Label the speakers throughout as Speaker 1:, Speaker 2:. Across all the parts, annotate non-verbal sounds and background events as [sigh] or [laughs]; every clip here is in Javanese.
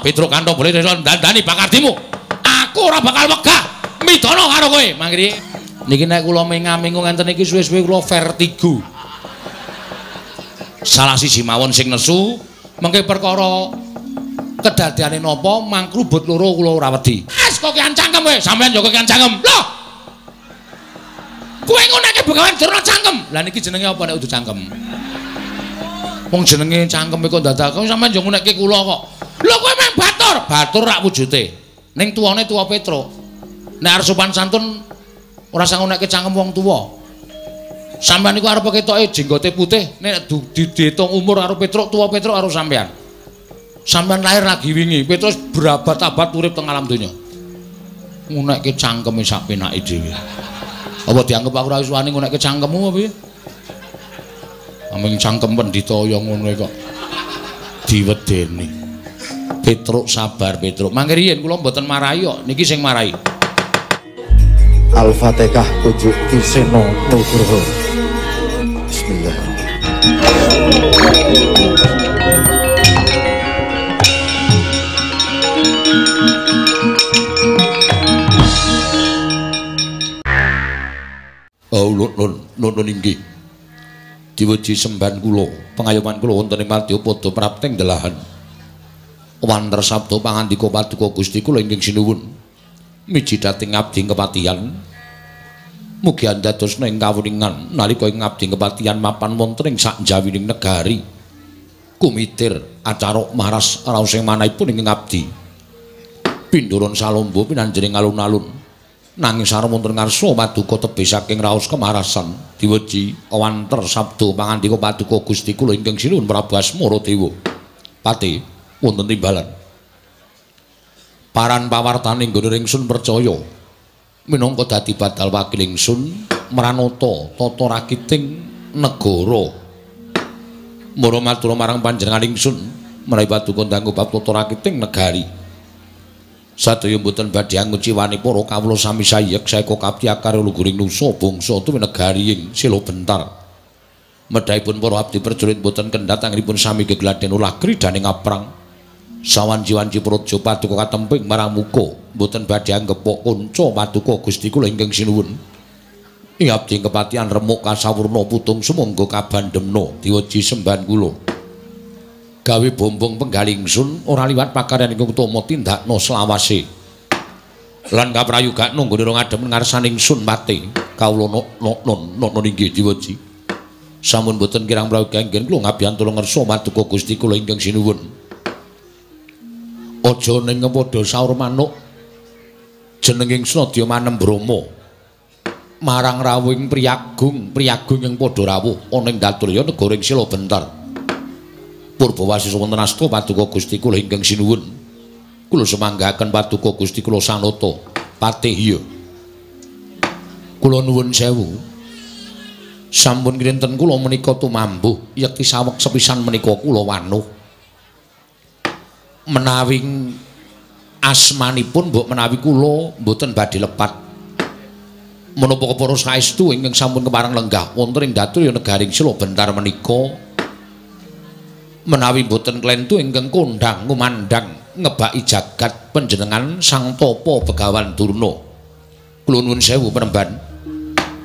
Speaker 1: Petruk Kanto boleh dandani bakardimu. Aku ora bakal wegah midono karo kowe. Mangkiri. Niki nek kula mengamingu ngenten iki suwe-suwe kula vertigo. Salah siji mawon sing nesu mengke perkara kedadiane napa mangkrubut loro kula ora wedi. Es kok kian cangkem kowe, sampean yo kian cangkem. Loh. Kowe nguneke begawan durna cangkem. Lah niki jenenge apa nek udu cangkem? Wong jenenge cangkem kok dadak kok sampean yo nguneke kula kok. Lho kowe meh batur, batur rak wujute. Ning tuwane tuwa Petro. Nek arep sopan santun ora sang nguneke cangkem wong tuwa. Sampeyan iku arep ketoke jenggote putih, nek diitung umur karo Petro tuwa Petro karo sampeyan. Sampeyan lahir lagi wingi, Petrus berabad-abad urip teng alam donya. Ngunekke cangkeme sak penake dhewe. Apa dianggep aku ora iso wani ngunekke cangkemmu apa piye? Aming cangkem pendhita ya ngono kok. Diwedeni. Petruk sabar Petruk. Mangke riyen kula mboten marahi kok, niki sing marahi.
Speaker 2: Al-Fatihah ujuk Tiseno Nugroho. Bismillahirrahmanirrahim.
Speaker 1: Oh, nun nun nun inggih. Diweji semban kula, pengayoman kula wonten ing Madya padha prapting delahan. Wanter sabda pangandika paduka Gusti kula inggih sinuwun. Miji dhateng abdi kepatihan. Mugi andadosna ing kawuningan nalika ing abdi kepatihan mapan wonten ing sak jawining negari. Kumitir acara maras raos ing manahipun ing abdi. Pindhuron salombo pinanjering alun-alun. nanging sareng wonten ngarsa paduka tebih saking raos kemarasan diweji awanter sabda pangandika paduka Gusti kula ingkang sinuwun Prabu Asmara Dewa pati wonten timbalan paran pawartane nggone ringsun percaya minangka dadi badal wakil ingsun mranata tata rakiting negara mara matur marang panjenengan ingsun menawi paduka ndanggo bab tata rakiting negari Sadaya mboten badhe anguciwani para kawula sami sayek saeka kapti akar luguring nusa bangsa tuwi negari ing sila bentar. Medhaipun para abdi prajurit mboten kendhat anggenipun sami gegladen ulah kridaning aprang. Sawanji-wanji praja paduka katemping marang muka mboten badhe anggepok kanca paduka Gusti kula ingkang sinuwun. Ing abdi kepatihan remuk kasawurna putung sumangga kabandemna diweji semban kula. gawe bombong penggaling sun ora liwat pakaryan ing utama tindakno selawase lan kaprayogakno nggone rong adem ngarsaning sun pate kawula non non inggih diweji sampun boten kirang prayoga ingkang kula ngabiyantu ngersa maduka Gusti kula ingkang sinuwun aja ning padha saur manuk jenenging Snadya Manem Brama marang rawuhing priyagung priyagung ing padha rawuh ana ing Daturya negara ing Sila Bentar Purbawasisa wonten asta paduka Gusti kula ingkang sinuwun. Kula semanggaken paduka Gusti kula sanata patih ya. Kula nuwun sewu. Sampun kinten kula menika tumambuh yekti sawek sepisan menika kula wanuh. Menawi asmanipun mbok menawi kula mboten badhe lepat. Menapa kepara saestu ingkang sampun kepareng lenggah wonten ing datur ya negaring Sila Bentar menika menawi boten klentu ingkang kondang ngumandang ngebaki jagat panjenengan Sang Tapa Begawan Durna. Kula nuwun sewu penemban.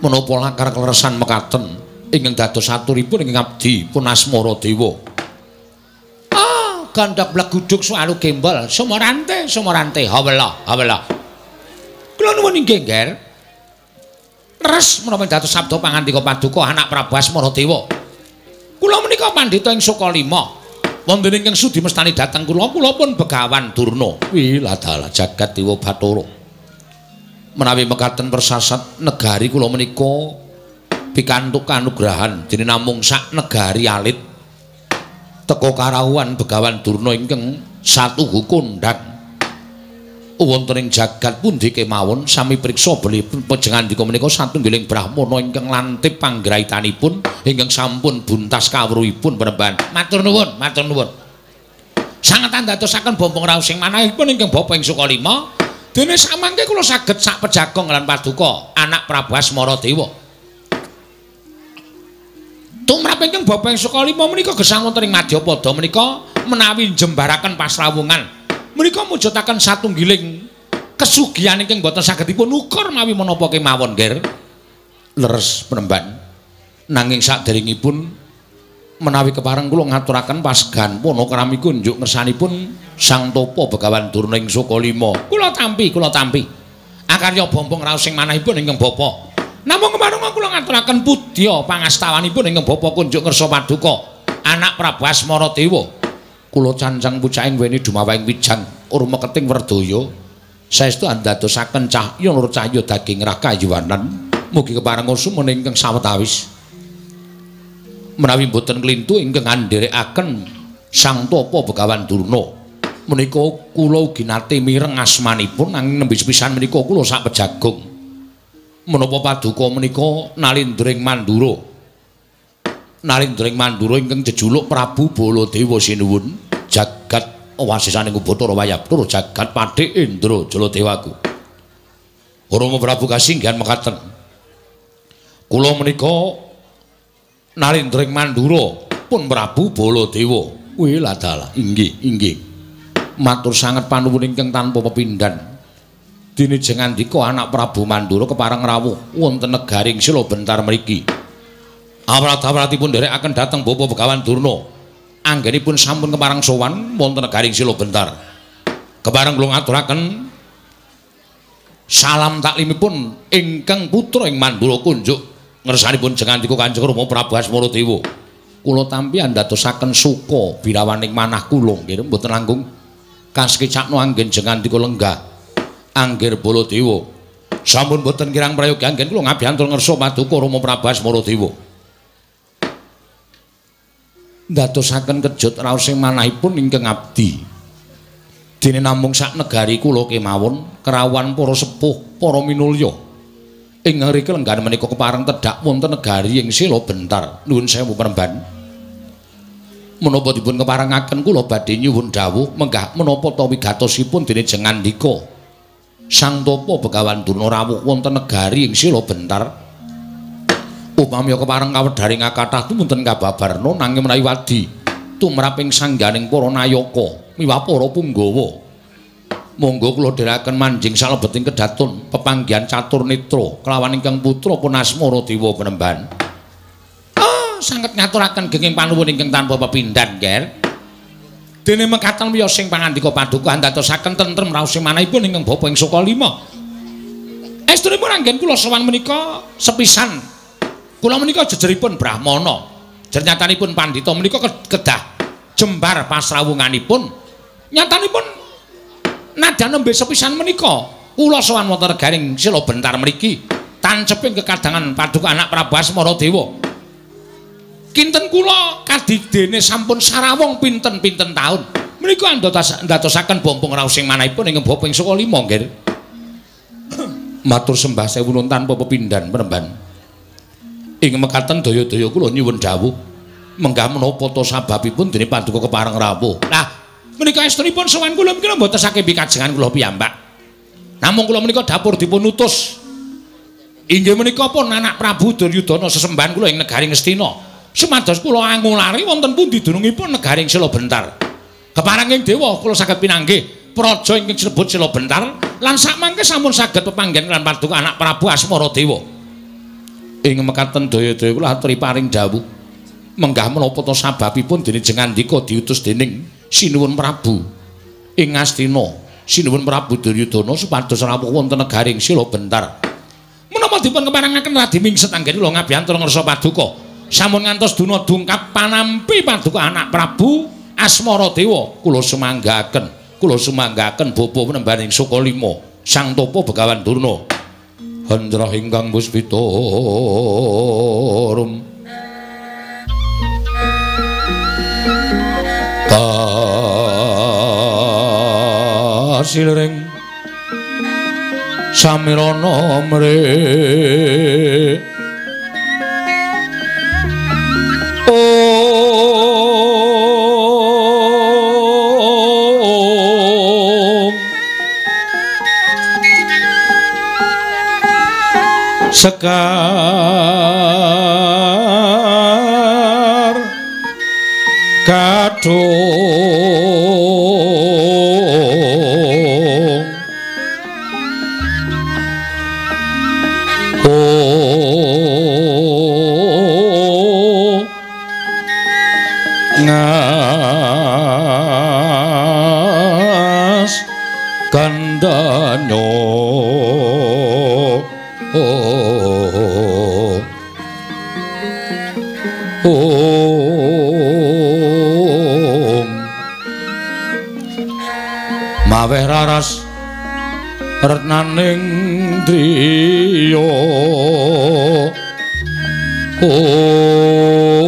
Speaker 1: Menapa lakar kleresan mekaten ingkang dados saturipun ing abdi pun Asmara Dewa. Gandhak bleguduk sualu gembol, sumorante, sumorante, hawela, hawela. Kula nuwun inggih, Nger. Res menapa dados sabda pangandika paduka anak Prabu Asmara Dewa. Kula menika pandhita ing Sukalima. Wonten ingkang sudi mestani dhateng kula, kula pun begawan Durna. Wi ladalah jagat Dewa Bathara. Menawi mekaten persasat negari kula menika pikantuk kanugrahan dene namung sak negari alit teka karawuhan begawan Durna ingkang satuhu kondhang. Wonten ing jagat pundi kemawon sami priksa beli panjenengan dika menika satunggiling brahmana ingkang lantip panggraitanipun ingkang sampun buntas kawruhipun penemban matur nuwun matur nuwun. Sanget andadosaken bombong raos sing manahipun ingkang bapa ing Sukalima dene samangke kula saged sak pejagong lan paduka anak Prabu Asmara Dewa tumrap ingkang bapa ing Sukalima menika gesang wonten ing Madyapada menika menawi jembaraken pasrawungan menika mujudaken satunggiling kesugihan ingkang boten saged dipun ukur mawi menapa kemawon, Ger. Leres penemban. Nanging saderengipun menawi kepareng kula ngaturaken pasgan Panakrami kunjuk ngersanipun Sang Topo Begawan Durna ing Sukalima. Kula tampi, kula tampi. Akarya bombong raos sing manahipun ingkang Bapa. Namung kemareng kula ngaturaken pudya pangastawanipun ingkang Bapa kunjuk ngersa paduka anak Prabu Asmara Dewa. Kula cancang pucaking weni dumawahing wijang urma keting werdaya. Saestu andadosaken cahya nur cahya daging rakayuwanan. Mugi kepareng usum ingkang sawetawis. Menawi boten klintu ingkang andherekaken Sang Tapa Begawan Durna. menika kula ugi nate mireng asmanipun nanging nembe sepisan menika kula sak pejagung menapa paduka menika Nalindring Mandura. Nalindring Mandura ingkang jejuluk Prabu Baladewa Sinuwun jagat wasisaning Bathara Wayapura jagat Pathik Indra Jaladewaku. Rama Prabu kasinggihan mekaten. Kula menika Nalindring Mandura pun Prabu Baladewa. Wih ladala inggih inggih. Matur sanget panuwun ingkang tanpa pepindhan. Dene jengandika anak Prabu Mandura kepareng rawuh wonten negaring Sila bentar mriki. Awrat-awratipun nderekaken dhateng Bapa Begawan Durna. Anggenipun sampun kepareng sowan wonten negaring Sila bentar. Kepareng kula ngaturaken salam taklimipun ingkang putra ing Mandura kunjuk ngersanipun jengandika Kanjeng Rama Prabu Asmara Dewa. Kula tampi andadosaken suka birawaning manah kula nggih mboten langkung kaskicakno anggen jengan dika lenggah anggir baladewa. Sampun boten kirang prayogi anggen kula ngabiyantul ngersa paduka Rama Prabu Asmaradewa ndadosaken kejut raos sing manahipun ingkang abdi dene namung sak negari kula kemawon kerawan para sepuh para minulya. Ing ngriki lenggan menika kepareng tedhak wonten negari ing sila bentar. Nuwun sewu peremban menapa dipun keparengaken kula badhe nyuwun dawuh menggah menapa ta wigatosipun dene jengandika Sang Tapa Begawan Durna rawuh wonten negari ing Sila Bentar. Upami kepareng kawedharing kathah tumunten kababarna nanging menawi wadi tumraping sangganing para nayaka miwah para punggawa. Monggo kula dherekaken manjing salebeting kedatun pepanggihan catur netra kelawan ingkang putra pun asmara dewa penemban sanget ngaturaken genging panuwun ingkang tanpa pepindhan, Ger. Dene mekaten wiya sing pangandika paduka andadosaken tentrem raos manahipun ingkang bapa ing Saka Lima. Estunipun anggen kula sowan menika sepisan. Kula menika jejeripun Brahmana. Jernyatanipun pandhita menika kedah jembar pasrawunganipun. Nyatanipun nadyan nembe sepisan menika kula sowan wonten negaring Sila Bentar mriki tanceping kekadangan paduka anak Prabu Asmara Dewa. Kinten kula kadidene sampun sarawong pinten-pinten taun. Menika ndatosaken bompong raos sing manahipun ing bapa ing saka lima nggih. Matur sembah sewu nun tanpa pepindhan penemban. Ing mekaten daya-daya kula nyuwun dawuh. Menggah menapa to sababipun dene paduka kepareng rawuh. Nah, menika estunipun sowan kula mungkin mboten saking pikajengan kula piyambak. Namung kula menika dapur dipun utus. Inggih menika pun anak Prabu Duryudana sesembahan kula ing negari Ngastina. Sumados kula angulari wonten pundi dunungipun negaring Sila Bentar. Keparenging dewa kula saged pinanggih praja ingkang sinebut Sila Bentar lan sakmangke sampun saged pepanggen lan paduka anak Prabu Asmara Dewa. Ing mekaten daya-daya kula aturi paring dawuh. Menggah menapa to sababipun dene jengandika diutus dening Sinuwun Prabu ing Astina. Sinuwun Prabu Duryudana supados rawuh wonten negaring Sila Bentar. Menapa dipun keparengaken Radi Mingset kula ngabiyantur ngersa paduka. Sampun ngantos duna dungkap panampi paduka anak Prabu Asmara Dewa. Kula sumanggaken kula sumanggaken bapa penembaning Sukalima Sang Topo Begawan Durna. Hendra ingkang puspita rum Kasilring Samirana sekar kadung Maweh raras retnaning driya Om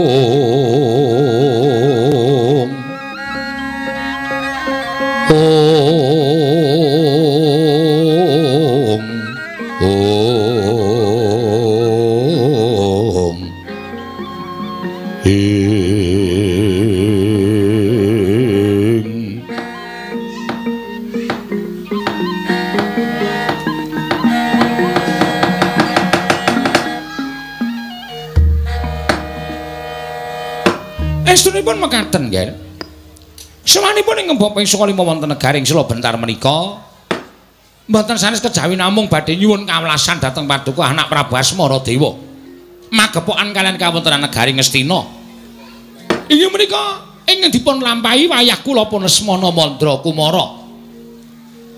Speaker 1: Mekaten, nggih. Sewanipun ing ping 5 wonten negaring Sela Bentar menika mboten sanes kejawi namung badhe nyuwun kawelasan dhateng Paduka anak Prabu Asmara Dewa. Magepokan kalian kawontenan negaring Ngastina. Inggih menika ing dipun lampahi wayah kula pun Lesmana Mandra Kumara.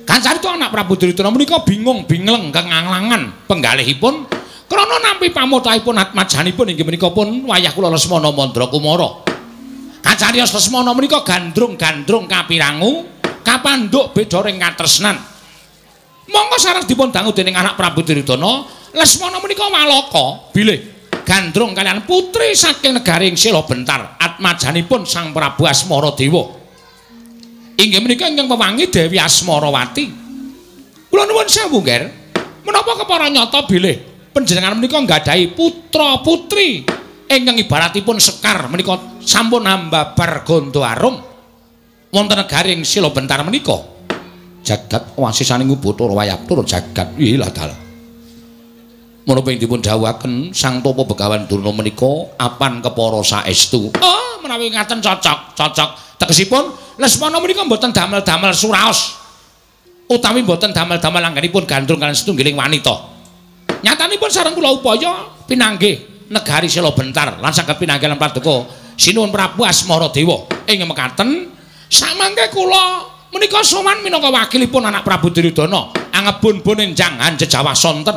Speaker 1: Kancarita anak Prabu Duryudana menika bingung bingleng kenganglangan penggalihipun krana nampi pamutahipun atmajanipun inggih menika pun wayah kula Lesmana Mandra Kumara. Kacarios Lesmana menika gandrung-gandrung kapirangu, kapandhuk beda ring katresnan. Monggo sareng dipun dangu dening anak Prabu Duryudana, Lesmana menika walaka bilih gandrung kalian putri saking negaring Sela Bentar, atmajanipun Sang Prabu Asmara Dewa. Inggih menika ingkang pewangi Dewi Asmarawati. Kula nuwun sewu, Nger. Menapa kepara nyata bilih panjenengan menika nggadahi putra-putri ingkang ibaratipun sekar menika sampun ambabar gondo arum. Wonten negaring Sila Bentar menika. Jagat wasisaning Bathara Wayaptura jagat. Ilah dal. Menapa ing dipun dawuhaken Sang Tapa Begawan Durna menika apan kepara saestu? Oh menawi ngaten cocok cocok. Tegesipun Lesmana menika mboten damel-damel suraos. Utawi mboten damel-damel anggenipun gandrung kaliyan setunggiling wanita. Nyatanipun sareng kula upaya pinanggih negari Sela Bentar lan saged pinanggilan paduka sinuwun Prabu Asmara Dewa ing mekaten samangke kula menika sowan minangka wakilipun anak Prabu Duryudana angebun-bun enjang jejawa sonten.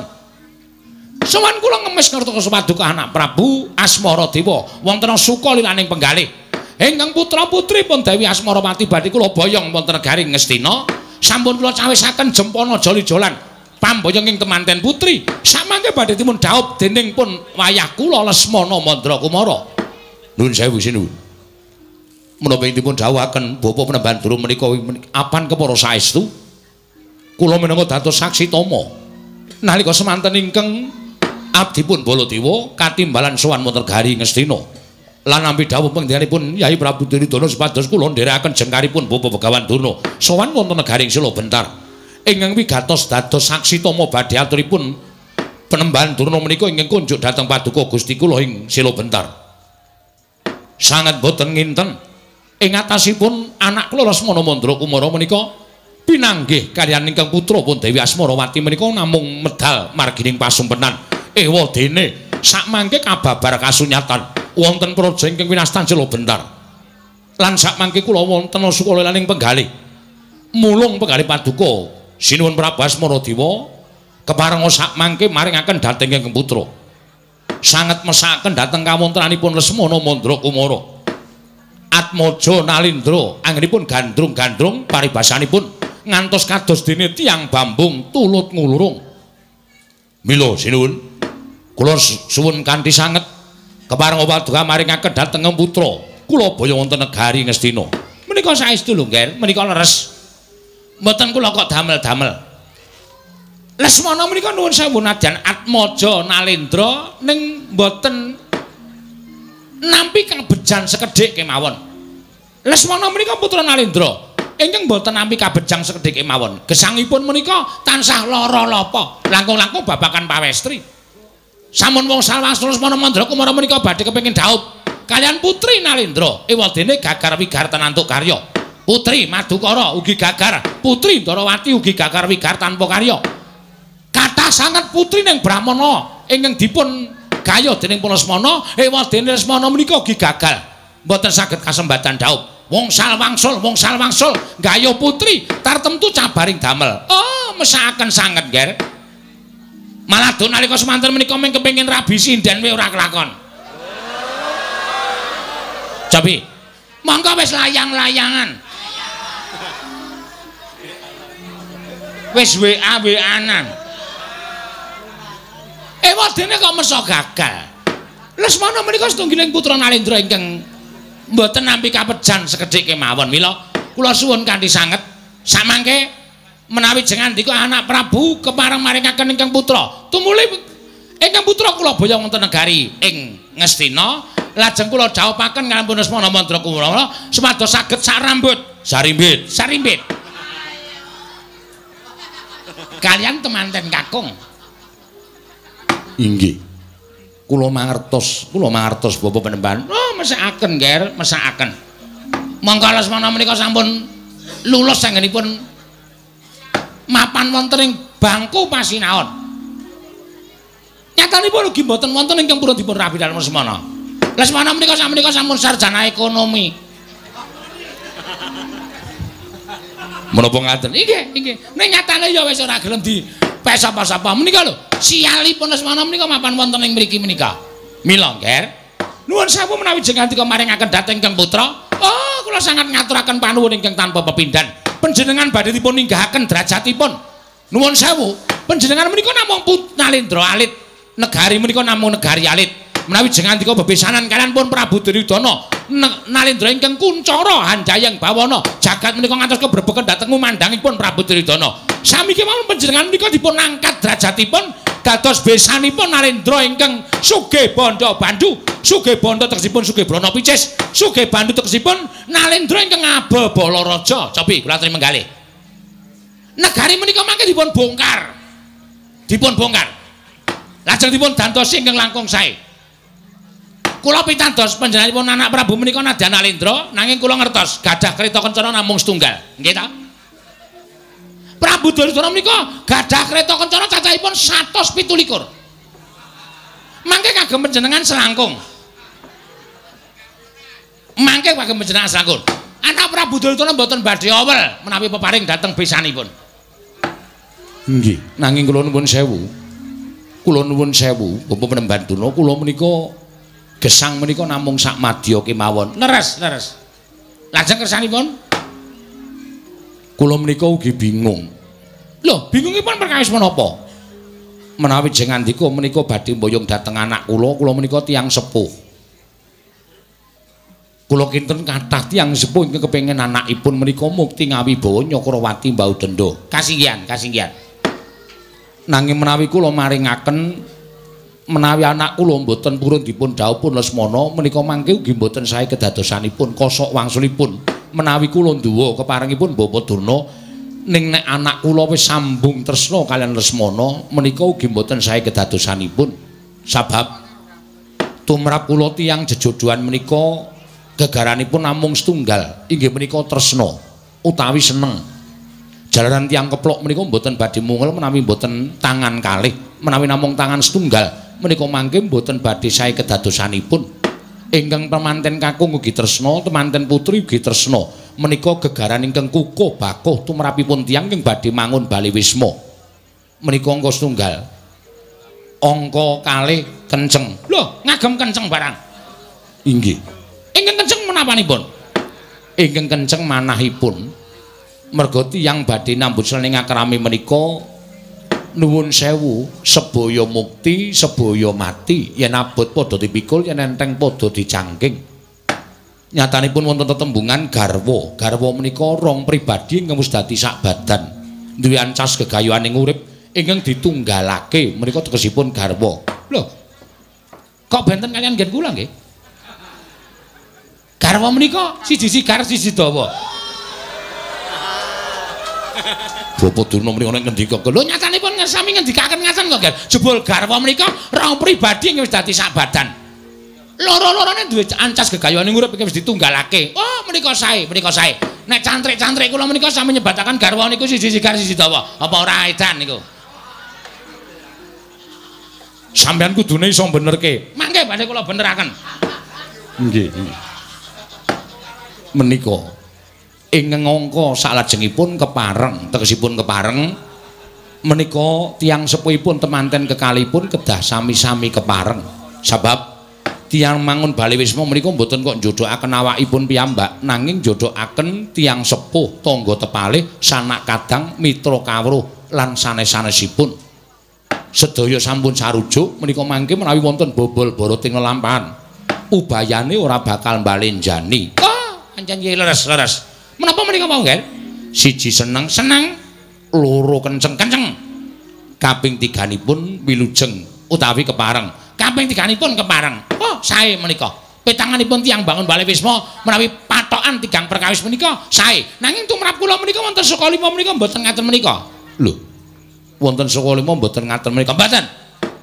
Speaker 1: Sowan kula ngemis ngertos paduka anak Prabu Asmara Dewa wonten suka lilaning penggalih. Ingkang putra-putri pun Dewi Asmarawati badhe kula boyong wonten negari Ngastina sampun kula cawisaken jempana joli-jolan pamboyong ing temanten putri. Samangke badhe dipun dhaup dening pun wayah kula Lesmana Mandra Kumara nuwun sewu sinuwun menapa ing dipun dawuhaken bapa penemban durung menika apan kepara saestu? Kula minangka dados saksi tama. Nalika semanten ingkang abdipun Baladewa katimbalan sowan wonten gari Ngastina lan nampi dawuh pengdianipun Yai Prabu Duryudana supados kula nderekaken jengkaripun bapa Begawan Durna. Sowan wonten negaring Sela Bentar. Ingkang wigatos dados saksi tama badhe aturipun penemban Durna menika ingkang kunjuk dhateng paduka Gusti kula ing Sela Bentar sanget boten nginten. Ing atasipun anak kula Lesmana Mandra Kumara menika pinanggih kaliyan ingkang putra pun Dewi Asmarawati menika namung medal margining pasumpenan. Ewa dene sakmangke kababar kasunyatan. Wonten praja ingkang winastan Sela Bentar. Lan sakmangke kula wonten sukalelaning penggalih. Mulung penggalih paduka sinuwun Prabu Asmara Dewa keparenga sakmangke maringaken dhateng ingkang putra sanget mesaken dhateng kawontenanipun Lesmana Mandra Kumara Atmaja Nalindra anggenipun gandrung-gandrung paribasanipun ngantos kados dene tiang bambung tulut ngulurung. Mila sinuwun kula suwun kanthi sanget kepareng paduka maringaken dhateng putra kula boyo wonten negari Ngastina. Menika saestu lho, Nger, menika leres. Mboten kula kok damel-damel. Lesmana menika nuwun sewu nadyan Atmaja Nalindra ning mboten nampi kabejan sekedhik kemawon. Lesmana menika putra Nalindra ingkang boten nampi kabejang sekedhik kemawon. Gesangipun menika tansah lara lapa, langkung-langkung babakan pawestri. Sampun wong salwastra Lesmana Mandra Kumara menika badhe kepengin dhaup kalian putri Nalindra ewadene gagar wigar tanantuk karya. Putri Madukara ugi gagar, putri Ndarawati ugi gagar wigar tanpa karya. Kathah sanget putri ning Brahmana ingkang dipun gaya dening Lesmana ewadene Lesmana menika ugi gagal. Mboten saged kasembatan dhaup. wong sal wangsul wong sal wangsul gayo putri tartemtu cabaring damel. Oh mesakaken sanget ger. Malah do nalika semanten menika mung kepengin rabi sinden we ora kelakon. Cobi monggo wis layang-layangan. Wis WA WA-anan eh wadene kok meso gagal? Lesmana menika setunggiling putra Nalendra ingkang mboten nampi kapejan sekedhik kemawon. Mila kula suwun kanthi sanget. Samangke menawi jenengan diku anak Prabu kepareng maringaken ingkang putra. Tumuli ingkang putra kula boyong wonten negari ing Ngastina. Lajeng kula jawupaken kalampun Lesmana mantra kula supados saged sarambut sarimbit. Sarimbit. Kalian temanten kakung
Speaker 2: Inggih.
Speaker 1: kula mangertos kula mangertos Bapak Penemban oh mesakaken ger mesakaken. Monggo lesmana menika sampun lulus sanggenipun mapan wonten ing bangku pasinaon. Nyatanipun ugi mboten wonten ingkang purun dipun rabi dalem lesmana lesmana menika sakmenika sampun sarjana ekonomi. Menapa ngaten? Nggih nggih ning nyatane ya wis ora gelem di pesa-pesa menika lho sialipun lesmana menika mapan wonten ing mriki menika. Mila nger nuwun sewu menawi jenengan dika maringaken dhateng Kang Putra. Oh kula sangat ngaturaken panuwun ingkang tanpa pepindhan. Panjenengan badhe dipun ninggahaken derajatipun. Nuwun sewu panjenengan menika namung Put Nalendra alit. Negari menika namung negari alit menawi jenengan dika bebesanan kalian pun Prabu Duryudana Nalendra ingkang kuncara Hanjayang Bawana jagat menika ngantos kebrebeken dhateng mandangipun Prabu Duryudana. Sami kemawon panjenengan menika dipun angkat derajatipun dados besanipun Nalendra ingkang sugih bondo bandu sugih bondo tegesipun sugih brana picis sugih bandu tegesipun Nalendra ingkang abebala raja cobi kula aturi menggalih negari menika mangke dipun bongkar. Dipun bongkar. Lajeng dipun dantosi ingkang langkung sae kula pitados panjenenganipun anak Prabu menika nadyan Alendra nanging kula ngertos gadah kreta kencana namung setunggal. Nggih ta? Prabu Duryudana menika gadah kreta kencana cacahipun 117 mangke kagem panjenengan selangkung. Mangke kagem panjenengan selangkung. Anak Prabu Duryudana mboten badhe awel menawi peparing dhateng besanipun.
Speaker 2: Nggih.
Speaker 1: nanging kula nuwun sewu. Kula nuwun sewu Bapak Penembanduna kula menika gesang menika namung sak madya kemawon. Leres, leres. Lajeng kersanipun kula menika ugi bingung. Lho, bingungipun perkawis menapa? Menawi jenengan ndika menika badhe mboyong dhateng anak kula, kula menika tiyang sepuh. Kula kinten kathah tiyang sepuh ingkang kepengin anakipun menika mukti ngawibawa Nyakrawati Mbau Denda. Kasinggihan, kasinggihan. Nanging menawi kula maringaken menawi anak kula mboten purun dipun dhawuhipun Lesmana menika mangke ugi mboten sae kedadosanipun kosok wangsulipun. Menawi kula nduwa keparengipun Bapak Durna ning nek anak kula wis sambung tresna kalian Lesmana menika ugi mboten sae kedadosanipun. Sabab tumrap kula tiyang jejodohan menika gegaranipun namung setunggal. Inggih menika tresna utawi seneng jalaran tiang keplok menika mboten badhe mungel menawi mboten tangan kalih menawi namung tangan setunggal menika mangke mboten badhe sae kedadosanipun. Ingkang pemanten kakung ugi tresna, temanten putri ugi tresna. Menika gegaran ingkang kukuh bakuh tumrapipun tiyang ing badhe mangun bali wisma. Menika angka setunggal. Angka kalih kenceng. Lho, ngagem kenceng barang.
Speaker 2: Inggih.
Speaker 1: Ingkang kenceng menawanipun? Ingkang kenceng manahipun. Merga tiyang badhe nambut selening akrami menika nuwun sewu sebaya mukti sebaya mati. Yen abot padha dipikul yen enteng padha dicangking nyatanipun wonten tetembungan garwa. Garwa menika rong pribadi ingkang wis dadi sak badan. Duwe ancas gegayuhaning urip ingkang ditunggalake. Menika tegesipun garwa. Lho kok benten kalian ngen kula nggih? Garwa menika siji sigar siji dawa Bapak Durna mriki nek ngendika lho nyatanipun sami ngendikaken ngaten kok, Ger. Jebul garwa menika rong pribadi wis dadi sak badan. Loro-lorone duwe ancas gegayuhane urip iki wis ditunggalake. Oh, menika sae, menika sae. Nek cantrik-cantrik kula menika sami nyebataken garwa niku siji sigar siji dawa. Apa ora edan niku? Sampeyan kudune iso benerke. Mangke badhe kula beneraken.
Speaker 2: Nggih, nggih.
Speaker 1: menika ing ngangka salajengipun kepareng tegesipun kepareng menika tiang sepuhipun temanten kekalipun kedah sami-sami kepareng. Sebab tiang mangun Bali Wisma menika mboten kok njodhokaken awakipun piyambak nanging njodhokaken tiang sepuh tangga tepalih sanak kadang mitra kawruh lan sanes-sanesipun. Sedaya sampun sarujuk menika mangke menawi wonten bobol borot ing lampahan. Ubayane ora bakal balenjani oh pancen leres-leres menapa menika mau nggih siji seneng seneng loro kenceng-kenceng. Kaping tiganipun wilujeng utawi kepareng. Kaping tiganipun kepareng. Oh, sae menika. Petanganipun tiang bangun Bali Wisma menawi patokan tigang perkawis menika sae. Nanging tumrap kula menika wonten saka lima menika mboten ngaten menika. Lho. Wonten saka lima mboten ngaten menika. Mboten.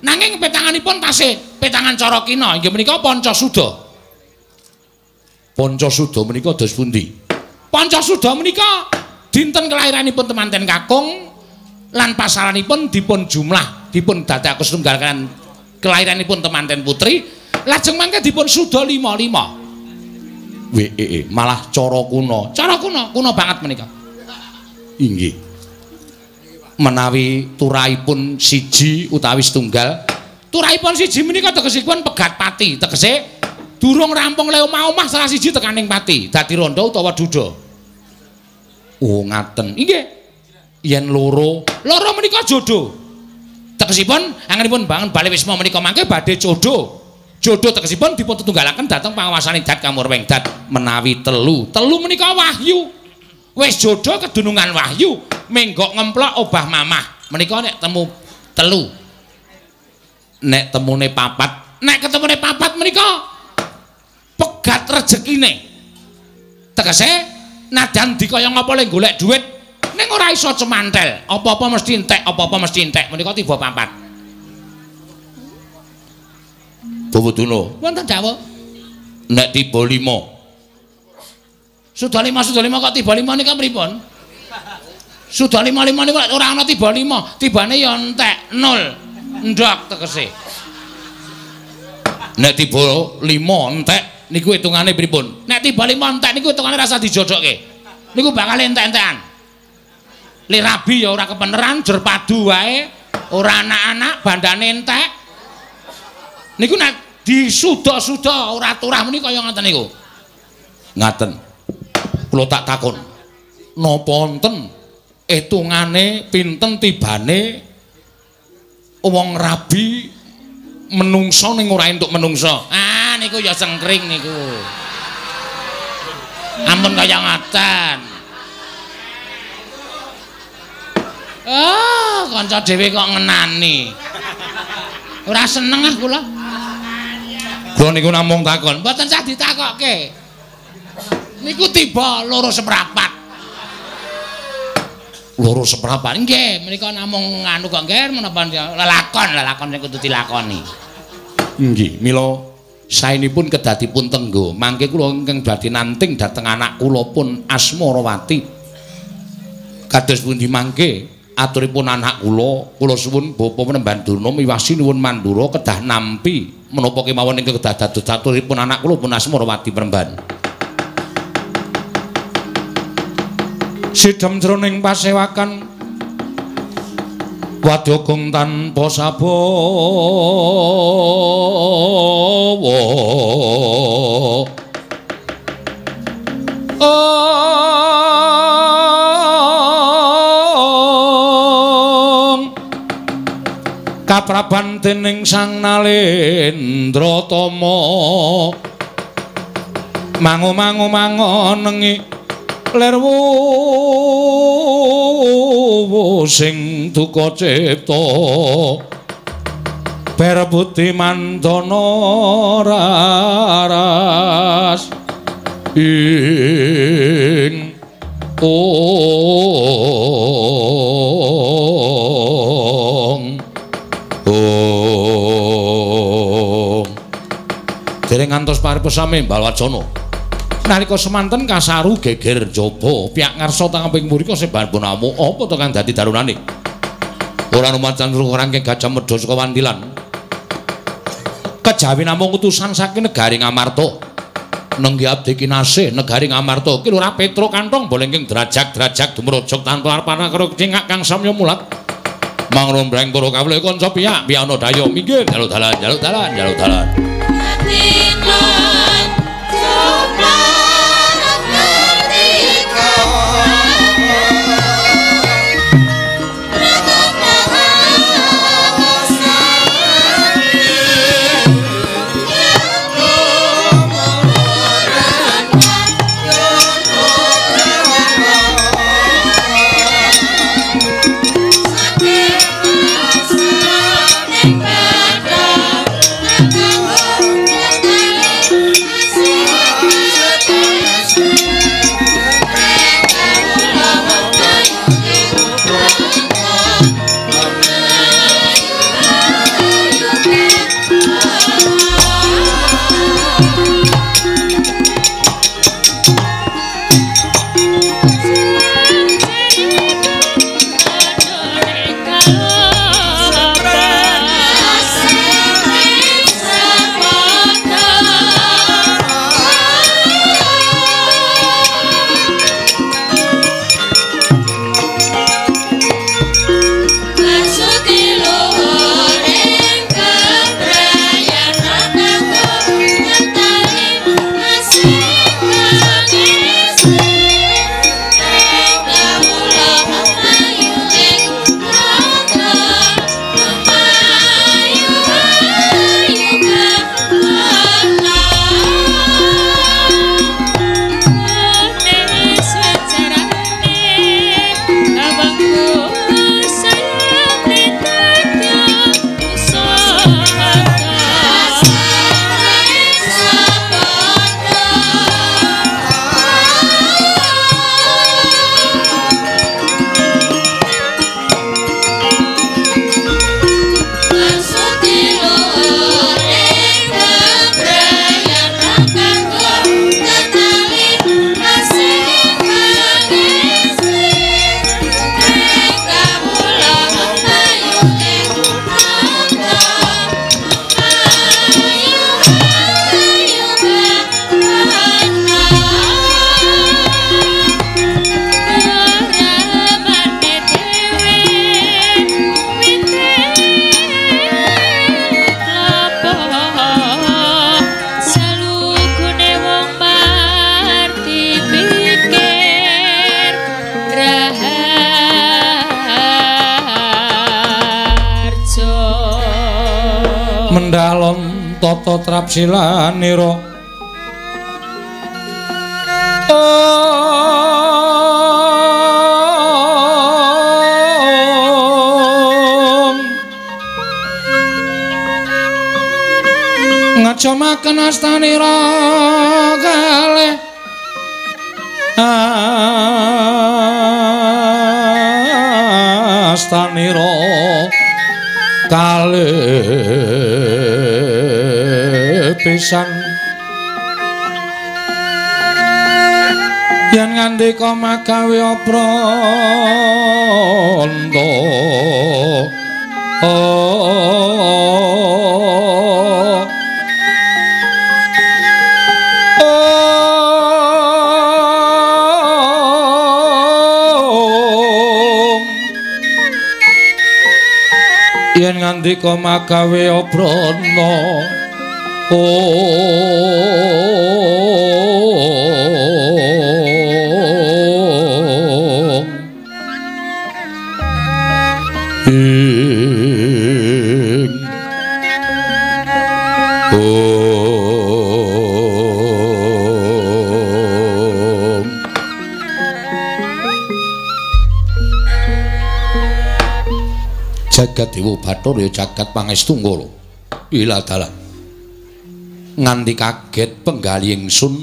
Speaker 1: Nanging petanganipun tasih petangan cara kina inggih menika Pancasuda. Pancasuda menika dos pundi? Pancasuda menika dinten kelahiranipun temanten kakung lan pasaranipun dipun jumlah dipun dadekaken setunggal kan kelahiranipun temanten putri. Lajeng mangke dipun suda 55 wee malah cara kuna cara kuna kuna banget menika. Inggih. Menawi turaipun siji utawi setunggal. Turaipun siji menika tegesipun pegat pati. Tegese durung rampung le omah-omah salah siji tekaning pati. Dadi rondo utawa duda Oh ngaten. Inggih. Yen loro, loro menika jodoh. Tegesipun angenipun bangun Bali Wisma menika mangke badhe jodoh. Jodoh tegesipun dipun tetunggalaken dhateng pangawasaning Dat Kamurweng Dat menawi telu. Telu menika wahyu. Wis jodoh kedunungan wahyu, menggok ngemplok obah mamah. Menika nek temu telu. Nek temune papat, nek ketemune papat menika pegat rezekine. Tegese nadan dikaya ngapa le golek dhuwit ning ora iso cemantel. Apa-apa mesti entek apa-apa mesti entek. Menika tiba papat. Boboduna wonten dawuh. Nek tiba 5 sudah 5 sudah 5 kok tiba 5 nika pripun? Sudah 5 5 niku ora ana tiba 5 tibane ya entek nol. Ndok tegese. Nek tiba 5 entek niku hitungane pripun? Nek tiba lima entek niku hitungane rasa dijodokke. Niku bakal entek-entekan. Li rabi ya ora kepeneran, jer padu wae, ora anak-anak, bandane entek. Niku nek disuda-suda ora turah menika kaya ngoten niku. Ngaten. Kula tak takon. Napa wonten hitungane pinten tibane wong rabi menungso ning ora entuk menungso. Ah niku ya sengkring niku. Ampun kaya ngaten. Ah, kanca dhewe kok ngenani. Ora seneng ah kula. Kula niku namung takon, mboten sah ditakokke. Niku tiba loro seprapat. Loro seprapat nggih menika namung anu kok nggih menapa lelakon lelakon sing kudu dilakoni. Nggih mila saenipun kedadipun tenggo mangke kula ingkang dadi nanting dhateng anak kula pun Asmarawati. Kados pundi mangke aturipun anak kula kula suwun bapa penemban durna miwasi nuwun mandura kedah nampi menapa kemawon ingkang kedah dados aturipun anak kula pun Asmarawati penemban sidhem jroning pasewakan. Wadogong tanpa sabawa. Kapraban dening sang nalendra tama. Mangu-mangu mangonengi lerwu sing duka cipta berbuti mandana raras. Ing ong ong dereng ngantos paripesame balwacana nalika semanten kasaru geger jaba pihak ngarsa tangaping mriko sebar bonamu. Apa to kang dadi darunane? Ora numacan rangke gajah medha saka wandilan. Kejawi namung utusan saking negari ngamarta.
Speaker 2: Nenggi abdi kinasih negari ngamarta. Ki lurah Petro kantong bolengking derajak-derajak dumrujug tanpa arpana karo cingak kang samya mulat. Mangrombreng para kawula kanca piyak piyana dayo. Minggir jaluk dalan jaluk dalan jaluk dalan 성령으로 yen ngandika magawe apranta oh ngandika magawe apranta jagat dewa bathara jagat pangestu ngala ila dalan. Nganti kaget penggali ingsun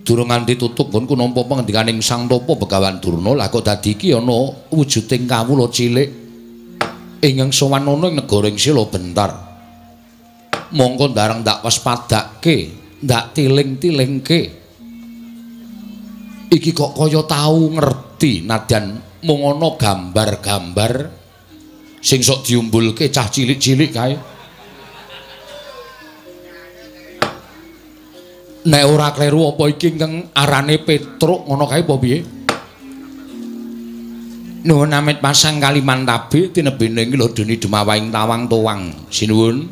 Speaker 2: durung nganti tutup pun ku nampa pangendikaning Sang Tapa Begawan Durna. Lah kok dadi iki ana wujuding kawula cilik ingkang sowan ana ing negara ing Sila bentar. Mongko ndareng ndak waspadake ndak tiling-tilingke. Iki kok kaya tau ngerti nadyan mung ana gambar-gambar sing sok diumbulke cah cilik-cilik kae
Speaker 1: Nek ora kleru apa iki ingkang arane Petruk ngono kae apa piye? Nuwun amit pasang Kalimantabe tinebene iki lho dene demawaing tawang tuwang. Sinuwun.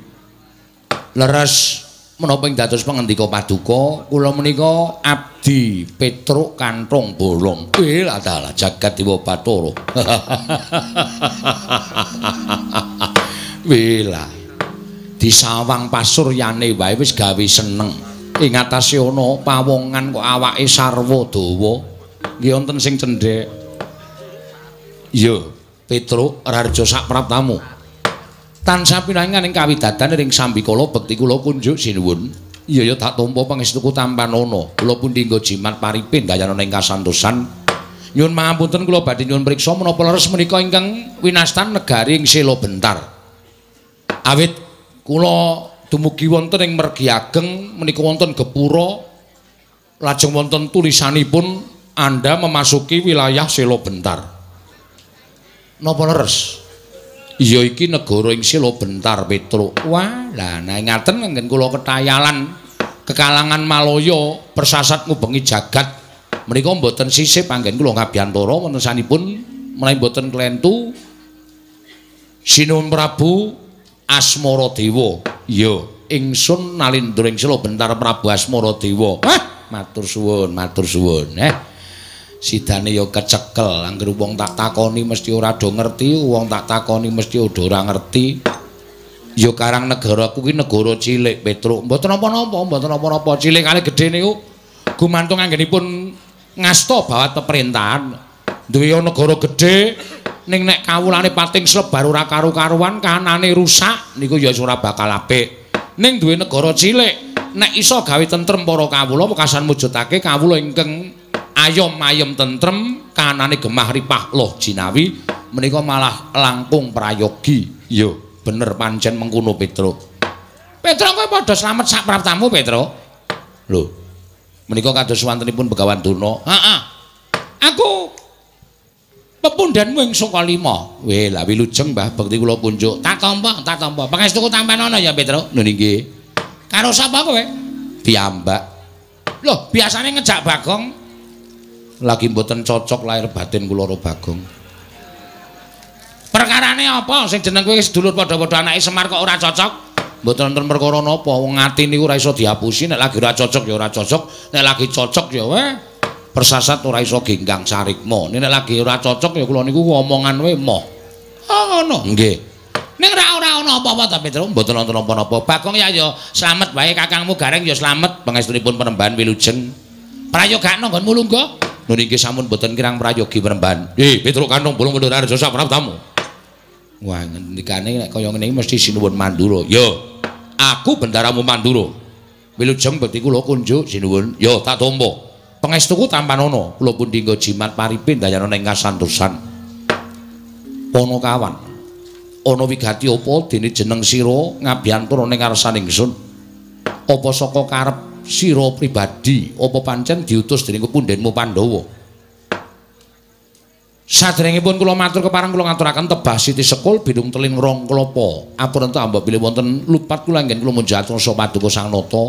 Speaker 1: Leres menapa ing dados pangendika paduka kula menika abdi Petruk Kanthong Bolong. Eh lah dalah jagat Dewa Bathara. [laughs] Wela. Disawang pasuryane wae wis gawe seneng. Ing atase ana pawongan kok awake sarwa dawa. Nggih wonten sing cendhek. Iya, Petruk Rarjo sak praptamu. Tansah pinangan ing kawidadan ring sambikala bekti kula kunjuk sinuwun. Iya ya tak tampa pangestuku tampanana. Kula pun dinggo jimat paripin dayana ing kasantosan. Nyuwun pangapunten kula badhe nyuwun priksa menapa leres menika ingkang winastan negari ing Sela Bentar. Awit kula dumugi wonten ing mergi ageng menika wonten gepura lajeng wonten tulisanipun Anda memasuki wilayah Sela Bentar. Napa leres? Iya iki negara ing Sela Bentar Petruk. Wah, lah nah ngaten nggen kula ketayalan kekalangan Malaya persasat ngubengi jagat. Menika mboten sisih panggen kula ngabiyantara wonten sanipun menawi mboten klentu Sinuwun Prabu Asmara Dewa. Iya, ingsun nalindra ing Sela Bentar Prabu Asmara Dewa. Hah, matur suwun, matur suwun. Eh. Sidane ya kecekel anggere wong tak takoni mesti ora do ngerti wong tak takoni mesti udah ora ngerti. Ya karang negara kuwi negara cilik Petruk. Mboten napa-napa mboten napa-napa. Cilik kali gedhe niku gumantung anggenipun ngasta bawat pemerintahan duwe negara gedhe ning nek kawulane pating slebar ora karu-karuan kanane rusak niku ya ora bakal apik. Ning duwe negara cilik nek iso gawe tentrem para kawula pekasan mujudake kawula ingkang ayom ayem tentrem kanane gemah ripah loh jinawi menika malah langkung prayogi. Yo bener pancen mengkono Petro. Petro kowe padha slamet sak praptamu Petro? Lho menika kados wontenipun Begawan Duna heeh. Aku pepundhanmu ing lima. Weh la wilujeng Mbah bekti kula punjuk. Tak tampa tak tampa pangestuku tampan ana ya Petro? Lho nggih. Karo sapa kowe? Piyambak. Lho biasane ngejak Bagong lagi mboten cocok lahir batin kula karo Bagong. Perkarane apa sing jeneng kowe sedulur padha-padha anake Semar kok ora cocok? Mboten wonten perkara napa, wong ati niku ora iso diapusi, nek lagi ora cocok ya ora cocok, nek lagi cocok ya weh persasat ora iso genggang sarikma. Nek lagi ora cocok ya kula niku omongan wae moh. Oh ngono. Nggih. Ning ora ora ana apa-apa ta Petro, mboten wonten apa-apa. Bagong ya ya slamet wae kakangmu gareng ya slamet pangestunipun penemban wilujeng. Prayogakno nggonmu lungguh. Inggih sampun boten kirang prayogi peremban. Eh, Petruk Kantong bulung mundur arep sosok tamu. Wah, ngendikane kaya ngene iki mesti sinuwun Mandura. Yo. Aku bendaramu Mandura. Wilujeng bekti kula kunjuk sinuwun. Yo, tak tampa. Pangestuku tampanono. Kula pun dinggo jimat paripin dayana ing kasantosan. Pono kawan. Ana wigati apa dene jeneng sira ngabiyantara ning ngarsaning ingsun? Apa saka karep sira pribadi apa pancen diutus dening kepundenmu Pandhawa? Sadèrèngipun kula matur kepareng kula ngaturaken tebah Siti Sekul bidung telin rong klapa. Ento ambek bilih wonten lupat kula ngen kula munjatur sa paduka Sang Nata.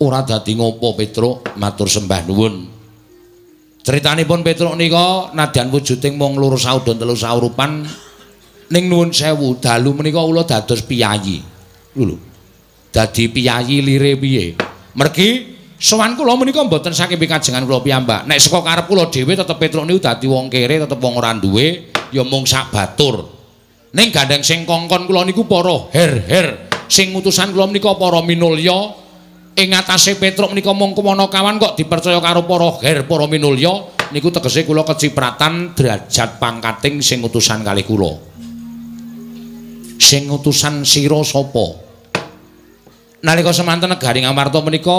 Speaker 1: Ora dadi ngopo Petruk matur sembah nuwun. Critanipun Petruk nika nadyan wujuding mung loro saudon telu saurupan. Ning nuwun sewu dalu menika kula dados piyayi. Lho dadi piyayi lire piye. Mergi sowan kula menika mboten saking pikajengan kula piyambak. Nek saka karep kula dhewe tetep Petruk niku dadi wong kere, tetep wong ora duwe, ya mung sak batur. Ning gandeng sing kongkon kula niku para her-her. Sing utusan kula menika para minulya. Ing atase Petruk menika mung kemono kawan kok dipercaya karo para her, para minulya. Niku tegese kula kecipratan derajat pangkating sing utusan kalih kula. Sing utusan sira sapa? Nalika semanten negari Ngamarta menika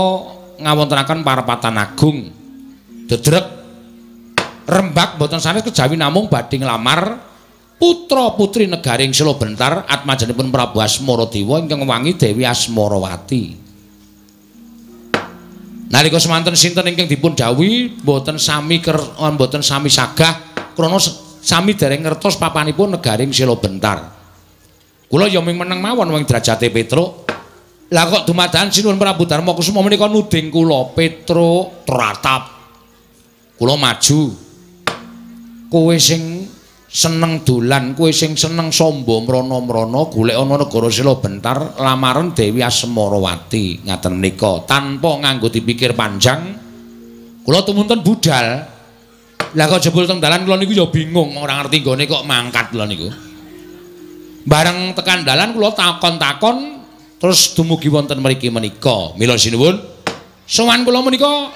Speaker 1: ngawontenaken parapatan agung. Dedrek rembak boten sanes kejawi namung badhe nglamar putra putri negari ing Selo Bentar atmajanipun Prabu Asmara Dewa ingkang wangi Dewi Asmarawati. Nalika semanten sinten ingkang dipun dawuhi boten sami ker boten sami sagah krana sami dereng ngertos papanipun negari ing Bentar. Kula ya meneng mawon wing derajate Petruk Lah kok dumadakan sinuwun Prabu Darma Kusuma menika nuding kula Petro Tratap. Kula maju. Kowe sing seneng dolan, kowe sing seneng sombo mrana-mrana golek ana negara Sela bentar lamaran Dewi Asmarawati ngaten menika tanpa nganggo dipikir panjang. Kula tumunten budal. Lah kok jebul teng dalan kula niku ya bingung ora ngerti gone kok mangkat kula niku. Bareng tekan dalan kula takon-takon terus dumugi wonten mriki menika. Mila sinuwun. Sowan kula menika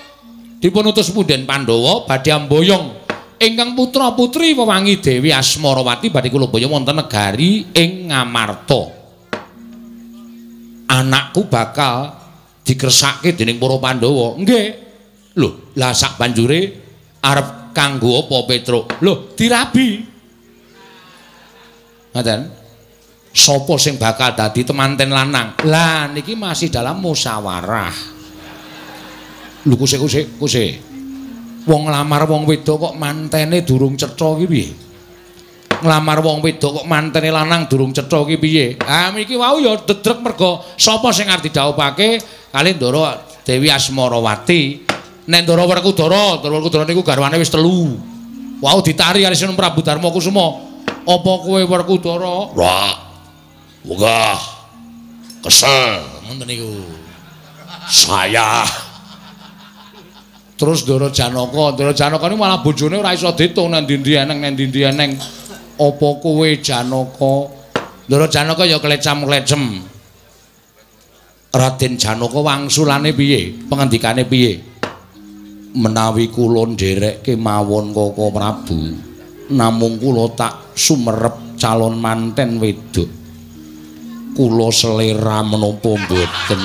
Speaker 1: dipun utus punden Pandhawa badhe amboyong ingkang putra putri wewangi Dewi Asmarawati badhe kula boyong wonten negari ing Ngamarta. Anakku bakal dikersake dening para Pandhawa. Nggih. Lho lah sak banjure arep kanggo apa Petro lho dirabi. Ngoten sapa sing bakal dadi temanten lanang. Lah niki masih dalam musyawarah. Lho kusik kusik kusik. Wong nglamar wong wedok kok mantene durung cetha iki piye? Nglamar wong wedok kok mantene lanang durung cetha iki piye? Ah mriki wau ya dedrek mergo sapa sing arep didhawuhake kali Ndara Dewi Asmarawati. Nek Ndara Werkudara, Ndara Werkudara niku garwane wis telu. Wau ditari kali Sunan Prabu Darma Kusuma. Apa kowe Werkudara?
Speaker 2: Wah. Wah. Kesel
Speaker 1: ngoten niku.
Speaker 2: Saya
Speaker 1: Terus Ndara Janaka, Ndara Janaka niku malah bojone ora iso ditung nang ndi-ndi eneng nang ndi-ndi eneng. Apa kowe Janaka? Ndara Janaka ya klecam-klecem. Raden Janaka wangsulane piye? Pengendikane piye? Menawi kula nderek kemawon Koko Prabu, namung kula tak sumerep calon manten wedok. Kula selera menapa mboten?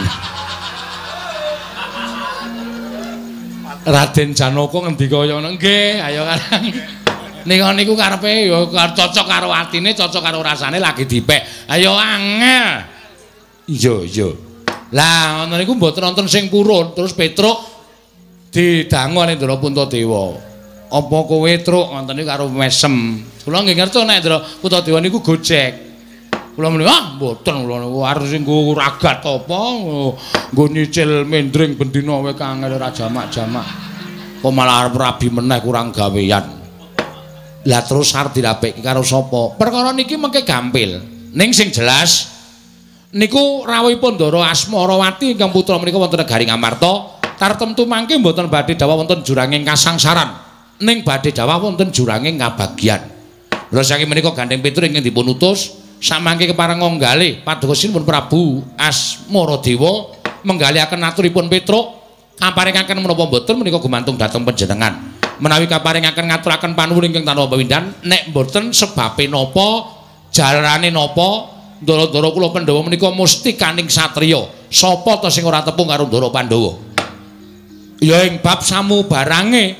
Speaker 1: Raden Janaka ngendika kaya ngono. Nggih, ayo Karang. Nika niku karepe ya cocok karo atine, cocok karo rasane lagi dipek. Ayo angel. Iya, iya. Lah ngono niku mboten wonten sing purun, terus Petruk didangu ning Ndara Puntadewa. Apa kowe truk ngoten niku karo mesem. Kula nggih ngerti nek Ndara Puntadewa niku gojek. Kula muni, ah mboten kula niku arep nggo ragat apa, nggo nyicil mendring bendina wae kangel ora jamak-jamak. Kok malah arep rabi meneh kurang gawean. Lah terus arep dirapeki karo sapa? Perkara niki mengke gampil. Ning sing jelas niku rawuhipun Ndara Asmarawati ingkang putra menika wonten negari Ngamarta, tartemtu mangke mboten badhe dawuh wonten juranging kasangsaran. Ning badhe dawuh wonten juranging ngabagyan. Lha saking menika Gandeng Petruk ingkang dipun utus samangke kepareng nggalih padosinipun Prabu Asmaradewa menggalihaken aturipun Petruk kaparingaken menapa mboten menika gumantung dhateng panjenengan. Menawi kaparingaken ngaturaken panuwun ingkang tanpa pawindhan nek mboten sebabe napa jarane napa ndara-ndara kula Pandhawa menika musti kaning satriya. Sapa to sing ora tepung karo ndara Pandhawa? Ya ing bab samu barange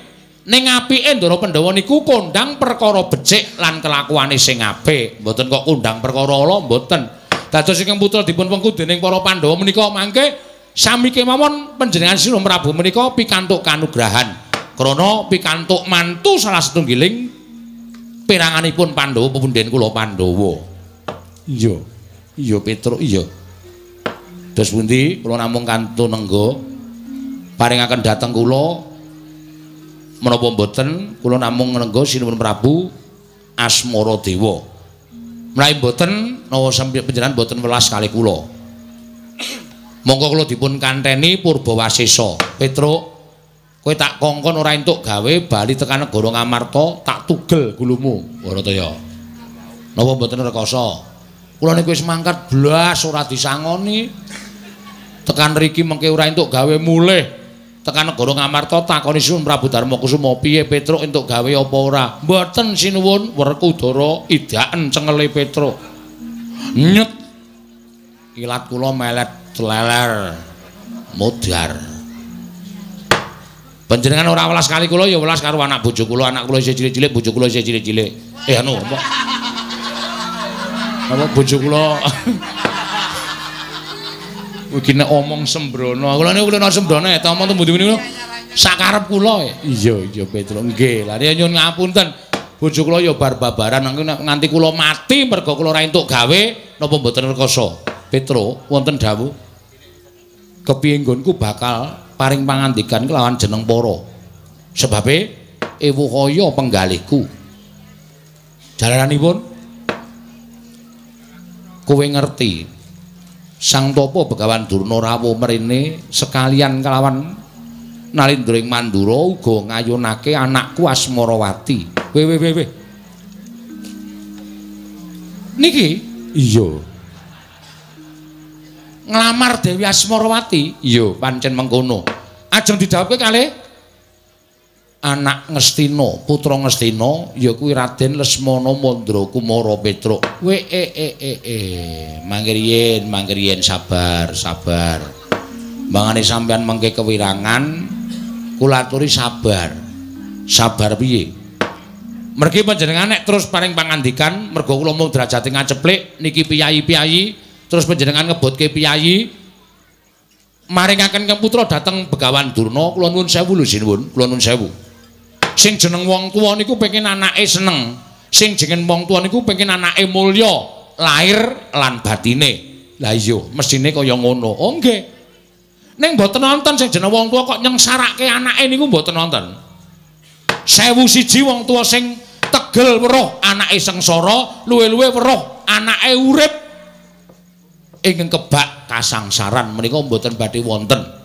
Speaker 1: ning apike ndara Pandhawa niku kondang perkara becik lan kelakuane sing apik. Mboten kok kondang perkara ala mboten. Dados ingkang putra dipun pengku dening para Pandhawa menika mangke sami kemawon panjenengan Sinum Prabu menika pikantuk kanugrahan. Krana pikantuk mantu salah setunggiling piranganipun Pandhawa pepunden kula Pandhawa. Iya. Iya Petruk, iya. Dos pundi kula namung kantun nenggo paringaken dhateng kula menapa mboten kula namung nenggo sinuwun Prabu Asmaradewa. Menawi mboten nawa sampeyan panjenengan mboten welas kali kula. Monggo kula dipun kanteni Purbawasesa. Petruk Kowe tak kongkon ora entuk gawe bali tekan negara Ngamarta tak tugel gulumu, Barataya. Napa mboten rekoso? Kula niku wis mangkat blas ora disangoni. Tekan riki mengke ora entuk gawe mulih. Tekan negara Ngamarta takoni Sunan Prabu Darma Kusuma piye Petruk entuk gawe apa ora? Mboten sinuwun Werkudara idaken cengele Petruk. Nyet. Kilat kula melet teleler. Mudar. Panjenengan ora welas kali kula ya welas karo anak bojo kula, anak kula isih cilik-cilik, bojo kula isih cilik-cilik. Eh anu apa? Apa bojo kula? [laughs] Iki nek omong sembrono, kula niku kula sembrono ya, omong tembung niku sakarep kula ya. Iya, iya Petro. Nggih, lha nyuwun ngapunten. Bojo kula ya bar-babaran nganti kula mati mergo kula ora entuk gawe napa mboten rekoso. Petro, wonten dawuh? kepiye nggonku bakal paring pangandikan kelawan jeneng para. Sebabe ewu kaya penggalihku. Jalaranipun kowe ngerti Sang Tapa Begawan Durna rawuh mrene sekalian kelawan Nalindring Mandura uga ngayunake anakku Asmarawati. Weh weh weh. Niki
Speaker 3: Iya.
Speaker 1: nglamar Dewi Asmarawati. Iya, pancen mengkono. Ajeng didhawuhke kalih anak Ngestina, putra Ngestina ya kuwi Raden Lesmana Mandra Kumara Petruk. We e e e e. Mangkiriyen, mangkiriyen sabar, sabar. Mangane sampean mengke kewirangan kula aturi sabar. Sabar piye? Mergi panjenengan nek terus paring pangandikan mergo kula mung derajate ngaceplik niki piyayi-piyayi terus panjenengan ngebutke piyayi maringaken Kang Putra dateng Begawan Durna kula nuwun sewu lho sinuwun kula nuwun sewu sing jeneng wong tuwa niku pengin anake seneng. Sing jeneng wong tuwa niku pengin anake mulya lahir lan batine. Lah iya mesine kaya ngono. Oh nggih. Ning mboten nonton sing jeneng wong tuwa kok nyengsarake anake niku mboten nonton. Sewu siji wong tuwa sing tegel weruh anake sengsara luwe-luwe weruh anake urip. Ingkang kebak kasangsaran menika mboten badhe wonten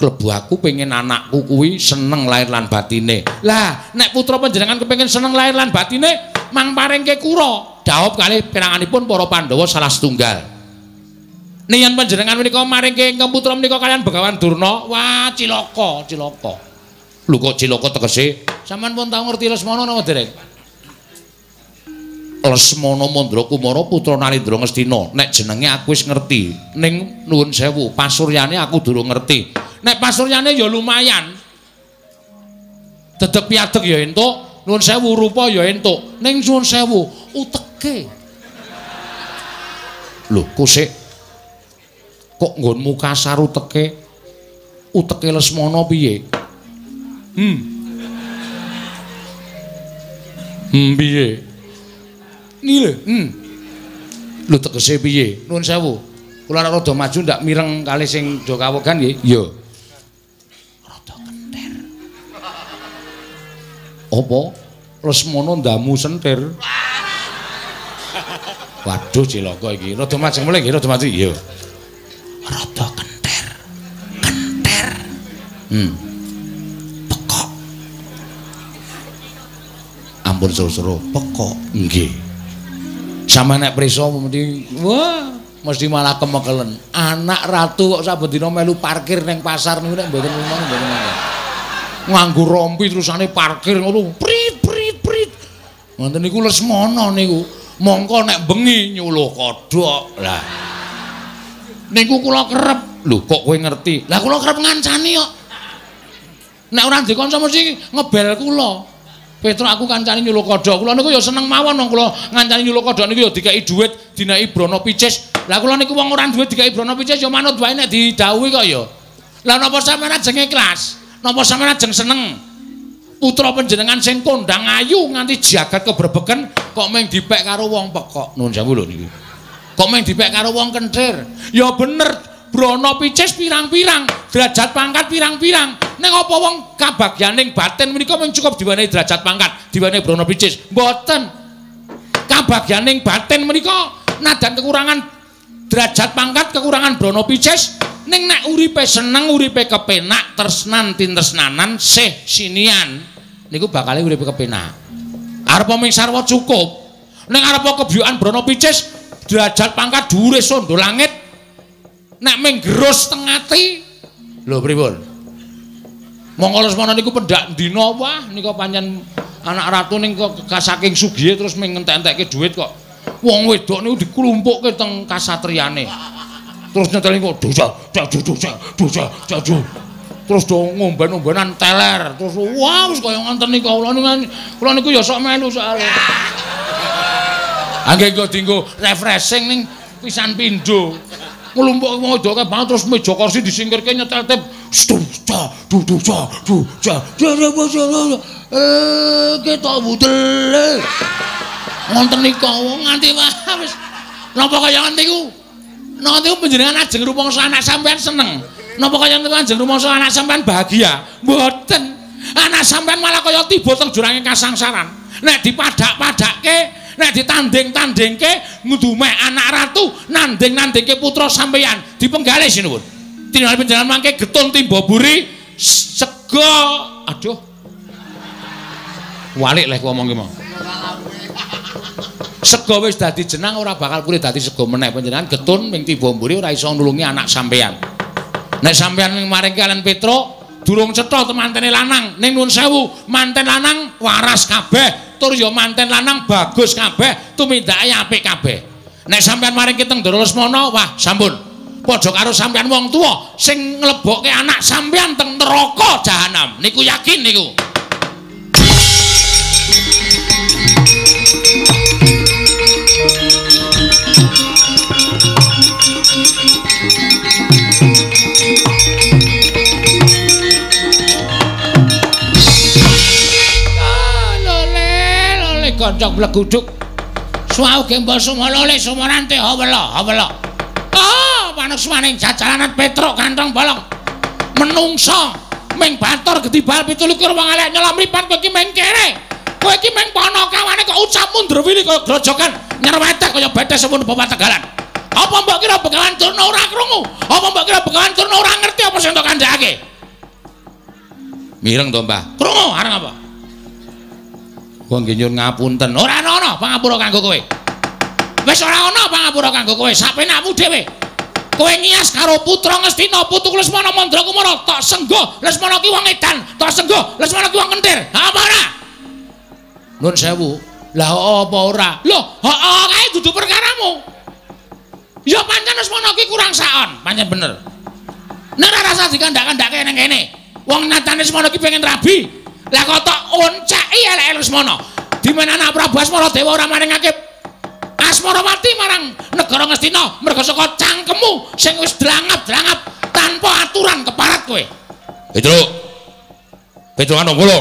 Speaker 1: klebu aku pengen anakku kuwi seneng lahir lan batine. Lah nek putra panjenengan kepengin seneng lahir lan batine mang paringke kura. Dawuh kalih piranganipun para Pandhawa salah setunggal. Niyan panjenengan menika maringke ingkang putra menika kalian Begawan Durna. Wah cilaka cilaka. Lho kok cilaka tegese? Sampean pun tau ngerti Lesmana napa dereng Lesmana Mandra Kumara putra Nalindra Ngastina. Nek jenenge aku wis ngerti, ning nuwun sewu, pasuryane aku durung ngerti. Nek pasuryane ya lumayan. Dedeg piadeg ya entuk, nuwun sewu rupa ya entuk. Ning nuwun sewu, uteke. Lho, kok kok nggonmu kasar uteke? Uteke Lesmana piye? Hmm. Hmm piye? Iki lho, hmm. Lho tegese piye? Nuwun sewu. Kula rada maju ndak mireng kali sing do kawogan nggih. Iya. Apa? Lesmana ndamu sentir. Waduh cilaka iki. Rada majeng mulih nggih, rada maju. Iya. Rada kenter. Kenter. Hmm. Pekok. Ampun suruh-suruh, pekok. Nggih. sama nek prisa mesti wah mesti malah kemekelen anak ratu kok saben dina melu parkir ning pasar niku nek mboten ngono mboten ngono nganggo rompi terusane parkir ngono. Prit prit prit. Ngoten niku lesmana niku. Mongko nek bengi nyuluh kodhok. Lah. Niku kula kerep. Lho kok kowe ngerti? Lah kula kerep ngancani kok. Nek ora ndek kanca mesti ngebel kula. Petro aku kancane nyuluh kodhok. Kula niku ya seneng mawon wong kula ngancani nyuluh kodhok niku ya dikai dhuwit dinai Brono Picis. Lah kula niku wong ora duwe dikai Brono Picis ya manut wae nek didhawuhi kok ya. Lah napa sampeyan ajeng ikhlas? Napa sampeyan ajeng seneng? Putra panjenengan sing kondang ayu nganti jagat keberbeken kok meng dipek karo wong pekok. Nuwun sewu lho niki. Kok meng dipek karo wong kentir? Ya bener, Brono Picis pirang-pirang, derajat pangkat pirang-pirang. Ning apa wong kabagyaning batin menika mung cukup diwenehi derajat pangkat, diwenehi Brono Picis? Mboten. Kabagyaning batin menika nadan kekurangan derajat pangkat, kekurangan Brono Picis, ning nek uripe seneng, uripe kepenak, tresnan tintresnanan, sih sinian, niku bakal uripe kepenak. Arep ming sarwa cukup. Ning arep kebyukan Brono Picis, derajat pangkat dhuwure sondo langit. Nek ming gerus teng ati, lho pripun? Monggo lesmana niku pendak dina wah nika pancen anak ratu ning kok saking sugihe terus ming ngentek-entekke dhuwit kok. Wong wedok niku diklumpukke teng kasatriyane. Terus nyeteli kok dosa, dosa, dosa, dosa, dosa. Terus do ngomben-ombenan teler. Terus wah wis kaya ngoten niku kula niku kula niku ya sok melu soalé. Angge kok dinggo refreshing ning pisan pindho. Nglumpuk wong wedok banget terus meja kursi disingkirke nyetel tip duduca, duca, duca, eh, kita budel. Ngonten wong nganti wis. Napa kaya ngene iku? Napa niku panjenengan ajeng rumangsa anak sampean seneng? Napa kaya niku ajeng rumangsa anak sampean bahagia? Mboten. Anak sampean malah kaya tiba teng jurange kasangsaran. Nek dipadak-padakke, nek ditanding-tandingke ngudumeh anak ratu, nanding-nandingke putra sampeyan, dipenggalih sinuwun. Tindak panjenengan mangke getun timba buri sego. Aduh. Walik leh ku omong ki mau. Sego wis dadi jenang ora bakal pulih dadi sego meneh panjenengan getun ming tiba mburi ora iso nulungi anak sampeyan. Nek sampeyan maring kalian Petro durung cetha temantene lanang ning nuwun sewu manten lanang waras kabeh tur ya manten lanang bagus kabeh tumindake apik kabeh. Nek sampeyan maring kiteng Ndara Lesmana wah sampun padha karo sampeyan wong tuwa sing nglebokke anak sampeyan teng neraka jahanam niku yakin niku. Goncong bleguduk. Suau gembol sumolole sumorante hawela hawela. Ah, manusmaning jajalanan Petruk kantong bolong. Menungso ming batur gedibal 17 wong elek nyelam lipat kowe iki ming kere. Kowe iki ming panakawane kok ucap mundur wili kaya grojogan nyerwetek kaya betes semun bapak tegalan. Apa mbok kira Begawan Durna ora krungu? Apa mbok kira Begawan Durna ora ngerti apa sing tok kandhake? Mireng to, Mbah. Krungu areng apa? Wong nggih nyuwun ngapunten. Ora ana pangapura kanggo kowe. Wis ora ana pangapura kanggo kowe. Sapenakmu dhewe. Kowe ngias karo putra Ngastina, putu Lesmana Mandra Kumara, tak senggo Lesmana ki wong edan, tak senggo Lesmana ki wong kentir. Apa ora? Nuwun sewu. Lah apa ora? Lho, heeh kae dudu perkaramu. Ya pancen Lesmana ki kurang saon, pancen bener. Nek ora rasa dikandak-kandake ning kene. Wong nyatane Lesmana ki pengen rabi, Lah kok tok onceki elek Lesmana. Dimana anak Prabu Asmara Dewa ora maringake Asmarawati marang negara Ngastina merga saka cangkemmu sing wis drangap-drangap tanpa aturan keparat kowe.
Speaker 2: Petruk. Petruk ana kula.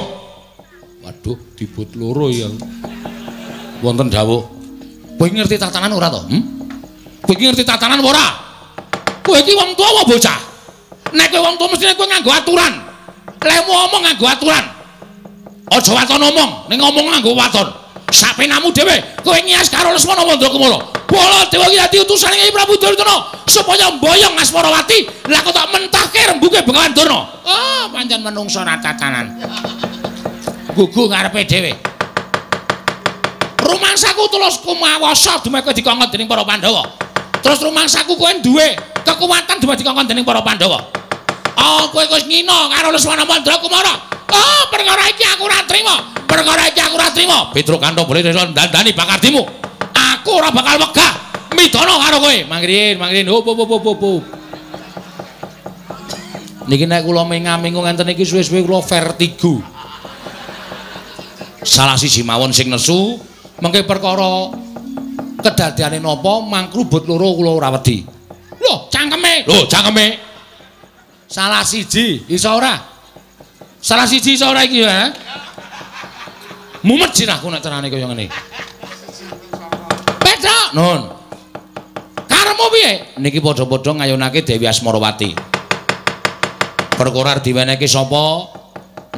Speaker 1: Waduh, dibut loro ya. Wonten dawuh. Kowe ngerti tatanan ora to? Hm? Kowe ngerti tatanan ora? Kowe iki wong tuwa apa bocah? Nek kowe wong tuwa mesti kowe nganggo aturan. Lemu omong nganggo aturan. Aja waton omong, ning ngomong nganggo waton. Sapenamu dhewe, kowe ngias karo Lesmana Wandra Kumara. Bala Dewa iki dadi utusan Kyai Prabu Duryudana supaya mboyong Asmarawati. Lah kok tak mentahke rembuge Bengawan Durna. Oh, pancen menungso tatanan. Gugu ngarepe dhewe. Rumangsaku tulus kumawasa dumeke dikongkon dening para Pandhawa. Terus rumangsaku kowe duwe kekuatan dumeke dikongkon dening para Pandhawa. Oh, kowe wis ngina karo Lesmana Mandra Kumara. Oh, perkara iki aku ora trima. Perkara iki aku ora trima. Petruk Kanto boleh dandani bakardimu. Aku ora bakal wegah midana karo kowe. Mangrin, mangrin. Hop, hop, hop, hop. Niki nek kula mengamingu ngenten iki suwe-suwe kula vertigo. Salah siji mawon sing nesu, mengke perkara kedadiane napa mangkrubut loro kula ora wedi. Lho, cangkeme. Lho, cangkeme. Salah siji, iso ora? Salah siji iso ora iki ya? Mumet sirahku nek carane kaya ngene. Beda, Nun. Karemu piye? Niki padha-padha ngayunake Dewi Asmarawati. Perkara diwenehke sapa?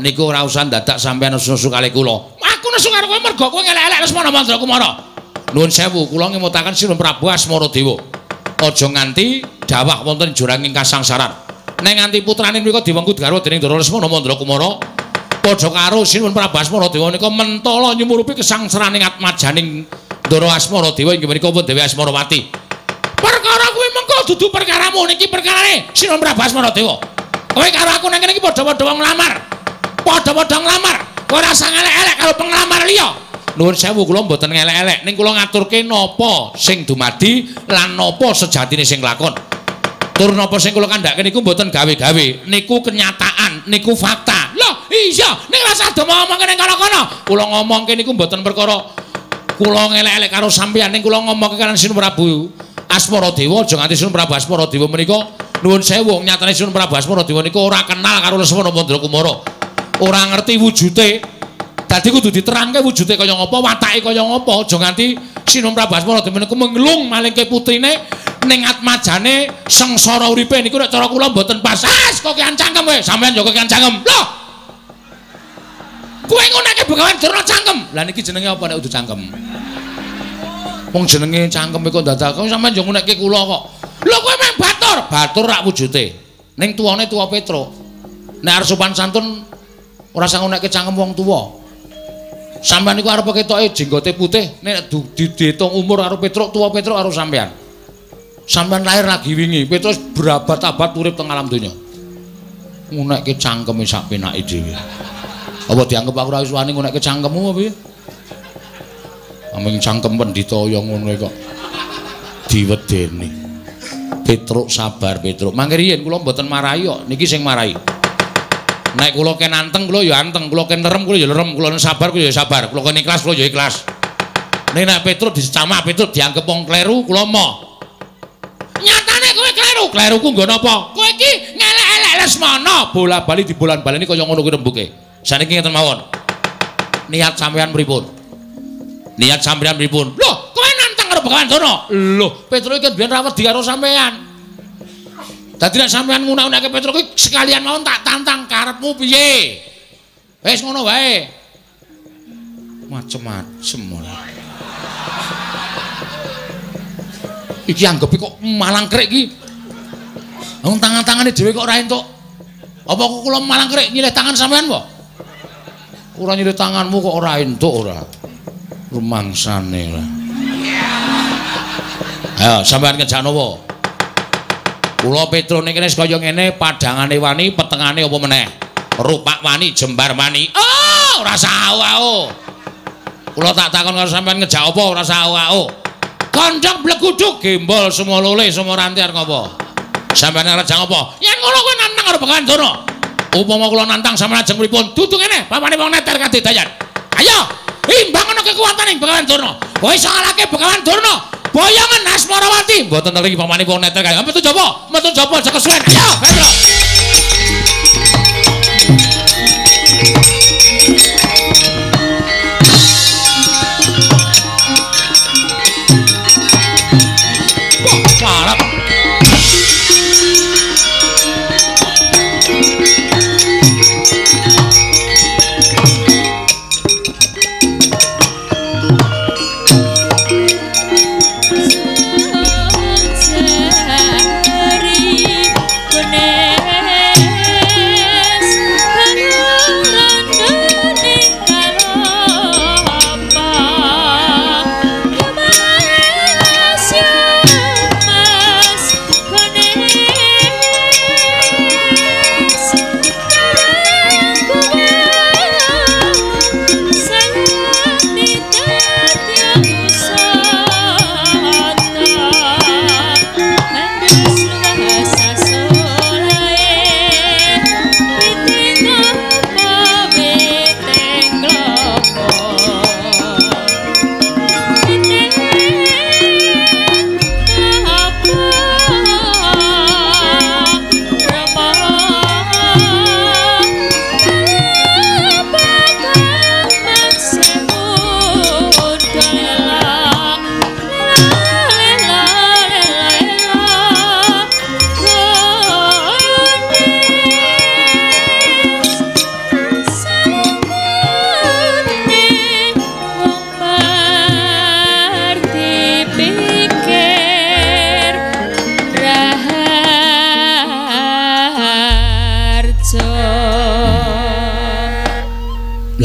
Speaker 1: Niku ora usah dadak sampean nesu-nesu kali kula. Aku nesu karo kowe mergo kowe ngelek-elek Lesmana Mandra Kumara. Nuwun sewu, kula ngemutaken Sinun Prabu Asmaradewa. Aja nganti dawah wonten juranging kasangsaran. Nek nganti putrane mriku diwengku garwa dening Ndara Lesmana Mandra Kumara, padha karo Sinun Prabu Asmaradewa nika mentala nyumurupi kesangsaraning atmajaning Ndara Asmaradewa inggih menika pun Dewi Asmarawati. Perkara kuwi mengko dudu perkaramu niki perkarane Sinun Prabu Asmaradewa. Kowe karo aku nang kene iki padha-padha nglamar. Padha-padha nglamar. Kowe ora usah elek-elek karo penglamar liya. Nuwun sewu kula mboten ngelek-elek ning kula ngaturke napa sing dumadi lan napa sejatine sing lakon. Tur napa sing kula kandhake niku mboten gawe-gawe, niku kenyataan, niku fakta. Lho, iya, ning rasa do ngomong kene kono-kono. Kula ngomongke niku mboten perkara kula ngelek-elek karo sampeyan ning kula ngomongke kalian Sinun Prabu Asmaradewa aja nganti Sinun Prabu Asmaradewa menika nuwun sewu nyatane Sinun Prabu Asmaradewa niku ora kenal karo Lesmana Mandra Kumara. Ora ngerti wujute. Dadi kudu diterangke wujute kaya ngapa, watake kaya ngapa, aja nganti Sinun Prabu Asmaradewa niku menglung malingke putrine ning atmajane sengsara uripe niku nek cara kula mboten pas. As kok kian cangkem kowe, sampean yo kian cangkem. Loh. Kowe nguneke Begawan Durna cangkem. Lah niki jenenge apa nek kudu cangkem? Wong jenenge cangkem kok dadak kok sampean yo nguneke kula kok. Lho kowe meng batur, batur rak wujute. Ning tuwane tuwa Petro. Nek arep sopan santun ora sang nguneke cangkem wong tuwa. Sampeyan niku arep ketoke jenggote putih, nek diitung umur karo Petruk, tuwa Petruk karo sampeyan. Sampeyan lahir lagi wingi, Petrus berabad-abad urip teng alam donya. Ngunekke cangkeme sak penake dhewe. Apa dianggep aku ora iso wani ngunekke cangkemmu apa piye? Aming cangkem pendhita ya ngono kok. Diwedeni. Petruk sabar Petruk. Mangke riyen kula mboten marahi kok, niki sing marahi. Nek kula ken anteng kula ya anteng, kula ken lerem kula ya lerem, kula sabar kula ya sabar, kula ken ikhlas kula ya ikhlas. Nek nek Petrus dicamak Petrus dianggep wong kleru, kula mo. Nyatane kowe kleru, kleruku nggo napa? Kowe iki ngelek-elek Lesmana, bola-bali dibolan-baleni kaya ngono kuwi rembuke. Saniki ngeten mawon. Niat sampean pripun? Niat sampean pripun? Loh, kowe nantang karo Begawan Dono? Loh, Petrus iki biyen rawet di karo sampean. Dadi nek sampean ngunak-unake Petruk kuwi sekalian mawon tak tantang karepmu piye? Wis ngono wae. Macem-macem ora. Iki anggepe kok malang krek iki. Wong tangan-tangane dhewe kok ora entuk. Apa kok kula malang krek nyilih tangan sampean po? Ora nyilih tanganmu kok ora entuk ora. Rumangsane lah. Ayo sampean ngejak napa? Kula Petro niki wis kaya ngene, padhangane wani, petengane apa meneh? Rupak wani, jembar wani. Oh, ora sawo. Kula tak takon karo sampean ngejak apa ora sawo. Kondhong bleguduk gembol semua lole semua rantiar ngopo? Sampeyan ngejak apa? Yen ngono kowe nantang karo Bekan Dono. Upama kula nantang sampeyan ajeng pripun? Dudu ngene, papane wong neter kadedayan. Ayo, imbang ana kekuwatan ing Bekan Dono. Kowe iso ngalahke Dono. Boyongan Asmarawati. Mboten ngerti pamane wong neter kaya. Metu jopo? Metu jopo aja kesuwen. Ayo, Petro.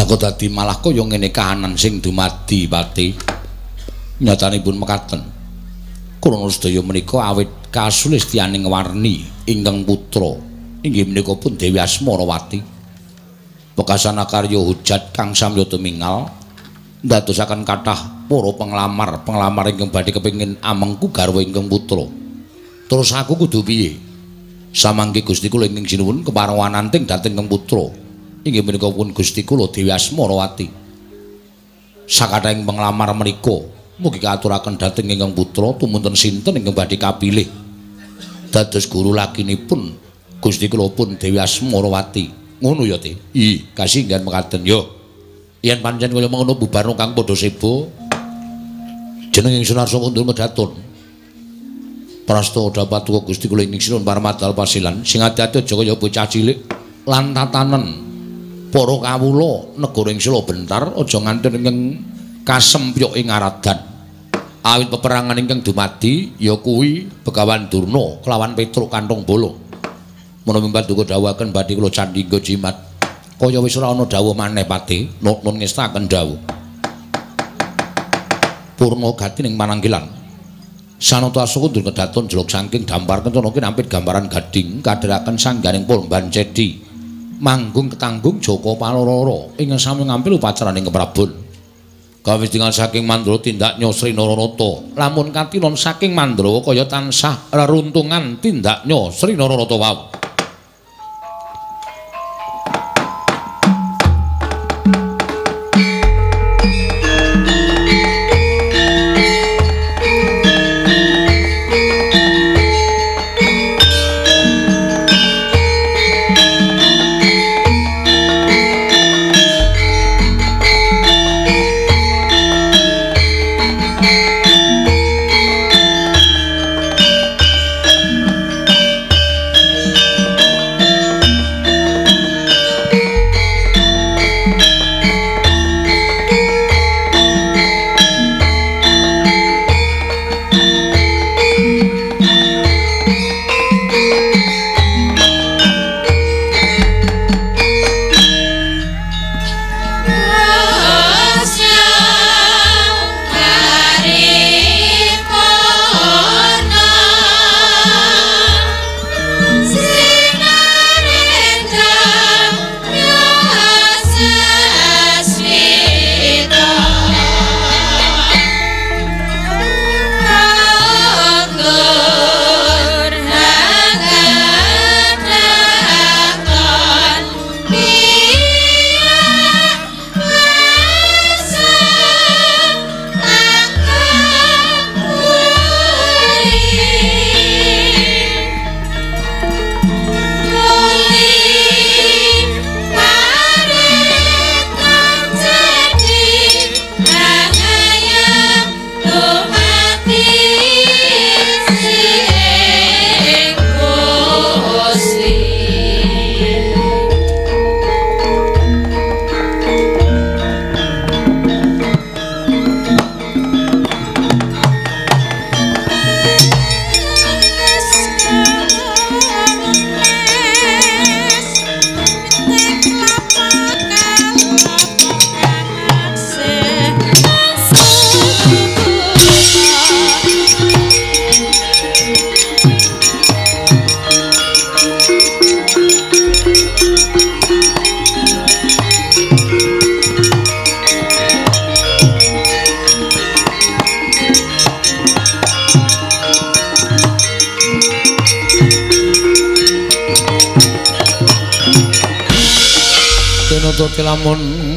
Speaker 1: Kok dadi malah kaya ngene kahanan sing dumadi pati nyatanipun mekaten. Kula sedaya menika awit kasulistianing warni ingkang putra. Inggih menika pun Dewi Asmarawati. Bekasana karya hujat kang samya tumingal ndadosaken kathah para penglamar penglamar ingkang badhe kepengin amengku garwa ingkang putra. Terus aku kudu piye? Samangke Gusti kula ing sinuwun keparwananting dhateng ingkang putra inggih menika pun Gusti kula Dewi Asmarawati. Sakathahing penglamar menika mugi katuraken dhateng ingkang putra tumunten sinten ingkang badhe kapilih dados guru lakinipun Gusti kula pun Dewi Asmarawati. Ngono ya, Ti. Ih, kasinggan mekaten yo. Yen pancen kaya mengono bubar kang padha sebo jeneng Sunarsa Kundul Medatun. Prasto dapat tuku Gusti kula ing sinun parmadal pasilan sing ati-ati aja kaya bocah cilik lan tatanen para kawula negara ing Sela bentar aja nganti ing kasempyuk ing aradan. Awit peperangan ingkang dumadi ya kuwi Begawan Durna kelawan Petruk Kantong Bolo. Menawi mbantu dawuhaken badhe kula candhingga jimat. Kaya wis ora ana dawuh maneh pati, nun ngestaken dawuh. Purna gati ning mananggilan. Sanoto asuku ndur kedaton jeluk saking dampar kentono ki nampit gambaran gading kadheraken sangganing Purban Cedi. Manggung ketanggung Joko Palororo ing sami ngampil upacaraning keprabon. Kawis dengan saking Mandra tindak Nyosri Nararata. Lamun katilon saking Mandra kaya tansah reruntungan tindak Nyosri Nararata wau.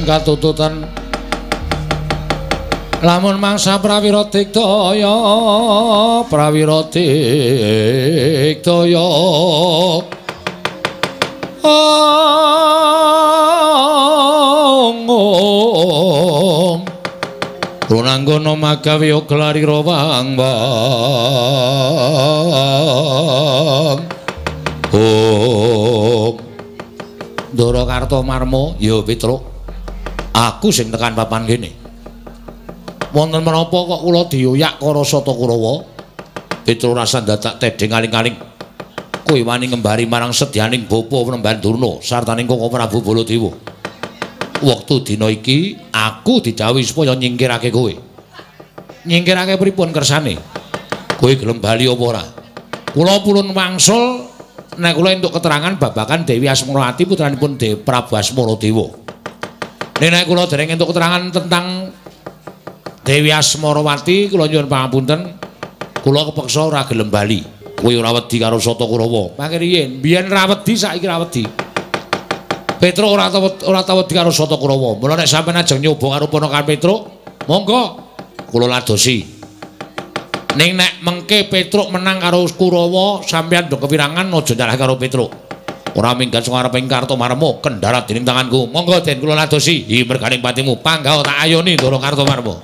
Speaker 1: Katututan. Lamun mangsa prawira diktaya prawira diktaya. Ong runanggana magawe glari rawang bang Ndara Kartomarma ya Petruk aku sing tekan papan kene. Wonten menapa kok kula dioyak karo Sata Kurawa? Petro rasa dadak tedeng aling-aling. Kowe wani ngembari marang sedyaning bapa Penemban Durna sartaning Koko Prabu Baladewa. Wektu dina iki aku didhawuhi supaya nyingkirake kowe. Nyingkirake pripun kersane? Kowe gelem bali apa ora? Kula pulun wangsul nek kula entuk keterangan babakan Dewi Asmarawati putranipun Dewi Prabu Asmaradewa. Nek kula dereng entuk keterangan tentang Dewi Asmarawati, kula nyuwun pangapunten. Kula kepeksa ora gelem bali. Kowe ora wedi karo Sata Kurawa. Mangke riyen, biyen ra wedi saiki ra wedi. Petro ora tau ora tau wedi karo Sata Kurawa. Mula nek sampeyan ajeng nyoba karo ponakan Petro, monggo kula ladosi. Ning nek mengke Petruk menang karo Kurawa, sampeyan do kepirangan aja nyalah karo Petruk. ora minggat sing arep ing Kartomarma kendarat dening tanganku. Monggo den kula ladosi. Hi merganing patimu. Panggawa tak ayoni Ndara Kartomarma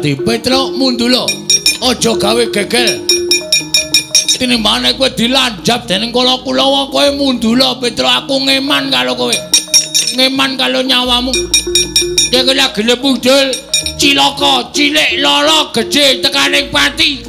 Speaker 1: Durmagati Petruk mundula aja gawe gegel. Tinimbane kowe dilanjap dening kala Kulawa kowe mundula Petruk aku ngeman karo kowe. Ngeman karo nyawamu. Dek lagi lepudul cilaka cilik lolo gede tekaning pati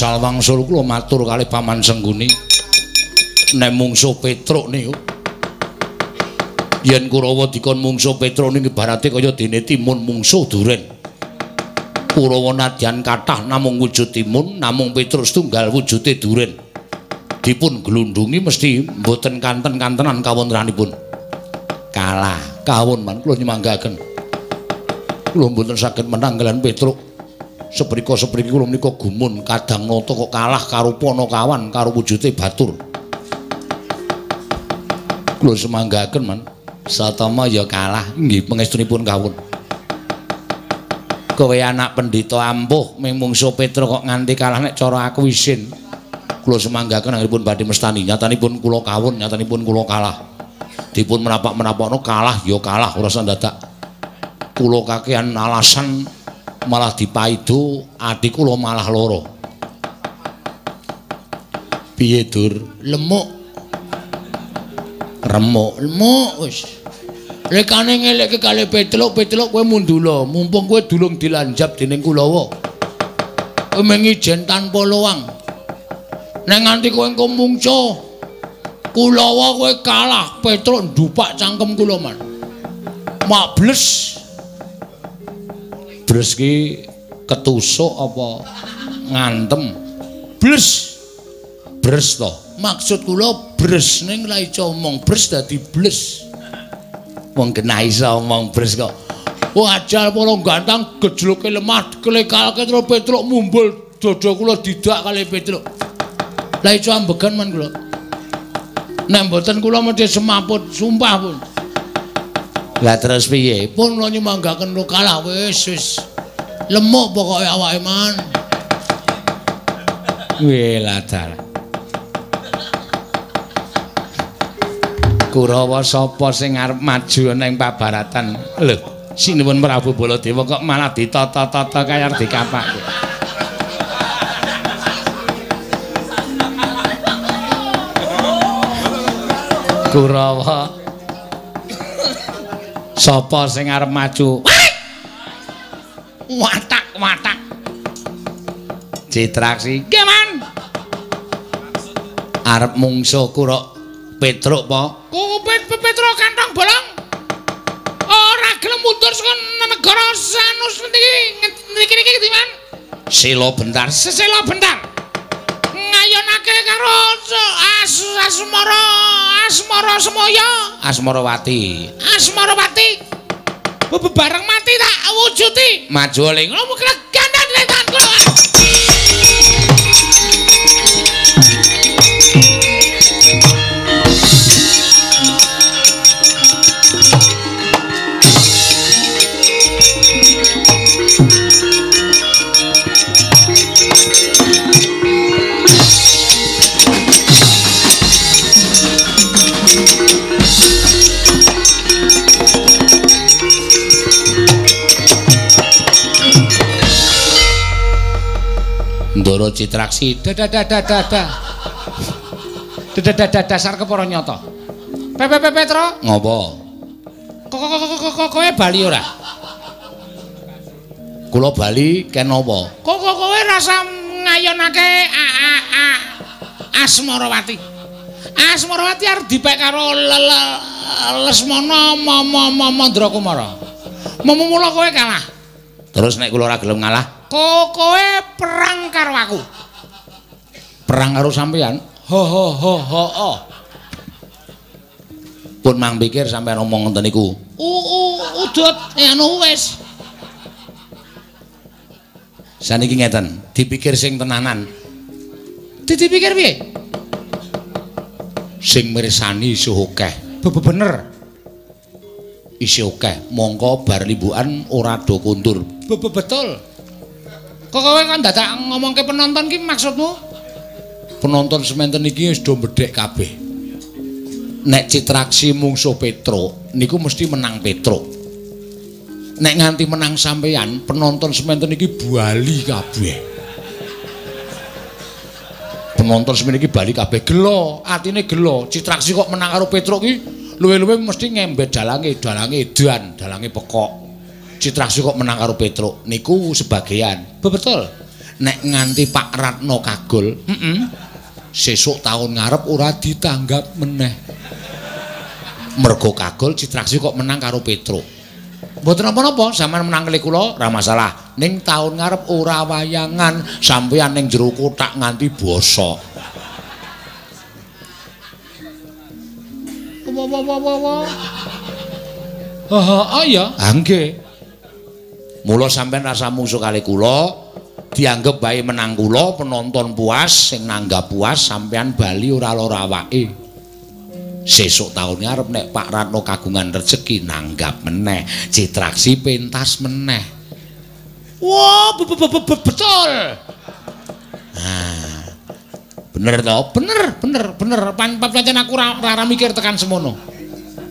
Speaker 1: Wong salwangsul kula matur kalih Paman Sengguni. Nek mungsuh Petruk niku. Yen Kurawa dikon mungsuh Petruk niku ibarate kaya dene timun mungsuh duren. Kurawa nadyan kathah namung wujud timun, namung Petruk setunggal wujude duren. Dipun glundungi mesti mboten kanten-kantenan kawontenanipun. Kalah, kawon man kula nyemanggaken. Kula mboten saged menang kalian Petruk. Seprika sepriki kula menika gumun kadang nata kok kalah karo Panakawan karo wujude batur. Kula semanggaken man. Satama ya kalah nggih pangestunipun kawon. Kowe anak pendhita ampuh ming mungsu Petruk kok nganti kalah nek cara aku isin. Kula semanggaken anggipun badhe mestani nyatanipun kula kawon nyatanipun kula kalah. Dipun menapak-menapakno kalah ya kalah ora sandadak. Kula kakehan alasan malah dipaido ati kula malah loro. Piye dur? Lemuk. Remuk, lemuk wis. Lekane ngelekke kali Petruk, Petruk kowe mundula, mumpung kowe dulung dilanjap dening Kulawa. Kowe mengijen tanpa luang. Nek nganti kowe engko mungco, Kulawa kowe kalah, Petruk ndupak cangkem kula man. Mak bles. Bles ki ketusuk apa ngantem? Bles. Bres to. Maksud kula bres ning la iso omong bres dadi bles. Wong kena iso omong bres kok. Wajal para gantang gejluke lemah klekalke terus Petruk mumbul dada kula didak kali Petruk. Lah iso ambegan man kula. Nek mboten kula mesti semaput, sumpah pun. Lah terus piye? Pun kula nyemanggaken lo kalah wis wis. Lemuk pokoke awake man. Wih lah dalah. Kurawa sapa sing arep maju ning pabaratan? Lho, sinuwun Prabu Baladewa kok malah ditata-tata kaya arep dikapake. Kurawa Sapa sing arep maju? Watak, watak. Citraksi. Nggih, Man. Arep mungsuh kura Petruk apa?
Speaker 3: Kupit Petruk kantong bolong. Ora gelem mundur saka negara Sanus niki niki niki ndi, Man?
Speaker 1: Sila bentar.
Speaker 3: Sesela bentar. Ngayonake karo As Asmara Semoyo,
Speaker 1: Asmarawati.
Speaker 3: Asmarawati. Bebareng mati tak wujuti.
Speaker 1: Maju ling.
Speaker 3: Ngono gandhan letan kula.
Speaker 1: Ndara Citraksi.
Speaker 3: Dadadadadada. Dadadadada dasar kepara nyata. Pepe Petro,
Speaker 1: Ngopo?
Speaker 3: kok kowe bali ora?
Speaker 1: Kula bali ken apa?
Speaker 3: Kok kowe rasa ngayonake Asmarawati. Asmarawati arep dipek karo Lesmana Mama Mandrakumara. Mama mula kowe kalah.
Speaker 1: Terus nek kula ora gelem ngalah,
Speaker 3: Kokoe perang karo aku.
Speaker 1: Perang karo sampean?
Speaker 3: Ho ho ho ho. ho.
Speaker 1: Pun mang pikir sampean ngomong ngoten niku.
Speaker 3: U u udut ya anu wis.
Speaker 1: Saniki ngeten, dipikir sing tenanan.
Speaker 3: Dipikir piye?
Speaker 1: Sing mirsani isih akeh.
Speaker 3: Be- Bener.
Speaker 1: Isih akeh. Mongko bar limbukan ora do kundur.
Speaker 3: Be- be- Betul. Kok kowe kan dadak ngomongke penonton ki maksudmu?
Speaker 1: Penonton sementen iki wis do bedhek kabeh. Nek citraksi mungsuh Petro niku mesti menang Petro. Nek nganti menang sampeyan, penonton sementen iki bali kabeh. Penonton sementen iki bali kabeh gelo, atine gelo. Citraksi kok menang karo Petro ki luwe-luwe mesti ngembet dalange, dalange edan, dalange pekok. Citraksi kok menang karo Petro niku sebagian.
Speaker 3: Be- Betul.
Speaker 1: Nek nganti Pak Ratno kagul,
Speaker 3: Heeh.
Speaker 1: sesuk tahun ngarep ora ditanggap meneh. Mergo kagul Citraksi kok menang karo Petro. Mboten napa-napa, sampean menang kali kula ora masalah. Ning tahun ngarep ora wayangan, sampeyan ning jero kotak nganti bosok.
Speaker 3: Wa wa wa wa wa. Oh, oh iya.
Speaker 1: Ha nggih. Mula sampean rasa mungsuh kali kula, dianggep bae menang kula, penonton puas, sing nanggap puas, sampean bali ora lara awake. Sesuk taun ngarep nek Pak Ratno kagungan rejeki nanggap meneh, citraksi pentas meneh.
Speaker 3: Wah, be- be- be- be- betul.
Speaker 1: Bener to?
Speaker 3: Bener, bener, bener. Pan pancen aku ora mikir tekan semono.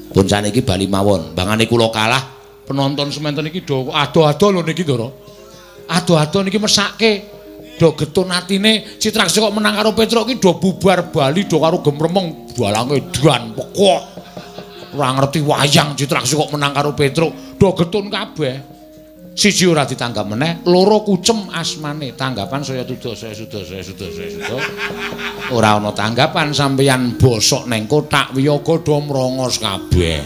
Speaker 1: Pun saniki bali mawon, bangane kula kalah, penonton sementen iki do ado-ado lho niki Ndoro. Ado-ado niki mesake. Do getun atine Citraksi kok menang karo Petruk iki do bubar bali do karo gemremeng balange dan pokok. Ora ngerti wayang Citraksi kok menang karo Petruk, do getun kabeh. Siji ora ditanggap meneh, loro kucem asmane. Tanggapan saya tuduh, saya sudah, saya sudah, saya sudah. Ora ana tanggapan sampeyan bosok neng kotak wiyaga do mrongos kabeh.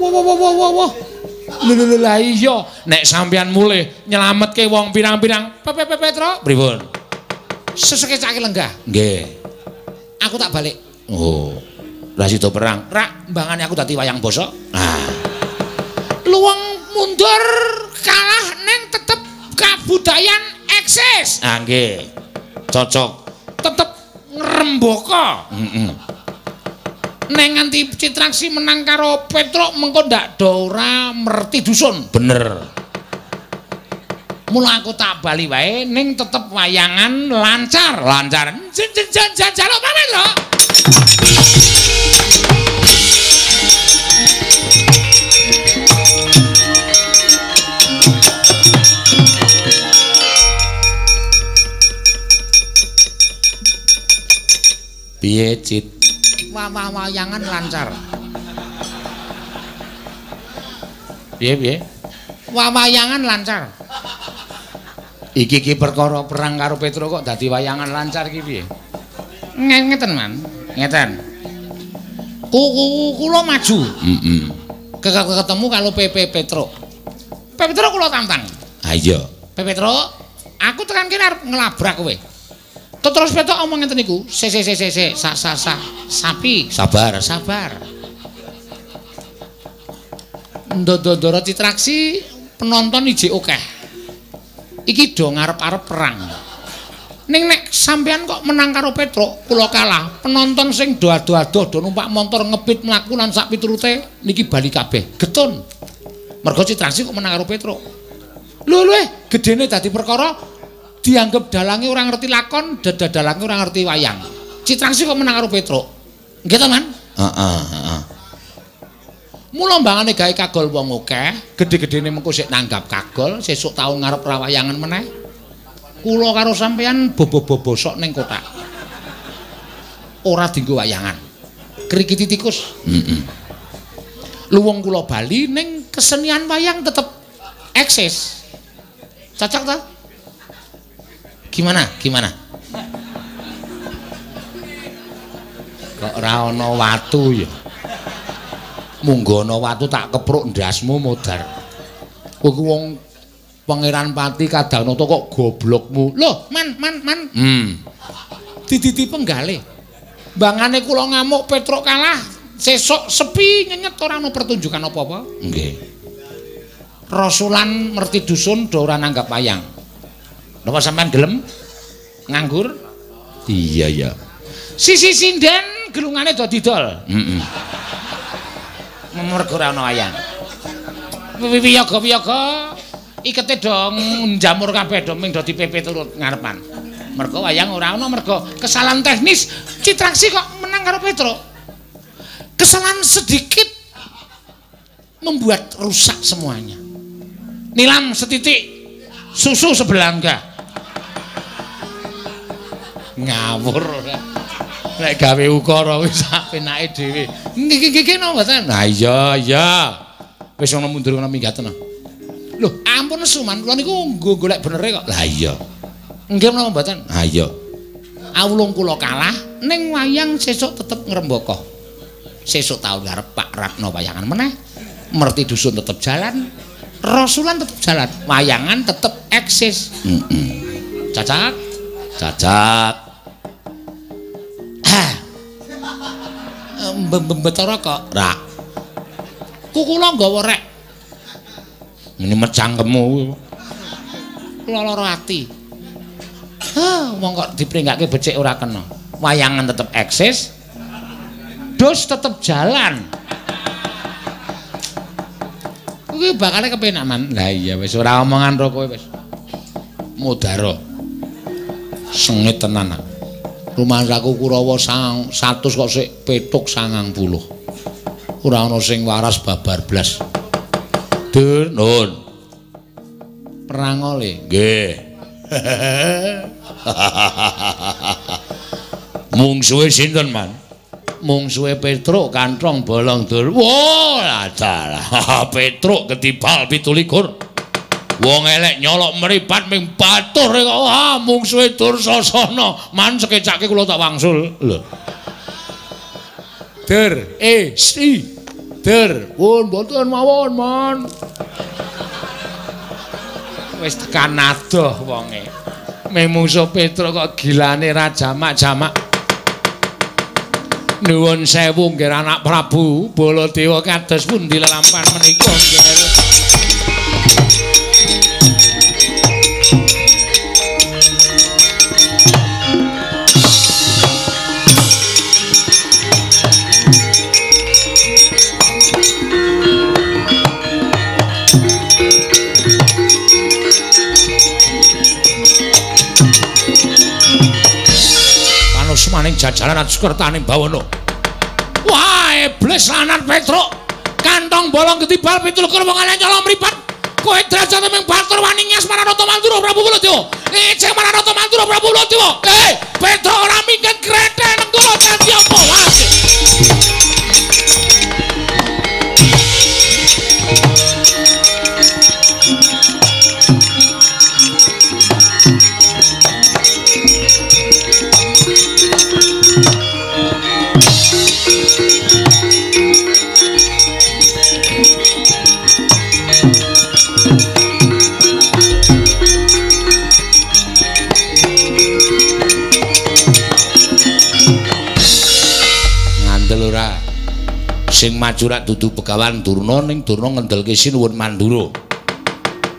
Speaker 3: Wah, wah, wah, wah, wah, wah.
Speaker 1: Lho lho lah iya, nek sampeyan mulih nyelametke wong pirang-pirang,
Speaker 3: Pepe Petro,
Speaker 1: pripun?
Speaker 3: sesekecake lenggah.
Speaker 1: Nggih.
Speaker 3: Aku tak balik.
Speaker 1: Oh. Lah sida perang. Rak, mbangane aku dadi wayang bosok. Ah.
Speaker 3: Luweng mundur kalah neng tetep kabudayan eksis.
Speaker 1: Ah nggih. Cocok.
Speaker 3: Tetep ngrembaka.
Speaker 1: Heeh.
Speaker 3: Neng nganti Citraksi menang karo Petro mengko ndak do ora merti dusun.
Speaker 1: Bener.
Speaker 3: Mula aku tak bali wae ning tetep wayangan lancar.
Speaker 1: Lancar.
Speaker 3: Jaluk pamit lho.
Speaker 1: Piye, Cit?
Speaker 3: Wah wah wayangan lancar.
Speaker 1: Piye, piye?
Speaker 3: Wah wayangan lancar.
Speaker 1: Iki ki perkara perang karo Petro kok dadi wayangan lancar ki piye?
Speaker 3: Nge- Ngeten man, ngeten. Ku ku- kula maju
Speaker 1: Heeh.
Speaker 3: ke ke- ketemu kalau PP Petro. PP Petro kula tantang.
Speaker 1: Ha iya.
Speaker 3: PP Petro, aku tekan kene arep ngelabrak kowe. Terus Petro omong ngeten niku, se se se se se sa sa sa sapi,
Speaker 1: Sabar.
Speaker 3: sabar. Ndodoro citraksi penonton iji akeh. Iki do ngarep-arep perang. Ning nek sampean kok menang karo Petro, kula kalah. Penonton sing do ado-ado do numpak motor ngebit mlaku lan sak piturute niki bali kabeh. Getun. Mergo citraksi kok menang karo Petro. Lho lho, gedene dadi perkara dianggep dalange ora ngerti lakon, dada dalange ora ngerti wayang. Citraksi kok menang karo Petro. Nggih to, Man?
Speaker 1: Heeh, heeh.
Speaker 3: Mula mbangane gawe kagol wong akeh, gedhe-gedhene mengko sik nanggap kagol, sesuk taun ngarep rawayangan meneh. Kula karo sampeyan bobo-bobo sok ning kotak. Ora dienggo wayangan. Krikiti tikus.
Speaker 1: Heeh.
Speaker 3: Luwung kula bali ning kesenian wayang tetep eksis. Cocok ta? Gimana? Gimana?
Speaker 1: Kok ana watu ya? Munggo ana watu tak kepruk ndasmu modar. Kowe wong Pangeran Pati Kadanata kok goblokmu. Loh, man man man.
Speaker 4: Hmm.
Speaker 1: Diditi penggale. Bangane kula ngamuk Petruk kalah. Sesuk sepi nyenyet ora ana pertunjukan apa-apa.
Speaker 4: Nggih.
Speaker 1: Rasulan merti dusun do ora nanggap wayang. Napa sampean gelem nganggur?
Speaker 4: Iya ya.
Speaker 1: Sisi sinden gelungane do didol.
Speaker 4: Heeh.
Speaker 1: Mergo ora ana wayang. Wiyaga-wiyaga ikete do njamur kabeh do ming do dipepe turut ngarepan. Mergo wayang ora ana mergo kesalahan teknis Citraksi kok menang karo Petro. Kesalahan sedikit membuat rusak semuanya. Nilam setitik susu sebelangga. Ngawur ora. Nek gawe ukara wis apenake dhewe. Nggih-nggih no mboten.
Speaker 4: Nah iya iya.
Speaker 1: Wis ana mundur ana minggaten. Lho, ampun Suman, kula niku nggo golek benere kok.
Speaker 4: Lah iya.
Speaker 1: Nggih menapa mboten?
Speaker 4: Ah iya.
Speaker 1: Awulung kula kalah, ning wayang sesuk tetep ngrembaka. Sesuk taun ngarep Pak Ratno wayangan meneh. Merti dusun tetep jalan. Rasulan tetep jalan. Wayangan tetep eksis.
Speaker 4: Heeh. Cacat.
Speaker 1: Ah. Mbembetara kok.
Speaker 4: Rak.
Speaker 1: Kukula nggawa rek.
Speaker 4: Ini mecangkemmu.
Speaker 1: Kula lara ati. Hah, wong kok dipringgake becik ora kena. Wayangan tetep eksis. Dus tetep jalan. Kuwi bakale kepenak man. Lah iya wis ora omongan ro kowe wis. Mudaro. Sengit tenan. ah. Rumah saku Kurawa sang 100 kok sik petuk 90. Ora ana sing waras babar blas.
Speaker 4: Dur, nun.
Speaker 1: Perang oleh.
Speaker 4: Nggih. [laughs] Mungsuhe sinten, Man?
Speaker 1: Mungsuhe Petruk kanthong bolong dur.
Speaker 4: Wah, dalah. [laughs] Petruk ketibal 17. Wong elek nyolok meripat ming batur kok. Ah, mungsuhe Dursasana. Man sekecake kula tak wangsul. Lho.
Speaker 1: Dur, eh, si. Dur, pun mboten mawon, Mon. Wis tekan adoh wonge. Memungsu Petruk kok gilane ra jamak-jamak. Nuwun sewu nggih anak Prabu, Baladewa kados pundi lelampahan menika nggih.
Speaker 4: Panusmaning jajaran Asukertaning bawana.
Speaker 1: Wah, iblis lanat Petruk. Kantong bolong ketibal pitulkur wong ala nyolong mripat. Kowe derajate ming batur wani nyas Maranata Mantura Prabu Baladewa. Ijeng Maranata Mantura Prabu Baladewa. Eh, Petruk ora minggat grete nenggala dadi apa wae.
Speaker 4: Sing maju rak dudu Begawan Durna ning Durna ngendelke Sinuwun Mandura.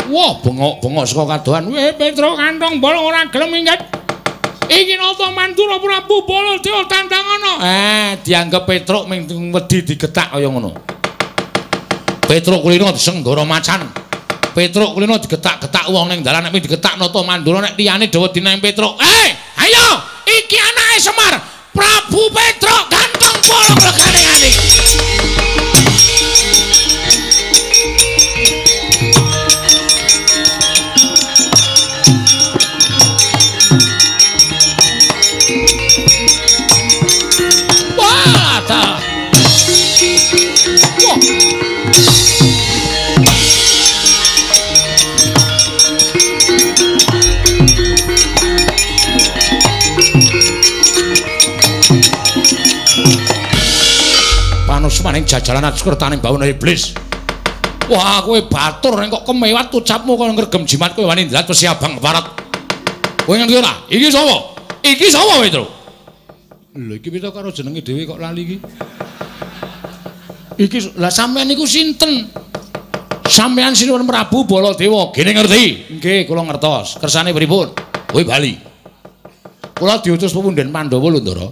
Speaker 1: Wah, bengok-bengok saka kadohan. Weh, Petruk kantong bolong ora gelem minggat. Iki nata Mantura Prabu Baladewa tandangana. Eh, dianggep Petruk ming wedi digetak kaya ngono.
Speaker 4: Petruk kulino disenggara macan. Petruk kulino digetak-getak wong ning dalan nek digetak nata Mandura nek liyane dawa dina Petruk.
Speaker 1: Eh, ayo, iki anake Semar. Prabu Petruk ganteng bolong legane ane.
Speaker 4: Panusmaning jajalan Asukertaning bawana iblis.
Speaker 1: Wah, kowe batur nek kok kemewat ucapmu kaya ngregem jimat kowe wani ndrat pesi abang barat. Kowe ngerti ora? Iki sapa? Iki sapa Petro? Lho iki pita karo jenenge dhewe kok lali iki. Iki lah sampean niku sinten? Sampean Sinuwun Prabu Baladewa, gene ngerti? Nggih, kula ngertos. Kersane pripun? Kowe bali. Kula diutus pepunden Pandhawa lho, Ndara.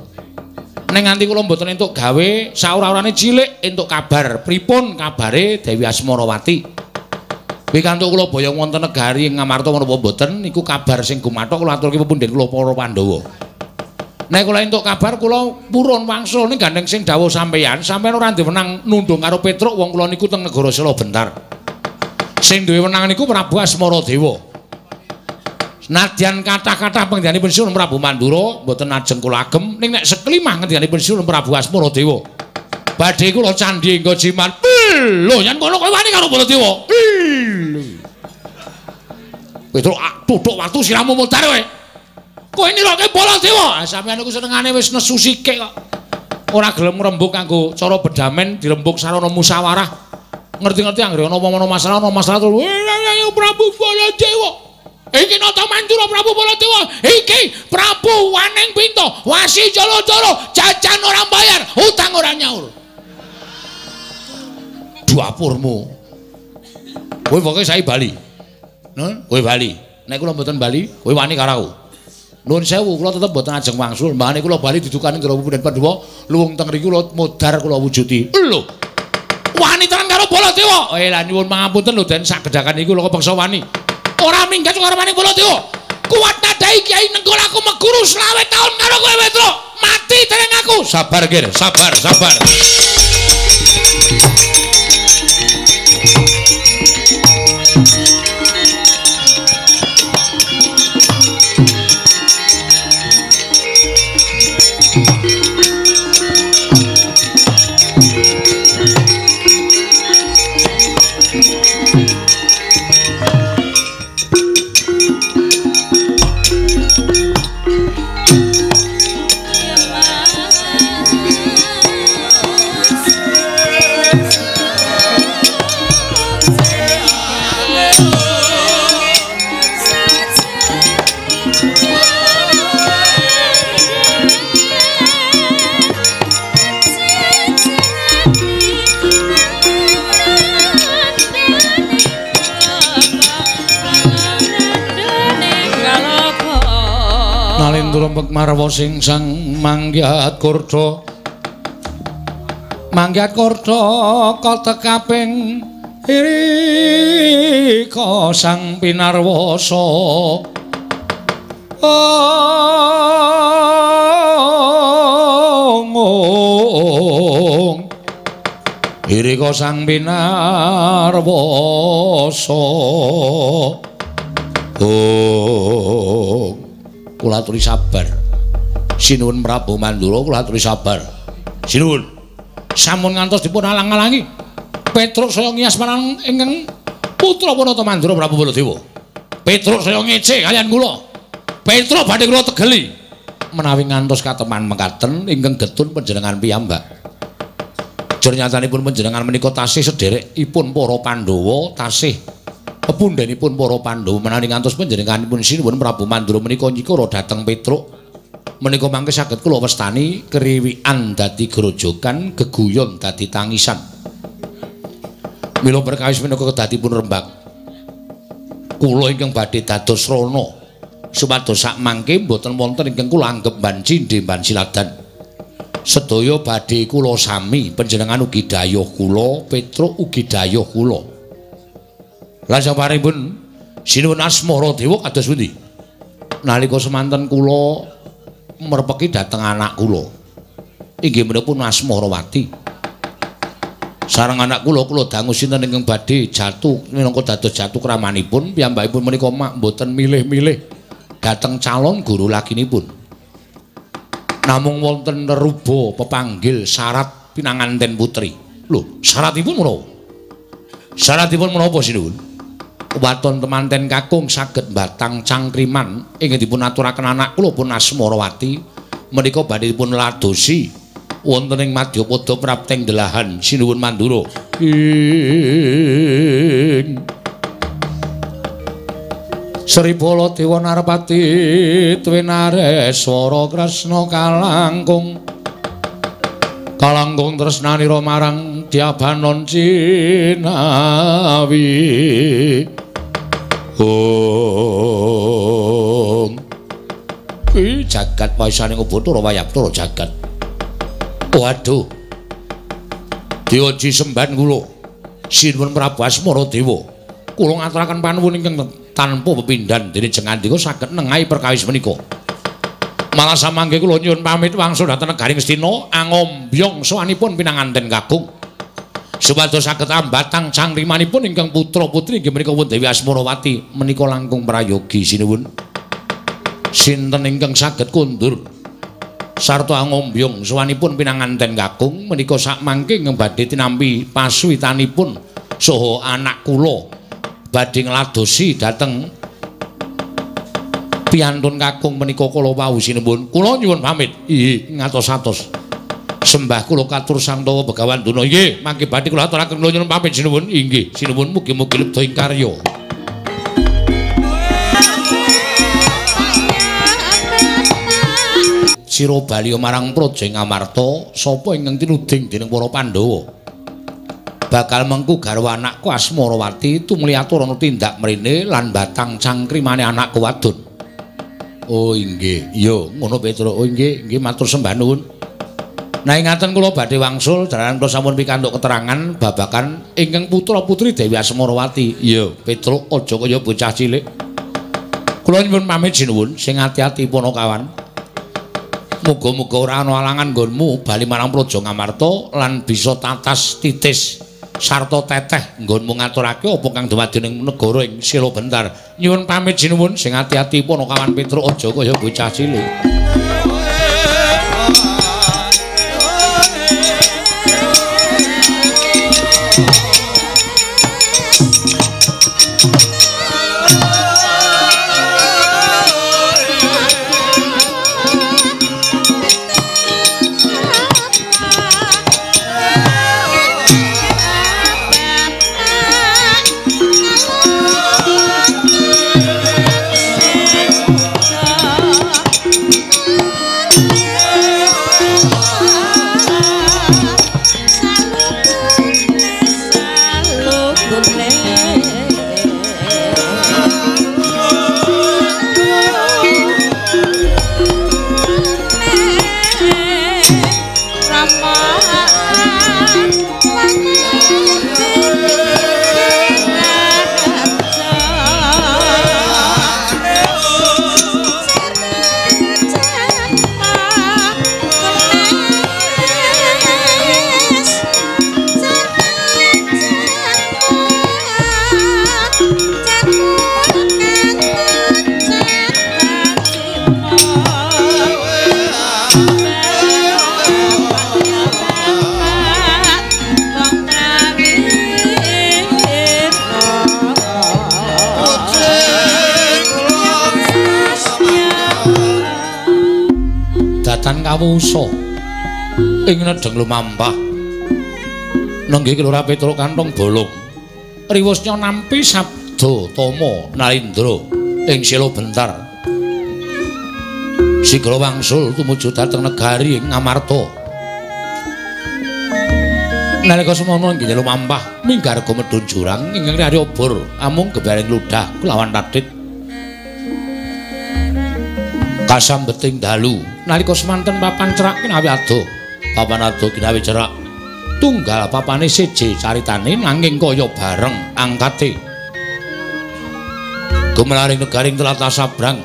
Speaker 1: Ning nganti kula mboten entuk gawe, saura-urane cilik entuk kabar. Pripun kabare Dewi Asmarawati? Pikantuk kula boyong wonten negari Ngamarta menapa mboten niku kabar sing gumathok kula aturke pepunden kula para Pandhawa. Nek kula entuk kabar kula purun wangsul ning gandeng sing dawuh sampeyan, sampeyan ora diwenang nundung karo Petruk wong kula niku teng negara Sela bentar. Sing duwe wenang niku Prabu Asmaradewa. Nadyan kathah-kathah panggenipun Sinuwun Prabu Mandura mboten ajeng kula agem ning nek seklimah ngendikanipun Sinuwun Prabu Asmaradewa. Badhe kula candhi engko jiman. Lho, yen ngono kowe wani karo Baladewa. Petruk tutuk waktu siramu mudhar kowe. Kowe niroke Baladewa. Ah sampeyan iku senengane wis nesu sikik kok. Ora gelem ngrembug kanggo cara bedamen dirembug sarana musyawarah. Ngerti-ngerti anggere ana apa-apa masalah, ana masalah Prabu Baladewa. Iki nata Mandura Prabu Baladewa. Iki Prabu Waning Pinto, Wasi Jolo-jolo, jajan ora bayar, utang ora nyaur. Dapurmu. Kowe pokoke sae bali. Nun, kowe bali. Nek kula mboten bali, kowe wani karo aku. Nuwun sewu, kula tetep mboten ajeng wangsul. Mbahane kula bali didukani karo Punden Pandhawa, luwung teng mriki kula modar kula wujuti. Lho. Wani tenan karo Baladewa. Eh, lah nyuwun pangapunten lho Den sagedakan iku lho kok bangsa wani. Ora minggat karo wani Baladewa. Kuat nadai Kiai Nenggol aku meguru selawe tahun karo kowe Petro. Mati dereng aku.
Speaker 2: Sabar, Gir. Sabar, sabar.
Speaker 1: Pekmarwa sing sang manggyat kurda Manggyat kurda kota kaping irika sang pinarwasa. Ong Irika sang pinarwasa. Ong kula aturi sabar. Sinuwun Prabu Mandura kula aturi sabar. Sinuwun. Sampun ngantos dipun alang-alangi. Petruk saya ngias marang ingkang putra Punata Mandura Prabu Baladewa. Petruk saya ngece kalian kula. Petruk badhe kula tegeli. Menawi ngantos kateman mekaten ingkang getun panjenengan piyambak. Jur nyatanipun panjenengan menika tasih sederekipun para Pandhawa tasih pepundhenipun para Pandhawa menawi ngantos panjenenganipun sinuwun Prabu Mandura menika nyikara dhateng Petruk menika mangke saged kula wastani keriwikan dadi grojogan geguyon dadi tangisan. Mila perkawis menika kedatipun rembag kula ingkang badhe dados rana supados sak mangke boten wonten ingkang kula anggep banci ndemban siladan. Sedaya badhe kula sami panjenengan ugi dayuh kula Petruk ugi dayuh kula. Lah saparipun sinuwun asmara dewa kados pundi? Nalika semanten kula merpeki dhateng anak kula. Inggih menika pun Asmarawati. Sareng anak kula kula dangu sinten ingkang badhe jatuh minangka dados jatuh kramanipun piyambakipun menika mak mboten milih-milih dhateng calon guru lakinipun. Namung wonten ruba pepanggil syarat pinanganten putri. Lho, syaratipun menapa? Syaratipun menapa sinuwun? Waton temanten kakung saged batang cangkriman ingkang dipun aturaken anak kula pun Asmarawati menika badhe dipun ladosi wonten ing Madyapada prapteng delahan. Sinuwun Mandura. Sri Bala Dewa Narpati Twinare Swara Kresna Kalangkung. Kalangkung tresnanira marang Diabanon Cinawi Om. Ki jagat waisane ngobotura wayaptura jagat. Waduh. Dewa Jisemban kula. Sinuwun Prabu Asmara Dewa. Kula ngaturaken panuwun ingkang tanpa pepindhan. Dene jengandika saged nengahi perkawis menika. Malah samangke kula nyuwun pamit wangsul dhateng negaring Astina angombyong sowanipun pinanganten kakung. Supados saged ambatang cangrimanipun ingkang putra-putri inggih menika Dewi Asmarawati menika langkung prayogi. Sinuwun. Sinten ingkang saged kundur? Sarta angombyong sowanipun pinanganten kakung menika sakmangke badhe tinampi pasuwitanipun saha anak kula. Badhe ngladosi dhateng piantun kakung menika kula wau. Sinembun kula nyuwun pamit. Nggih ngatos-atos sembah kula katur sang tawa begawan duna nggih mangke badhe kula aturaken kula nyuwun pamit sinembun inggih sinembun mugi-mugi lebet ing karya Sira bali marang Praja Ngamarta sapa ingkang tinuding dening para Pandhawa bakal mengku garwa anakku Asmarawati tumuli atur ana tindak mrene lan batang cangkrimane anakku wadon. Oh inggih, iya ngono Petro. Oh inggih, nggih matur sembah nuwun. Nah ingatan kula badhe wangsul jararan kula sampun pikantuk keterangan babakan ingkang putra-putri Dewi Asmarawati. Iya, Petro aja kaya bocah cilik. Kula nyuwun pamit sinuwun sing ati-ati kawan. Muga-muga ora ana alangan nggonmu bali marang Praja Ngamarta lan bisa tatas titis sarta teteh nggonmu ngaturake apa kang dumadi ning negara ing Sila Bentar. Nyuwun pamit jinuwun sing ati-ati Punakawan Petruk aja kaya bocah cilik. Ing nedeng lumampah nenggih kelora petruk kantong bolong. Riwusnya nampi sabda tama narindra ing sila bentar. Sigra wangsul tumuju dhateng negari ngamarta nalika semono inggih lumampah minggarga medun jurang ingkang riyari obor amung gebaring ludah kulawan tatit kasambeting dalu nalika semanten papan cerak kinawi ado papan ado kinawi cerak tunggal papane siji caritane nanging kaya bareng angkate. Gumelaring negaring telata sabrang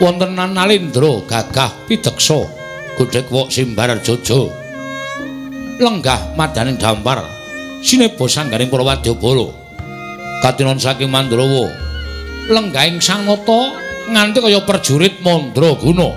Speaker 1: wonten nalindra gagah pideksa. Godhek wok simbar jojo. Lenggah madaning dampar sinebo sanggaring para wadyabala katinon saking mandrawa lenggahing sang nata nganti kaya perjurit mandraguna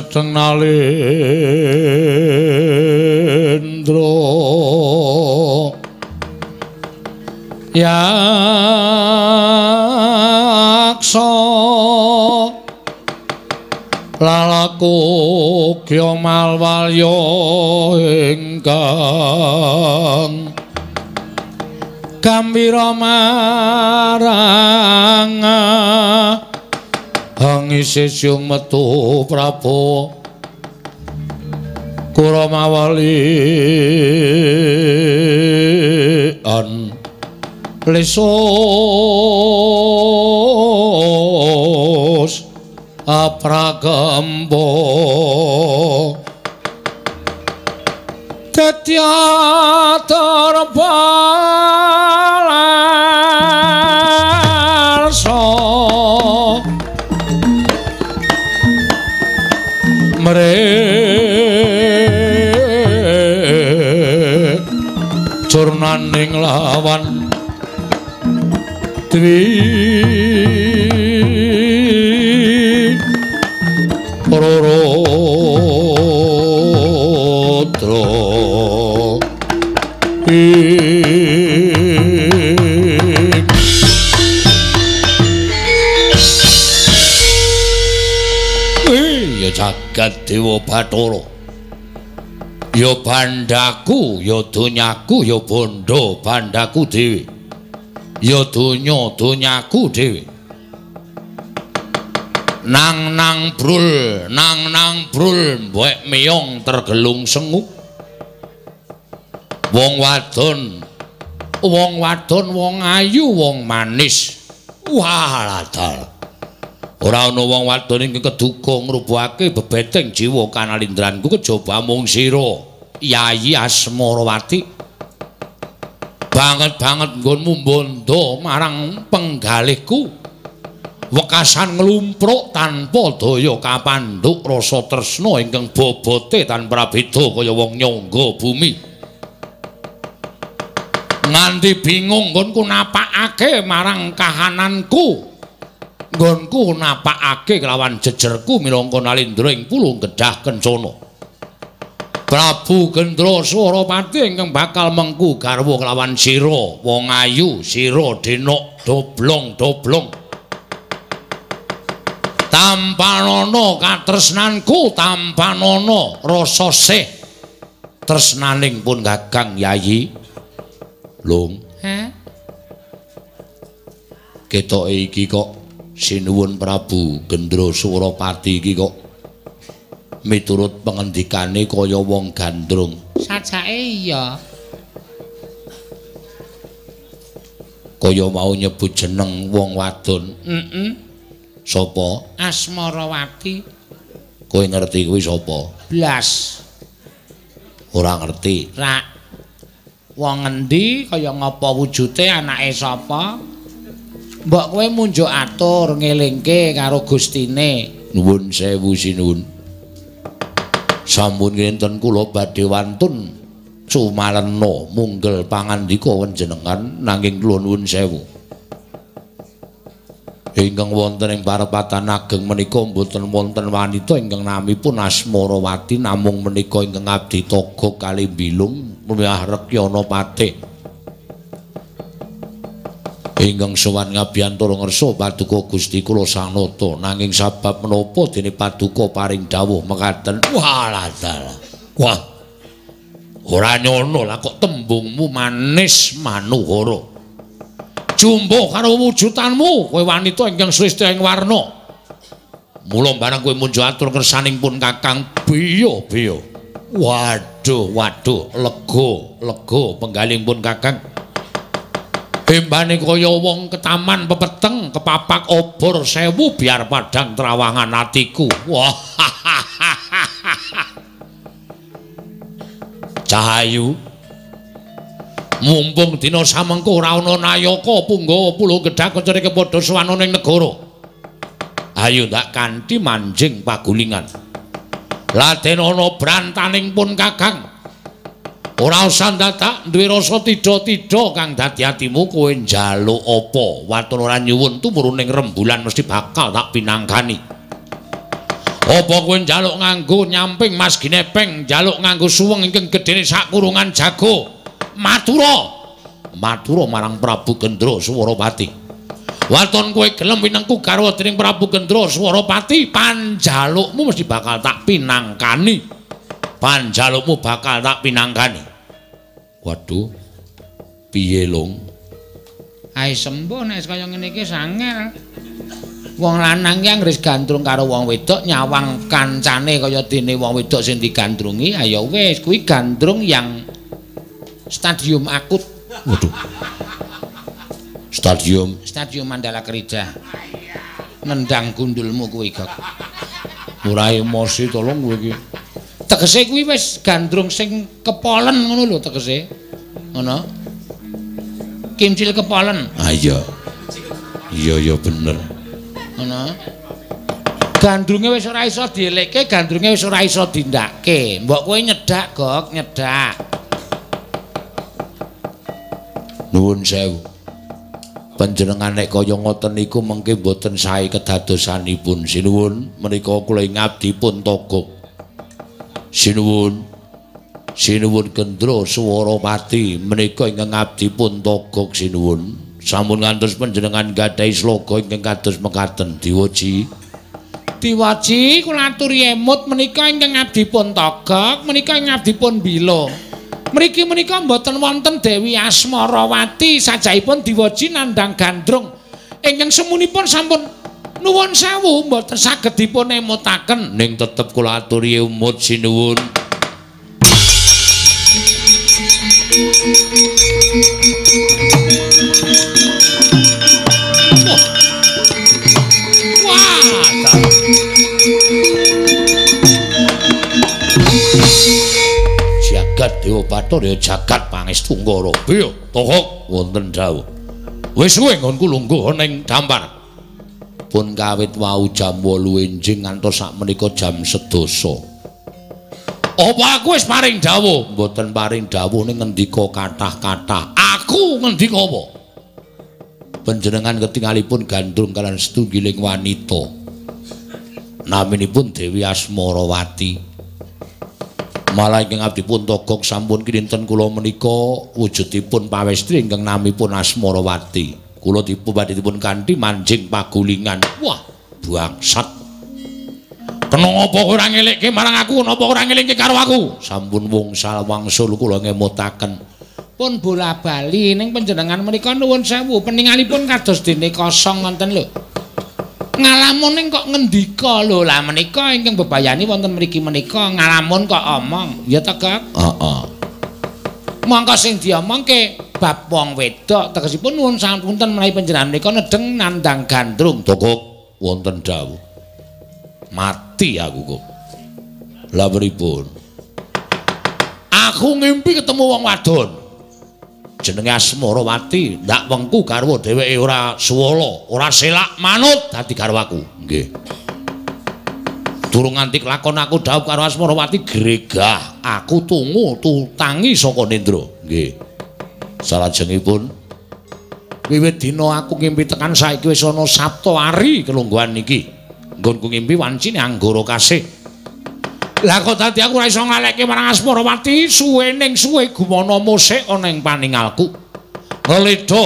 Speaker 1: riseteng nalindra yaksa lalaku kya malwalya ingkang gambira marang hangise syung metu prabu kuramawali an lesos apragambo. Tetya jurnaning lawan. Dwi Roro Ya jagat dewa Bathara. Ya bandaku, ya donyaku, ya bondo bandaku dhewe. Ya donya donyaku dhewe. Nang nang brul, nang nang brul, mbek meyong tergelung sengu. Wong wadon, wong wadon, wong ayu, wong manis. Waladal. Ora ana wong wadon ing keduka ngrubuhake bebeteng jiwa kanalindranku kejaba mung sira, Yayi Asmarawati. Banget-banget nggonmu bondo marang penggalihku. wekasan nglumpruk tanpa daya kapandhuk rasa tresna ingkang bobote tanpa beda kaya wong nyangga bumi nganti bingung nggonku napakake marang kahananku nggonku napakake kelawan jejerku minangka nalindra ing pulung gedhah kencana Prabu Gendra Swaropati ingkang bakal mengku garwa kelawan sira. Wong ayu sira denok doblong doblong. Tampanono katresnanku tampanono rasa sih tresnaning pun gagang yayi. Lung.
Speaker 3: Hah?
Speaker 1: ketoke iki kok sinuwun Prabu Gendra Suropati iki kok miturut pengendikane kaya wong gandrung
Speaker 3: Sajake iya.
Speaker 1: kaya mau nyebut jeneng wong wadon
Speaker 3: Heeh.
Speaker 1: sapa
Speaker 3: Asmarawati
Speaker 1: kowe ngerti kuwi sapa
Speaker 3: blas.
Speaker 1: ora ngerti
Speaker 3: Ra wong endi kaya ngapa wujute anake sapa? Mbok kowe munjuk atur ngelingke karo gustine.
Speaker 1: nuwun sewu sinuwun sampun kinten kula badhe wantun. Cumalena munggel pangandika wenjenengan nanging kula nuwun sewu. Ingkang wonten ing parepatan ageng menika mboten wonten wanita ingkang namipun Asmarawati namung menika ingkang abdi toga kali bilung miyah rekyana patih ingkang sowan ngabiyantara ngersa paduka Gusti kula sanata. Nanging sabab menapa dene paduka paring dawuh mekaten waladal wah ora nyono lah kok tembungmu manis manuhara. Jumbo karo wujudanmu kowe wanita ingkang sresti ing warna. Mula barang kowe munjuk atur kersaning pun kakang biya-biya waduh waduh lega lega penggaling pun kakang Bembane kaya wong ketaman pepeteng kepapak obor sewu biar padang trawangan atiku. Wah. [laughs] Cahayu. Mumpung dina samengko ora ana nayaka punggawa pulo gedhak kencere kepadha swana ning negara. Ayo ndak kanthi manjing pagulingan. Laden ana brantaning pun Kakang. Ora usah dadak duwe rasa tida-tida kang dadi atimu kowe njaluk apa watun ora nyuwun tumurun ning rembulan mesti bakal tak pinangkani. Apa kowe njaluk nganggo nyamping Mas Ginepeng, njaluk nganggo suweng ingkang gedene sak kurungan jago. Matura. Matura marang Prabu Gendra Suwaropati. Waton kowe gelem winengku garwa dening Prabu Gendra Suwaropati, panjalukmu mesti bakal tak pinangkani. Panjalukmu bakal tak pinangkani. Waduh. Piye, Long?
Speaker 3: Ai sembuh nek kaya ngene iki sangel. Wong lanang ki anggere gandrung karo wong wedok nyawang kancane kaya dene wong wedok sing digandrungi, ayo wis kuwi gandrung yang stadium akut.
Speaker 1: Waduh. Stadium
Speaker 3: Stadium Mandala Kerida. Nendang gundulmu kuwi, Gok.
Speaker 1: ora emosi tolong kowe iki.
Speaker 3: Tegese kuwi wis gandrung sing kepolen ngono lho tegese. Ngono. Kimcil kepolen.
Speaker 1: Ah iya. Iya iya bener.
Speaker 3: Ngono. Gandrunge wis ora iso dielekke, gandrunge wis ora iso dindakke. Mbok kowe nyedak, Gok, nyedak.
Speaker 1: Nuwun sewu. Panjenengan nek kaya ngoten niku mengke boten sae kedadosanipun. Sinuwun menika kula ngabdi pun togok. Sinuwun. Sinuwun Gendra Suwaropati menika ingkang ngabdi pun togok sinuwun. Sampun ngantos panjenengan gadhahi sloga ingkang kados mekaten diwaji.
Speaker 3: Diwaji kula aturi emut menika ingkang ngabdi pun togok, menika ingkang ngabdi pun bila. Mriki menika mboten wonten Dewi Asmarawati sajaipun diwaji nandang gandrung. Ingkang semunipun sampun nuwun sewu mboten saged dipun emutaken.
Speaker 1: Ning tetep kula aturi umut sinuwun. Jagat Dewa Bathara ya jagat pangestu Nggara. Iya, tokok wonten dawuh. Wis suwe nggonku lungguh ning dampar. Pun kawit wau jam 8 enjing ngantos sak menika jam sedasa. Apa aku wis paring dawuh? Mboten paring dawuh ning ngendika kathah-kathah. Aku ngendika apa? Panjenengan ketingalipun gandrung kalian setunggiling wanita. Naminipun Dewi Asmarawati. malah ingkang abdi pun togok sampun kinten kula menika wujudipun pawestri ingkang namipun Asmarawati. Kula dipun badhe dipun kanthi manjing pagulingan. Wah, bangsat. Kena apa ora ngelikke marang aku, napa ora ngelingke karo aku? Sampun wungsal wangsul kula ngemutaken.
Speaker 3: pun bola bali ning panjenengan menika nuwun sewu peningalipun kados dene kosong ngoten lho. Ngalamun ning kok ngendika lho lah menika ingkang bebayani wonten mriki menika ngalamun kok omong. Ya to, Gak?
Speaker 1: Heeh.
Speaker 3: Mangka sing diomongke bab wong wedok tegesipun nuwun sapunten menawi panjenengan menika nedeng nandang gandrung.
Speaker 1: Togok wonten dawuh. Mati aku kok. Lah pripun? Aku ngimpi ketemu wong wadon. Jenenge Asmarawati, ndak wengku garwa dheweke ora suwala, ora selak manut dadi garwaku. Nggih. Durung nganti lakon aku dawuh karo Asmarawati gregah, aku tungu tutangi saka Nendra. Nggih. Salajengipun wiwit dina aku ngimpi tekan saiki wis ana Sabtu ari kelungguhan iki. Nggonku ngimpi wancine anggara kasih. Lah kok dadi aku ora iso ngalekke marang Asmarawati, suwe ning suwe gumana musik ana ing paningalku. Ngledo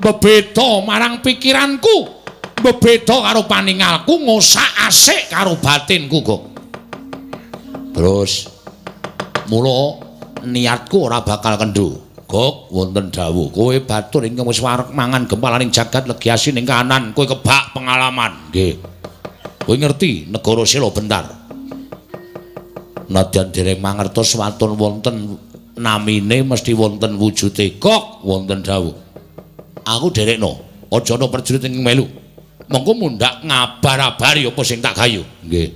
Speaker 1: bebeda marang pikiranku. Bebeda karo paningalku, ngosak asik karo batinku, Gok. Terus mula niatku ora bakal kendhu. Gok wonten dawuh, kowe batur ingkang wis warek mangan gempalaning jagat legiasi ning kanan, kowe kebak pengalaman. Nggih. Kowe ngerti negara Sela bentar. Nadyan dereng mangertos watun wonten namine mesti wonten wujude. Gok wonten dawuh. Aku derekno, aja ana prajurit ing melu. Mengko mundhak ngabar-abari apa sing tak gayu. Nggih.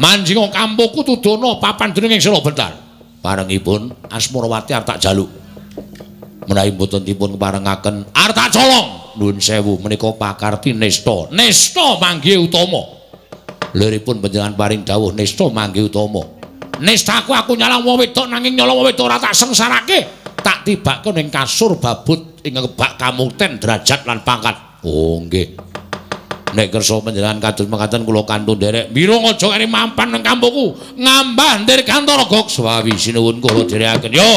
Speaker 1: Manjing kampuku tudono papan dening Sela bentar. Parengipun Asmarawati arep tak jaluk. Menawi mboten dipun keparengaken arep tak colong. Nuwun sewu menika pakarti nesta. Nesta manggih utama. Liripun panjenengan paring dawuh nesta manggih utama. Nistaku aku nyalang wong wedok nanging nyolong wong wedok ora tak sengsarake. Tak tibake ning kasur babut ing ngebak kamuten derajat lan pangkat. Oh nggih. Nek kersa panjenengan kados mekaten kula kantun derek. Mirung aja kene mampan nang kampungku. Ngambah ndir kantor gok swawi sinuwun kula dherekaken. Yo.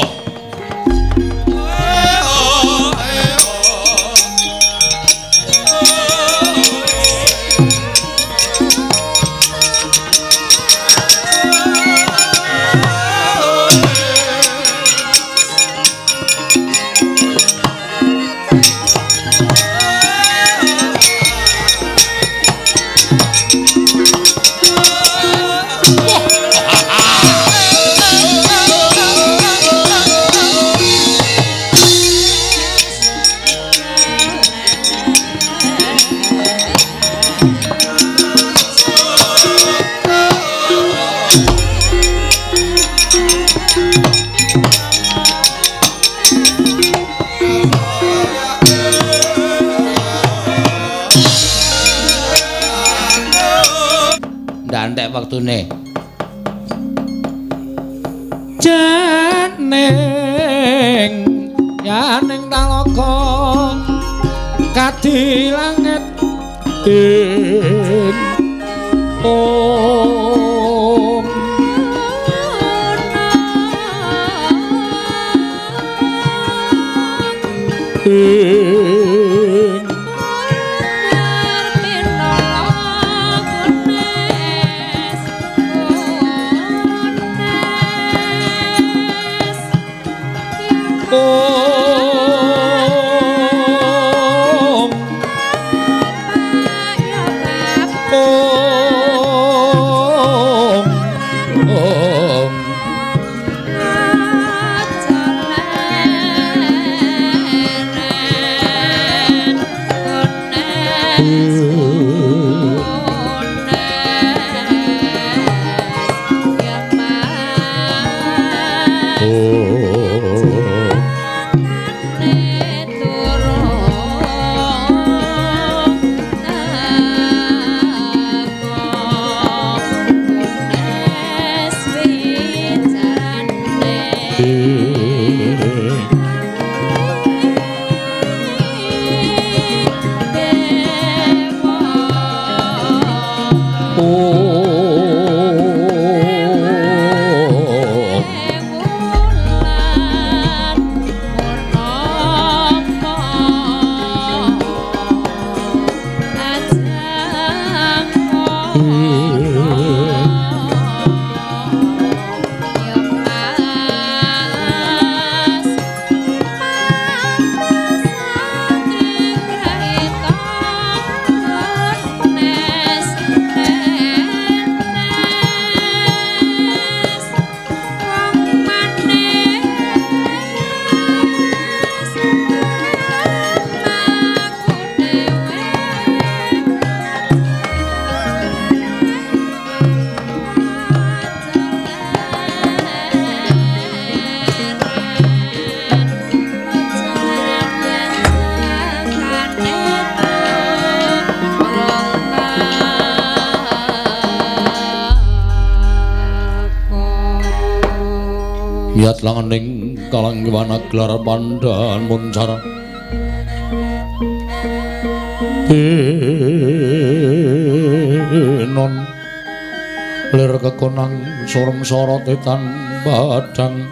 Speaker 1: Kekonang surem sorote tan badang.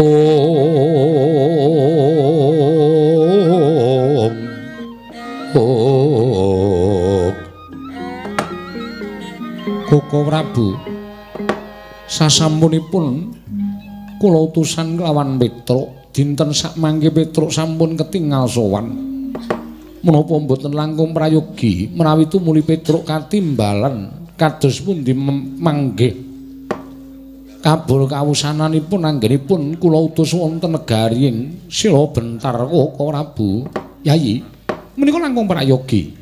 Speaker 1: Om Om. Koko Prabu sasampunipun kula utusan kelawan Petruk dinten sak mangke Petruk sampun ketingal sowan. Menapa mboten langkung prayogi menawi tumuli Petruk katimbalan kados pundi mangke kabul kawusananipun anggenipun kula utus wonten negari ing Sila Bentar. Koko Prabu Yayi menika langkung prayogi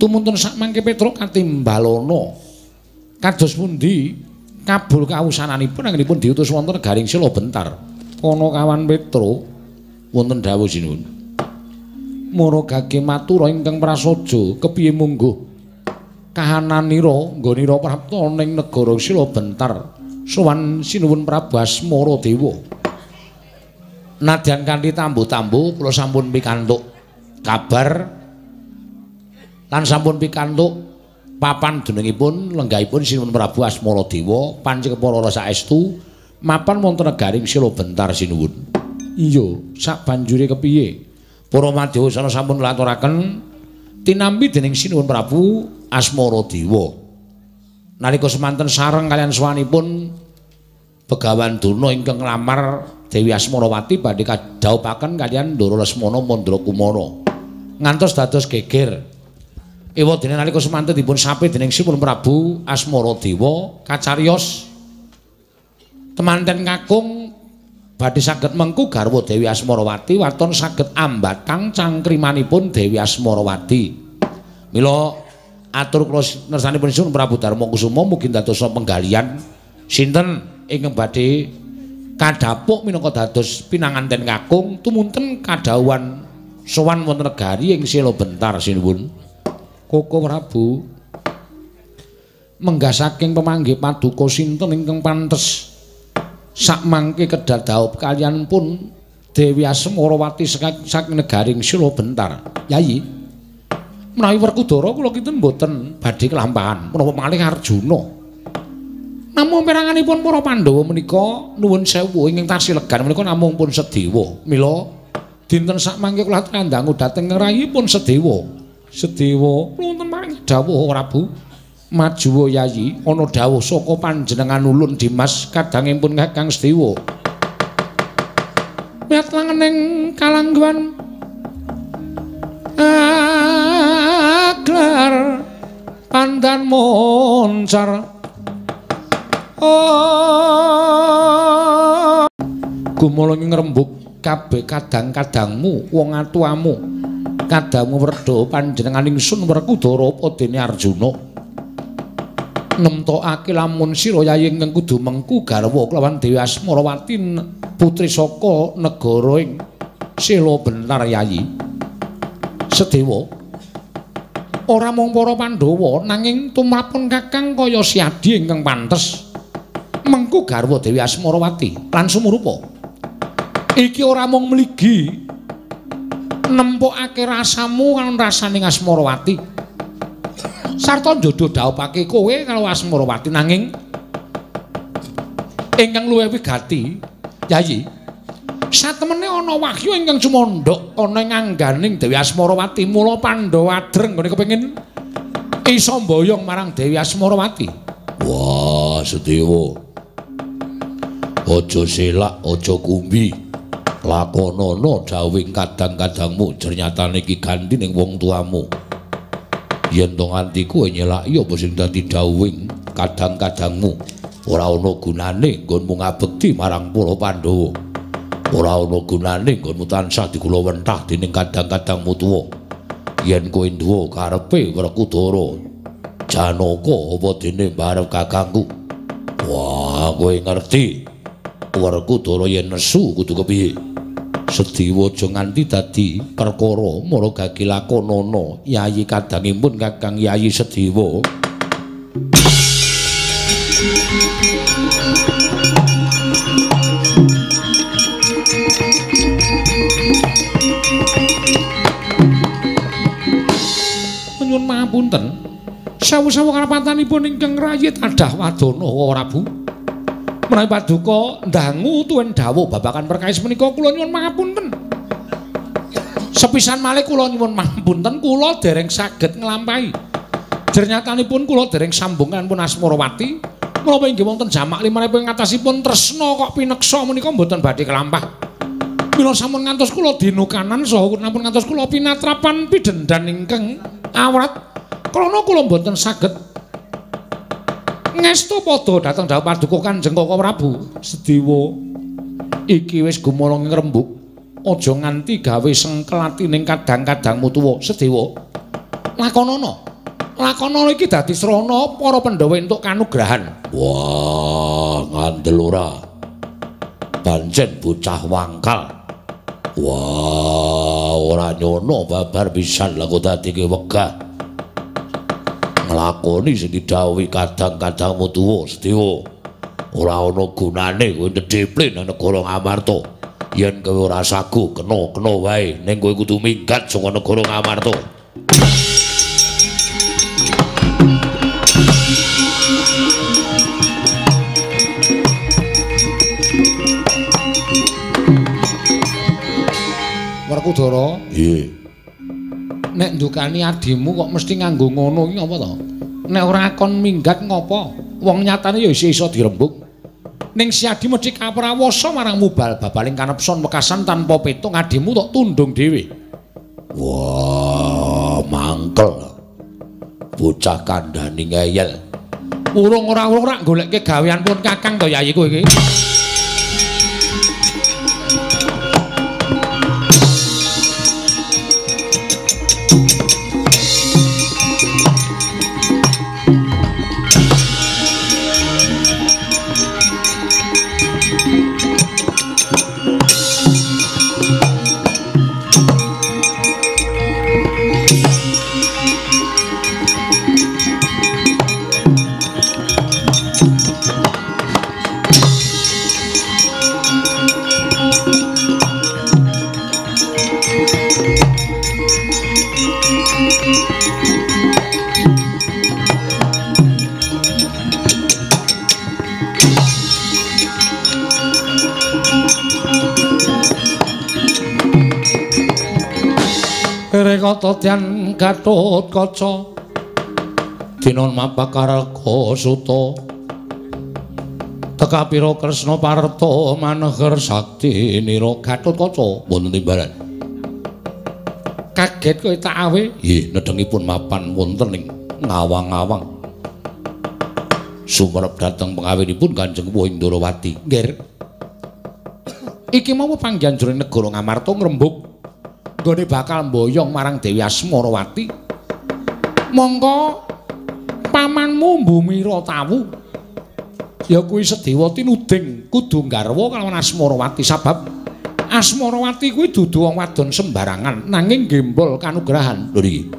Speaker 1: tumuntun sak mangke Petruk katimbalana kados pundi kabul kawusananipun anggenipun diutus wonten garing Sila Bentar. Kono kawan Petro wonten dawuh sinuwun. Maragake matura ingkang prasaja kepiye mungguh kahananira nggonira prapta ning negara Sila bentar sowan sinuwun Prabu Asmara Dewa. Nadyan kanthi tambu-tambu kula sampun pikantuk kabar lan sampun pikantuk papan dunungipun lenggahipun sinuwun Prabu Asmara Dewa panjenengan para saestu mapan wonten negaring Sila bentar sinuwun. Iya, sak banjure kepiye? Para madyawa sana sampun ngaturaken tinampi dening sinuwun Prabu Asmara Dewa. Nalika semanten sareng kalian swanipun Begawan Durna ingkang nglamar Dewi Asmarawati badhe kadhaupaken kalian Ndara Lesmana Mandra Kumara. Ngantos dados geger. Ewa dene nalika semanten dipun sape dening sinuwun Prabu Asmara Dewa kacariyos temanten kakung badhe saged mengku garwa Dewi Asmarawati waton saged ambatang cangkrimanipun Dewi Asmarawati. Mila atur kula nersanipun Sun Prabu Darma Kusuma mugi dadosa penggalian sinten ingkang badhe kadhapuk minangka dados pinanganten kakung tumunten kadhawuhan sowan wonten negari ing Sela Bentar sinuwun. Koko Prabu menggah saking pemanggih paduka sinten ingkang pantes sak mangke kedal daup kalian pun Dewi Asmarawati saking negaring Sila Bentar. Yayi. Menawi Werkudara kula kinten mboten badhe kelampahan menapa malih Arjuna. Namung peranganipun para Pandhawa menika nuwun sewu ingkang tasilegan menika namung pun Sedewa. Mila dinten sak mangke kula kandangu dhateng ngrayipun Sedewa. Sedewa, wonten maring dawuh Prabu. Maju yayi ana dawuh saka panjenengan ulun Dimas kadangipun Kakang Sedewa Miat langening kalangguan. Aglar pandan moncar. Oh. Gumolo ngrembug kabeh kadang-kadangmu wong atuamu. Kadamu werda panjenengan ingsun Werkudara apa dene Arjuna nemtokake lamun sira yayi ingkang kudu mengku garwa kelawan Dewi Asmarawati putri saka negara ing Sela Bentar yayi. Sedewa ora mung para Pandhawa nanging tumrapun Kakang kaya Siadi ingkang pantes mengku garwa Dewi Asmarawati lan sumurupa. Iki ora mung mligi nempokake rasamu kan rasaning Asmarawati sarta njodo dhaupake kowe karo Asmarawati nanging ingkang luwih wigati Yayi satemene ana wahyu ingkang cumondhok ana ing angganing Dewi Asmarawati mula Pandhawa adreng ngene kepengin isa mboyong marang Dewi Asmarawati
Speaker 5: wah Sedewa aja selak aja kumbi. Lakonana dawing kadang-kadangmu jernyatane iki ganti ning wong tuamu yen to nganti kowe nyelaki apa sing dadi dawuhing kadang-kadangmu? Ora ana gunane nggonmu ngabekti marang para Pandhawa. Ora ana gunane nggonmu tansah dikula wentah dening kadang-kadangmu tuwa. Yen kowe duwe karepe Werkudara Janaka apa dene barep kakangku wah kowe ngerti. Werkudara yen nesu kudu kepiye Sediwa aja nganti dadi perkara mara gagilakonana yayi kadangipun Kakang Yayi Sediwa.
Speaker 1: Nyuwun pangapunten. Sawu-sawu karapatanipun ingkang rayit adah wadana Prabu. Menawi paduka ndangu tuwin dawuh babakan perkais menika kula nyuwun pangapunten. Sepisan malih kula nyuwun pangapunten kula dereng saged nglampahi. Jernyatanipun kula dereng sambungan pun Asmarawati. Menapa inggih wonten jamak limanipun ngatasipun tresna kok pineksa menika mboten badhe kelampah. Mila sampun ngantos kula dinukanan saha nampun ngantos kula pinatrapan pidendan ingkang awrat. Krana kula mboten saged ngestu padha dhateng dawuh paduka Kanjeng Koko Prabu Sedewa iki wis gumolong ngrembug. Aja nganti gawe sengkel atining kadang-kadangmu tuwa Sedewa lakonana. Lakonana iki dadi srana para Pandhawa entuk kanugrahan.
Speaker 5: Wah ngandel ora. Pancen bocah wangkal. Wah ora nyono babar pisan lha kok dadi wegah
Speaker 6: nglakoni sing didhawuhi kadang-kadangmu tuwa Sedewa. Ora ana gunane kowe ndheple nang negara Ngamarta. Yen kowe ora sagu kena-kena wae ning kowe kudu minggat saka negara Ngamarta.
Speaker 1: Werkudara,
Speaker 6: Iya.
Speaker 1: Nek ndukani adimu kok mesti nganggo ngono iki apa to? Nek ora kon minggat ngopo? Wong nyatane ya isih iso dirembug. Ning si Adi mesti kaprawasa marang mubal babaling kanepson wekasan tanpa petung adimu tok tundung dhewe.
Speaker 6: Wah, mangkel. Bocah kandhani ngeyel.
Speaker 1: Urung ora ora goleke gawean pun Kakang to yayi kowe iki. Rekata tian Gatut Kaca. Dinon mapakareka suta. Teka pira Kresna Parta maneher sakti nira Gatut Kaca wonten timbalan. Kaget kowe tak awe.
Speaker 6: Nggih, nedhengipun mapan wonten ing ngawang-ngawang. Sumerep dhateng pengawinipun Kanjeng Wuh Indrawati.
Speaker 1: Nggih. Iki mau jroning negara Ngamarta ngrembug nggone bakal mboyong marang Dewi Asmarawati. Mongko pamanmu Mbumira tawu. Ya kuwi Sedewa tinuding kudu garwa kalawan Asmarawati sabab Asmarawati kuwi dudu wong wadon sembarangan nanging gembol kanugrahan.
Speaker 6: Lho.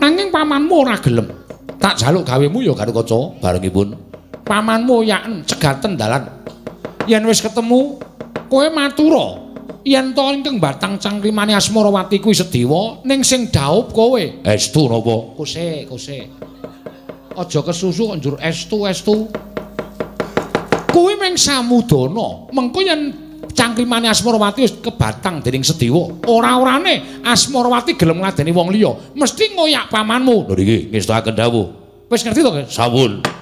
Speaker 1: Nanging pamanmu ora gelem. Tak jaluk gawemu ya karo kaca
Speaker 6: Barengipun
Speaker 1: pamanmu yaken cegaten dalan. Yen wis ketemu, kowe matura. Yen to ingkang batang cangkrimane Asmarawati kuwi Sedewa, ning sing dhaup kowe.
Speaker 6: estu napa?
Speaker 1: Kuse, kuse. Aja kesusu kok njur estu estu. Kuwi meng samudana. Mengko yen cangkrimane Asmarawati wis kebatang dening Sedewa, ora-orane Asmarawati gelem ngladeni wong liya, mesti ngoyak pamanmu.
Speaker 6: Lho niki ngestaken dawuh.
Speaker 1: Wis ngerti to, Guys?
Speaker 6: Sampun.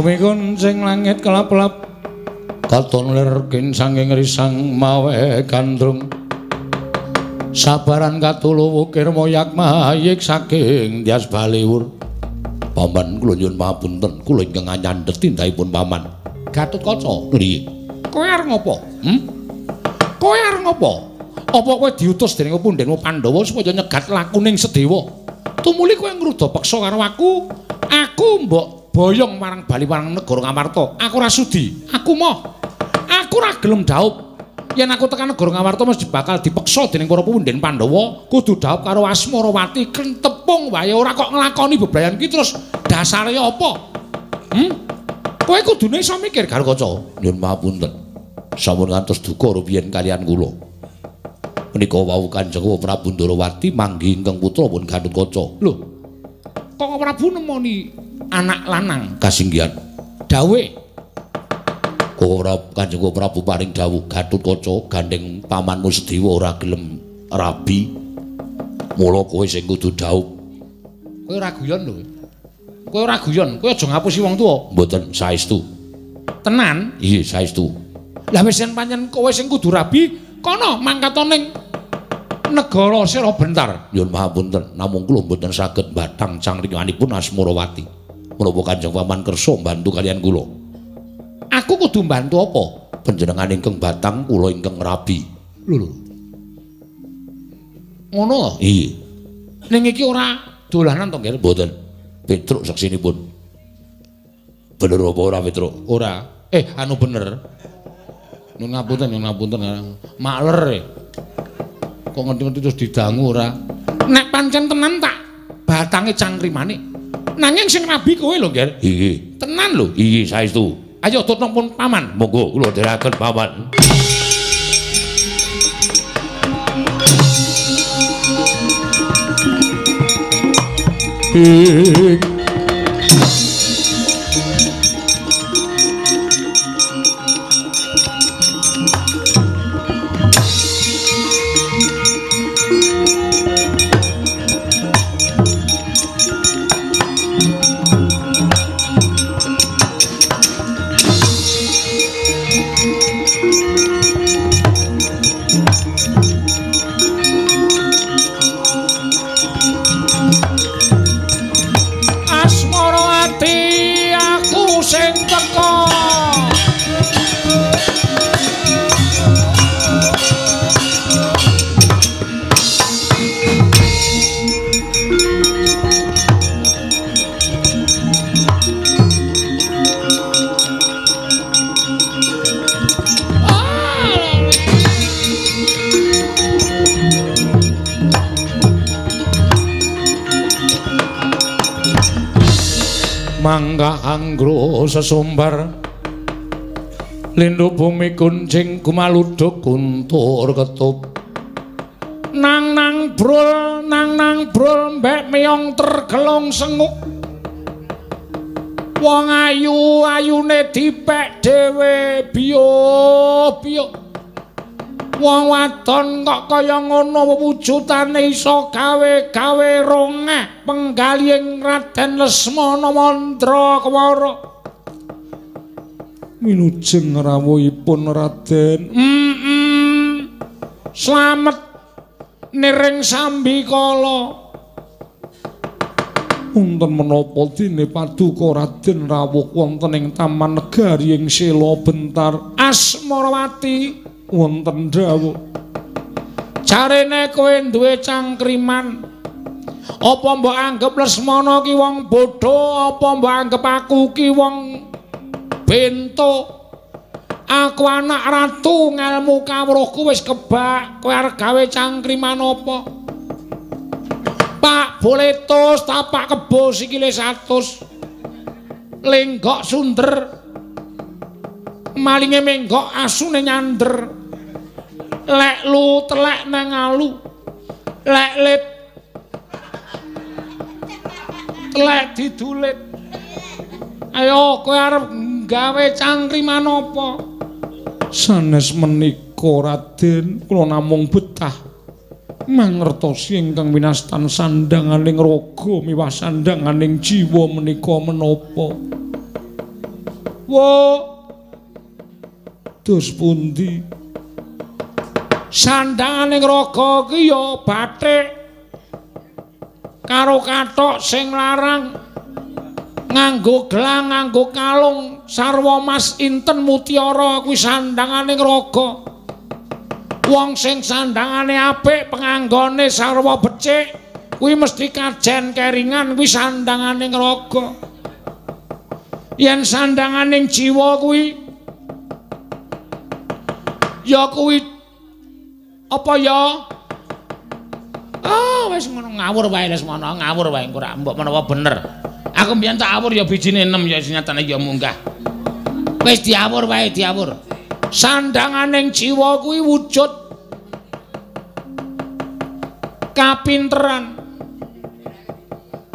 Speaker 1: Bumi kuncing langit kelap-kelap Katon lir kinsanging risang mawe gandrung Sabaran katulu wukir moyak mayik saking dias baliwur
Speaker 6: Paman kula nyuwun pangapunten, kula ingkang nyandhet tindahipun paman.
Speaker 1: Gatut kaca
Speaker 6: Nggih.
Speaker 1: Kowe arep ngopo? Hm? Kowe arep ngopo? Apa kowe diutus dening pundenmu Pandhawa supaya nyegat lakuning Sedewa? Tumuli kowe ngruda peksa karo aku. Aku mbok boyong marang bali marang negara Ngamarta. Aku ora sudi. Aku moh. Aku ora gelem dhaup. Yen aku tekan negara Ngamarta mesti bakal dipeksa dening para punden Pandhawa kudu dhaup karo Asmarawati kentepung wae ora kok nglakoni bebrayan ki terus dasare apa? Hm? Kowe kudune iso mikir karo kaca.
Speaker 6: Nyuwun pangapunten. Sampun ngantos duka rumiyin kalian kula. Menika wau Kanjeng Prabu Ndrawati manggi ingkang putra pun Gatut Kaca.
Speaker 1: Lho. Kok Prabu nemoni anak lanang
Speaker 6: Kasinggihan.
Speaker 1: dawe
Speaker 6: Ora Kanjeng Prabu paring dawuh Gatut Kaca gandeng pamanmu Sedewa ora gelem rabi. Mula kowe sing kudu dhaup.
Speaker 1: kowe ora guyon lho. Kowe ora guyon, kowe aja ngapusi wong tuwa.
Speaker 7: Mboten saestu.
Speaker 1: Tenan.
Speaker 7: Iya, saestu.
Speaker 1: Lah wis yen pancen kowe sing kudu rabi, kono mangkato ning negara sira bentar.
Speaker 7: Nyuwun pangapunten, namung kula mboten saged batang cangringanipun Asmarawati. Menapa Kanjeng Paman kersa bantu kalian kula?
Speaker 1: Aku kudu bantu apa?
Speaker 7: Panjenengan ingkang batang, kula ingkang rabi.
Speaker 1: Lho lho. Ngono.
Speaker 7: Iya,
Speaker 1: Ning iki ora dolanan to, Ger?
Speaker 7: mboten. Petruk saksinipun. Bener apa ora Petruk?
Speaker 1: Ora. Eh, anu bener. Nyun ngapunten, nyun ngapunten. Makler e. Kok ngerti-ngerti terus didangu ora? Nek pancen tenan tak batange cangkrimane. Nanging sing rabi kowe lho, Ger.
Speaker 7: Iya,
Speaker 1: Tenan lho.
Speaker 7: iya saestu.
Speaker 1: Ayo tutno pun paman.
Speaker 7: Monggo kula dherekaken Paman.
Speaker 1: Asmarawati anggro sesumbar lindu bumi kuncing kumaluduk kuntur ketup. Nang nang brul nang nang brul mbek meong tergelong senguk. Wong ayu ayune dipek dhewe biyo biyo. Wong wadon kok kaya ngono wujudane iso gawe-gawe rongeh penggalihing Raden Lesmana Mandra Kwara minujeng rawuhipun Raden. Mm -mm. slamet niring sambikala wonten menapa dene paduka Raden rawuh wonten ing taman negari ing Sela Bentar? Asmarawati wonten dawuh. Jarene kowe duwe cangkriman. Apa mbok anggap Lesmana ki wong bodho apa mbok anggap aku ki wong bento aku anak ratu ngelmu kawruhku wis kebak kowe arep gawe cangkriman apa Pak boleh tos tapak kebo sikile 100 lenggok sunder. Malinge menggok asune nyander. Lek lu telek nang alu. Lek lip telek didulit ayo kowe arep gawe cangkriman apa sanes menika Raden kula namung betah. Mangertosi ingkang winastan sandanganing raga miwah sandanganing jiwa menika menapa wo dos pundi? Sandanganing raga ki ya bathik. Karo kathok sing larang nganggo gelang nganggo kalung sarwa mas inten mutiara kuwi sandanganing raga wong sing sandangane apik penganggone sarwa becik kuwi mesti kajen keringan kuwi sandanganing raga yen sandanganing jiwa kuwi ya kuwi apa ya? Ah, wis ngono ngawur wae les mono, ngawur wae ora mbok menawa bener. Aku mbiyen tak awur ya bijine 6 ya nyatane ya munggah. Wis diawur wae, diawur. Sandanganing jiwa kuwi wujud kapinteran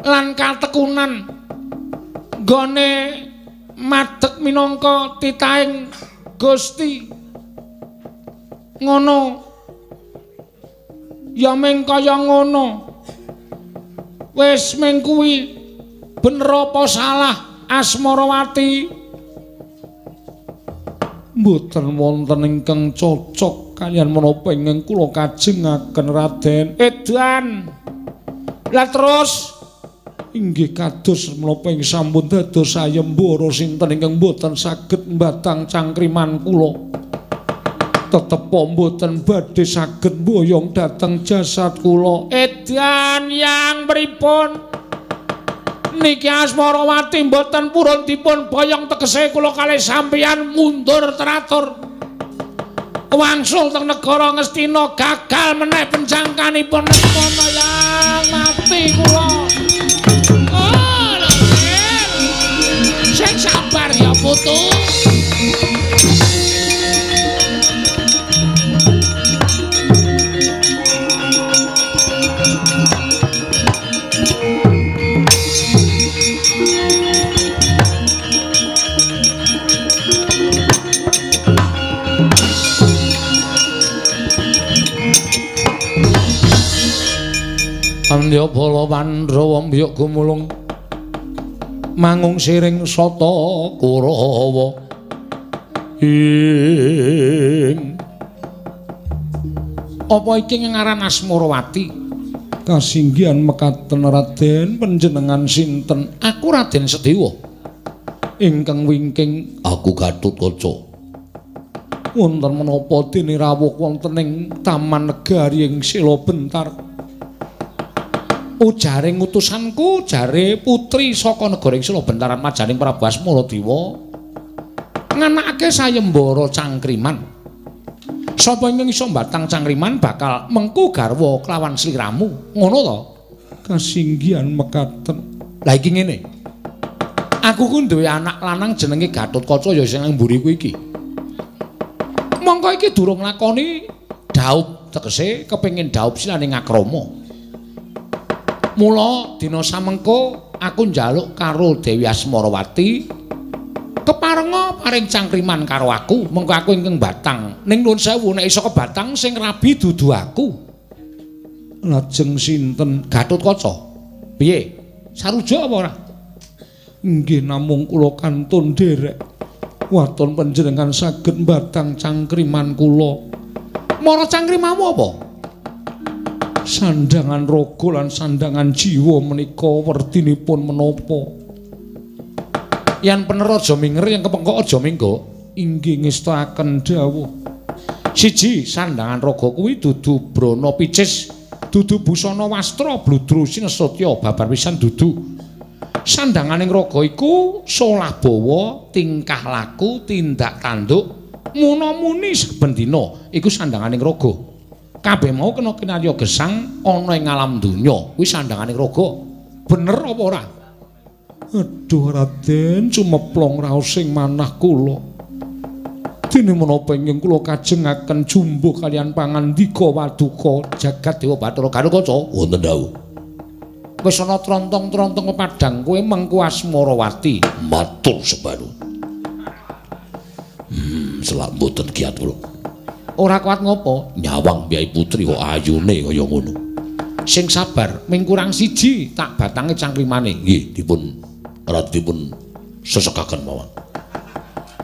Speaker 1: lan katekunan gone madeg minangka titahing Gusti. Ngono ya meng kaya ngono wis meng kuwi bener apa salah Asmarawati. Mboten wonten ingkang cocok kalian menapa ingkang kula kajengaken Raden Edan lah terus inggih kados menapa ing sampun dados sayembara sinten ingkang mboten saged mbatang cangkriman kula. Tetep mboten badhe saged boyong dhateng jasad kula. Edan yang pripun niki Asmarawati mboten purun dipun boyong tegese kula kalih sampeyan mundur teratur. Wangsul teng negara Ngastina gagal meneh penjangkanipun. Ngastina yang mati kula. Oh sing sabar ya putu Andya bala Pandhawa mbiyok gumulung mangung siring sata Kurawa. Ing. Apa iki ngaran Asmarawati kasinggihan mekaten Raden panjenengan sinten? Aku Raden Sedewa ingkang wingking.
Speaker 8: Aku Gatotkaca
Speaker 1: wonten menapa dene rawuh wonten ing Taman Negari ing Sila Bentar ujaring utusanku jare putri saka negara ing Sula Bentaran Majaning Prabu Asmaradewa nganakake sayembara cangkriman. Sapa ingkang iso mbatang cangkriman bakal mengku garwa kelawan sliramu? Ngono to? Kasinggihan mekaten. La iki ngene. Aku ku duwe anak lanang jenenge Gatotkaca ya sing nang mburiku iki. Mongko iki durung lakoni daup tegese kepengin daup silane ngakrama Mula dina samengko aku njaluk karo Dewi Asmarawati keparenga paring cangkriman karo aku, mengko aku ingkang batang. Ning nuwun sewu nek iso kebatang sing rabi dudu aku. Lajeng sinten Gatotkaca? Piye? Saruja apa ora? Nggih namung kula kantun derek. Waton panjenengan saged batang cangkriman kula. Mara cangkrimamu apa? Sandangan raga lan sandangan jiwa menika werdinipun menapa? Yan pener aja minger yang kepengkok aja minggo inggih ngestaken dawuh. Siji sandangan raga kuwi dudu brana picis dudu busana wastra bludru sinesotya babar pisan dudu. Sandanganing raga iku solah bawa tingkah laku tindak tanduk muna-muni saben dina. Iku sandanganing raga kabeh mau kena kinarya gesang ana ing alam donya. Kuwi sandangane raga. Bener apa ora? Aduh raden cumeplong raos sing manah kula. Dene menapa ingkang kula kajengaken jumbo kalian pangandika waduka jagat dewa bathara garukaca
Speaker 8: wonten dawuh.
Speaker 1: Wis ana trontong-trontong padang kowe mengku asmarawati.
Speaker 8: Matur sebaru hmm selak mboten kiat kula
Speaker 1: ora kuat ngopo?
Speaker 8: Nyawang biai putri kok ayune kaya ngono.
Speaker 1: Sing sabar ming kurang siji tak batange cangkrimane
Speaker 8: nggih dipun rat dipun sesekaken mawon.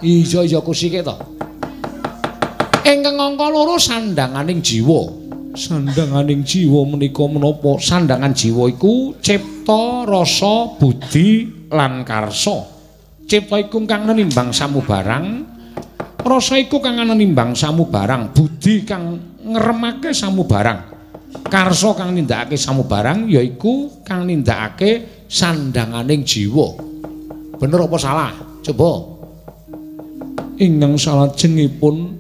Speaker 1: Iya iya kusike to. Ingkang angka loro sandanganing jiwa. Sandanganing jiwa menika menapa? Sandangan jiwa iku cipta rasa budi lan karsa. Cipta iku kang nimbang samubarang rasa iku kang ana nimbang samu barang budi kang ngremake samu barang. Karsa kang nindakake samu barang yaiku kang nindakake sandanganing jiwa. Bener apa salah? Coba. Ingkang salajengipun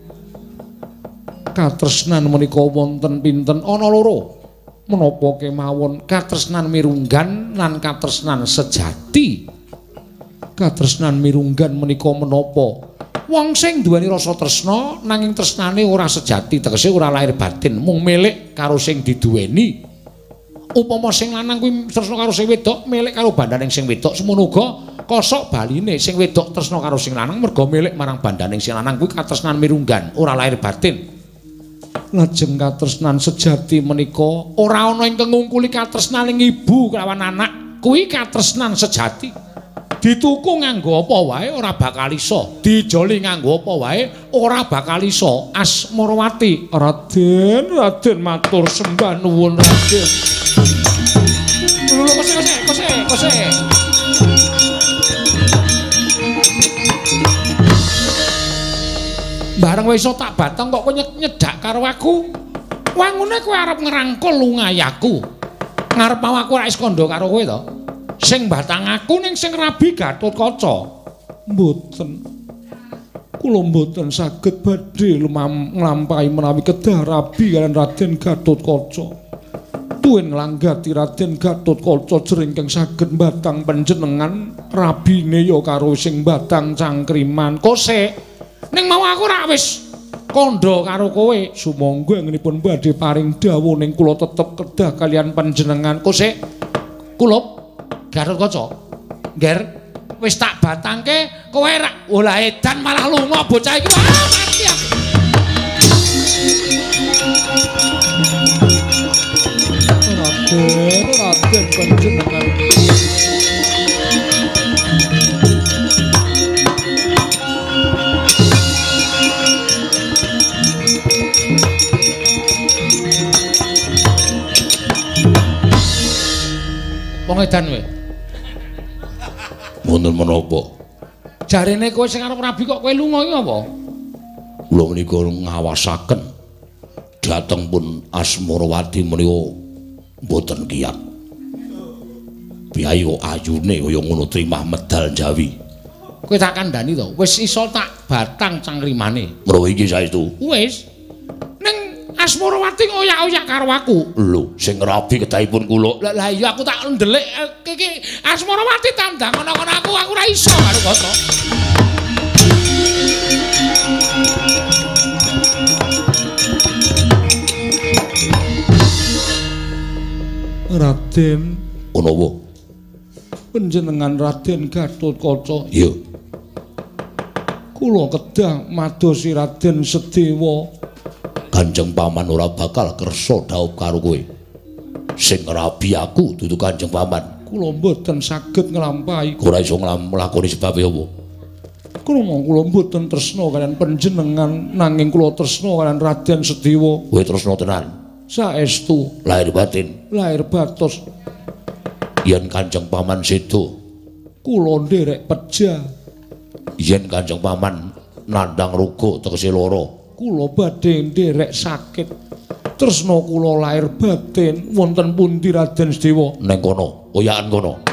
Speaker 1: katresnan menika wonten pinten? Ana loro. Menapa kemawon katresnan mirunggan lan katresnan sejati? Katresnan mirunggan menika menapa wong sing duweni rasa tresna nanging tresnane ora sejati tegese ora lahir batin mung milik karo sing diduweni. Upama sing lanang kuwi tresna karo sing wedok milik karo bandaning sing wedok. Semono uga kosok baline sing wedok tresna karo sing lanang mergo milik marang bandaning sing lanang kuwi katresnan mirunggan ora lahir batin. Lajeng katresnan sejati menika ora ana ing ngungkuli katresnaning ibu kelawan anak kuwi katresnan sejati. Dituku nganggo apa wae ora bakal iso, dijoli nganggo apa wae ora bakal iso. Asmarawati, Raden, Raden matur sembah nuwun Raden. Lho, kose, kose, kose, kose. Bareng wis iso tak batang kok kowe nyedak karo aku. Wangune kowe arep ngerangkul lungayaku. Ngarep mau aku ora is kandha karo kowe to. Sing batang aku ning sing rabi Gatotkaca. Mboten. Kula mboten saged badhe nglampahi menawi kedah rabi kalian Raden Gatotkaca. Tuwin nglanggati Raden Gatotkaca kang saged batang panjenengan rabine ya karo sing batang cangkriman. Kosek Ning mau aku rak wis kandha karo kowe. Sumangga ngenipun badhe paring dawuh ning kula tetep kedah kalian panjenengan. Kosek kula Garut Kaca. Nger wis tak batangke kowe rak olah edan malah lunga bocah iki. Wah, mati aku. Raden, Raden panjenengan. Wong edan kowe.
Speaker 9: Wonten menapa?
Speaker 1: Jarene kowe sing arep rabi kok kowe lunga iki apa?
Speaker 9: Kula menika ngawasaken dhateng pun Asmarawati menika mboten kiyat. Biayo ayune kaya ngono trimah medal Jawi.
Speaker 1: Kowe tak kandhani to, wis iso tak batang cangkrimane.
Speaker 9: Menawa iki saestu.
Speaker 1: Wis. Asmarawati ngoyak-oyak karo aku.
Speaker 9: Lho, sing rabi kedahipun kula.
Speaker 1: Lah lah iya aku tak ndelik eh, iki Asmarawati tandang ngono-ngono aku aku ora iso karo kono. Raden
Speaker 9: apa?
Speaker 1: panjenengan Raden Gatotkaca
Speaker 9: Iya.
Speaker 1: kula kedah madosi Raden Sedewa
Speaker 9: Kanjeng Paman ora bakal kersa dhaup karo kowe. Sing rabi aku dudu Kanjeng Paman.
Speaker 1: kula mboten saged nglampahi
Speaker 9: Ora iso nglakoni sebab apa?
Speaker 1: mong kula mboten tresna kalian panjenengan nanging kula tresna kalian Raden Sedewa
Speaker 9: Kowe tresna tenan.
Speaker 1: saestu
Speaker 9: Lahir batin
Speaker 1: lahir batos
Speaker 9: yen Kanjeng Paman sedo,
Speaker 1: kula nderek peja
Speaker 9: yen Kanjeng Paman nandang rugo tegese lara.
Speaker 1: Kula badhe nderek sakit. Tresna kula lahir batin wonten pundi Raden Sedewa
Speaker 9: Neng kono, oyakan kono.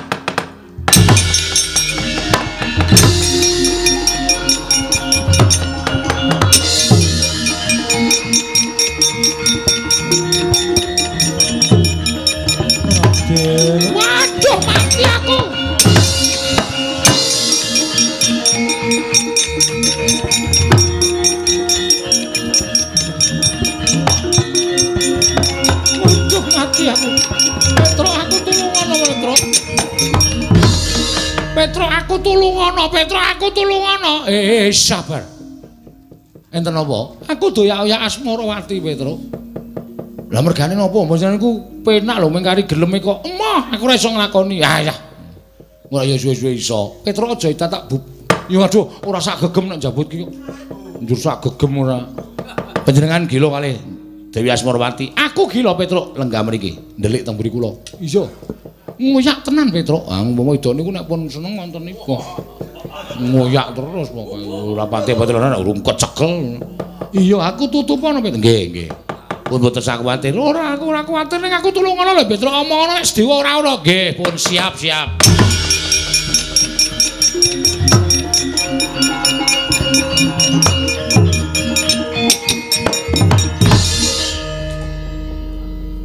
Speaker 1: Eh, sabar. Enten apa? Aku doyak-oyak Asmarawati, Petro. Lah mergane napa? Mboten niku penak lho mengkari geleme kok. Emoh, aku ora iso nglakoni. Ya ya. Ora ya suwe-suwe iso. Petro aja tak bu. Ya aduh, ora sak gegem nek njabut ki. Njur sak gegem ora. Panjenengan gila kali Dewi Asmarawati. Aku gila Petro lenggah mriki. Ndelik teng mburi kula. Iya. Ngoyak tenan Petro. Ah umpama wedok niku nek pun seneng wonten niku. Ngoyak terus pokoke ora pati batelan urung kecekel. Iya, aku tutupono Petro. Nggih, nggih. Pun boten sak kuwatir. Ora, aku ora kuwatir ning aku tulungono lho Petro omongono nek sedewa ora ono. Nggih, pun siap, siap.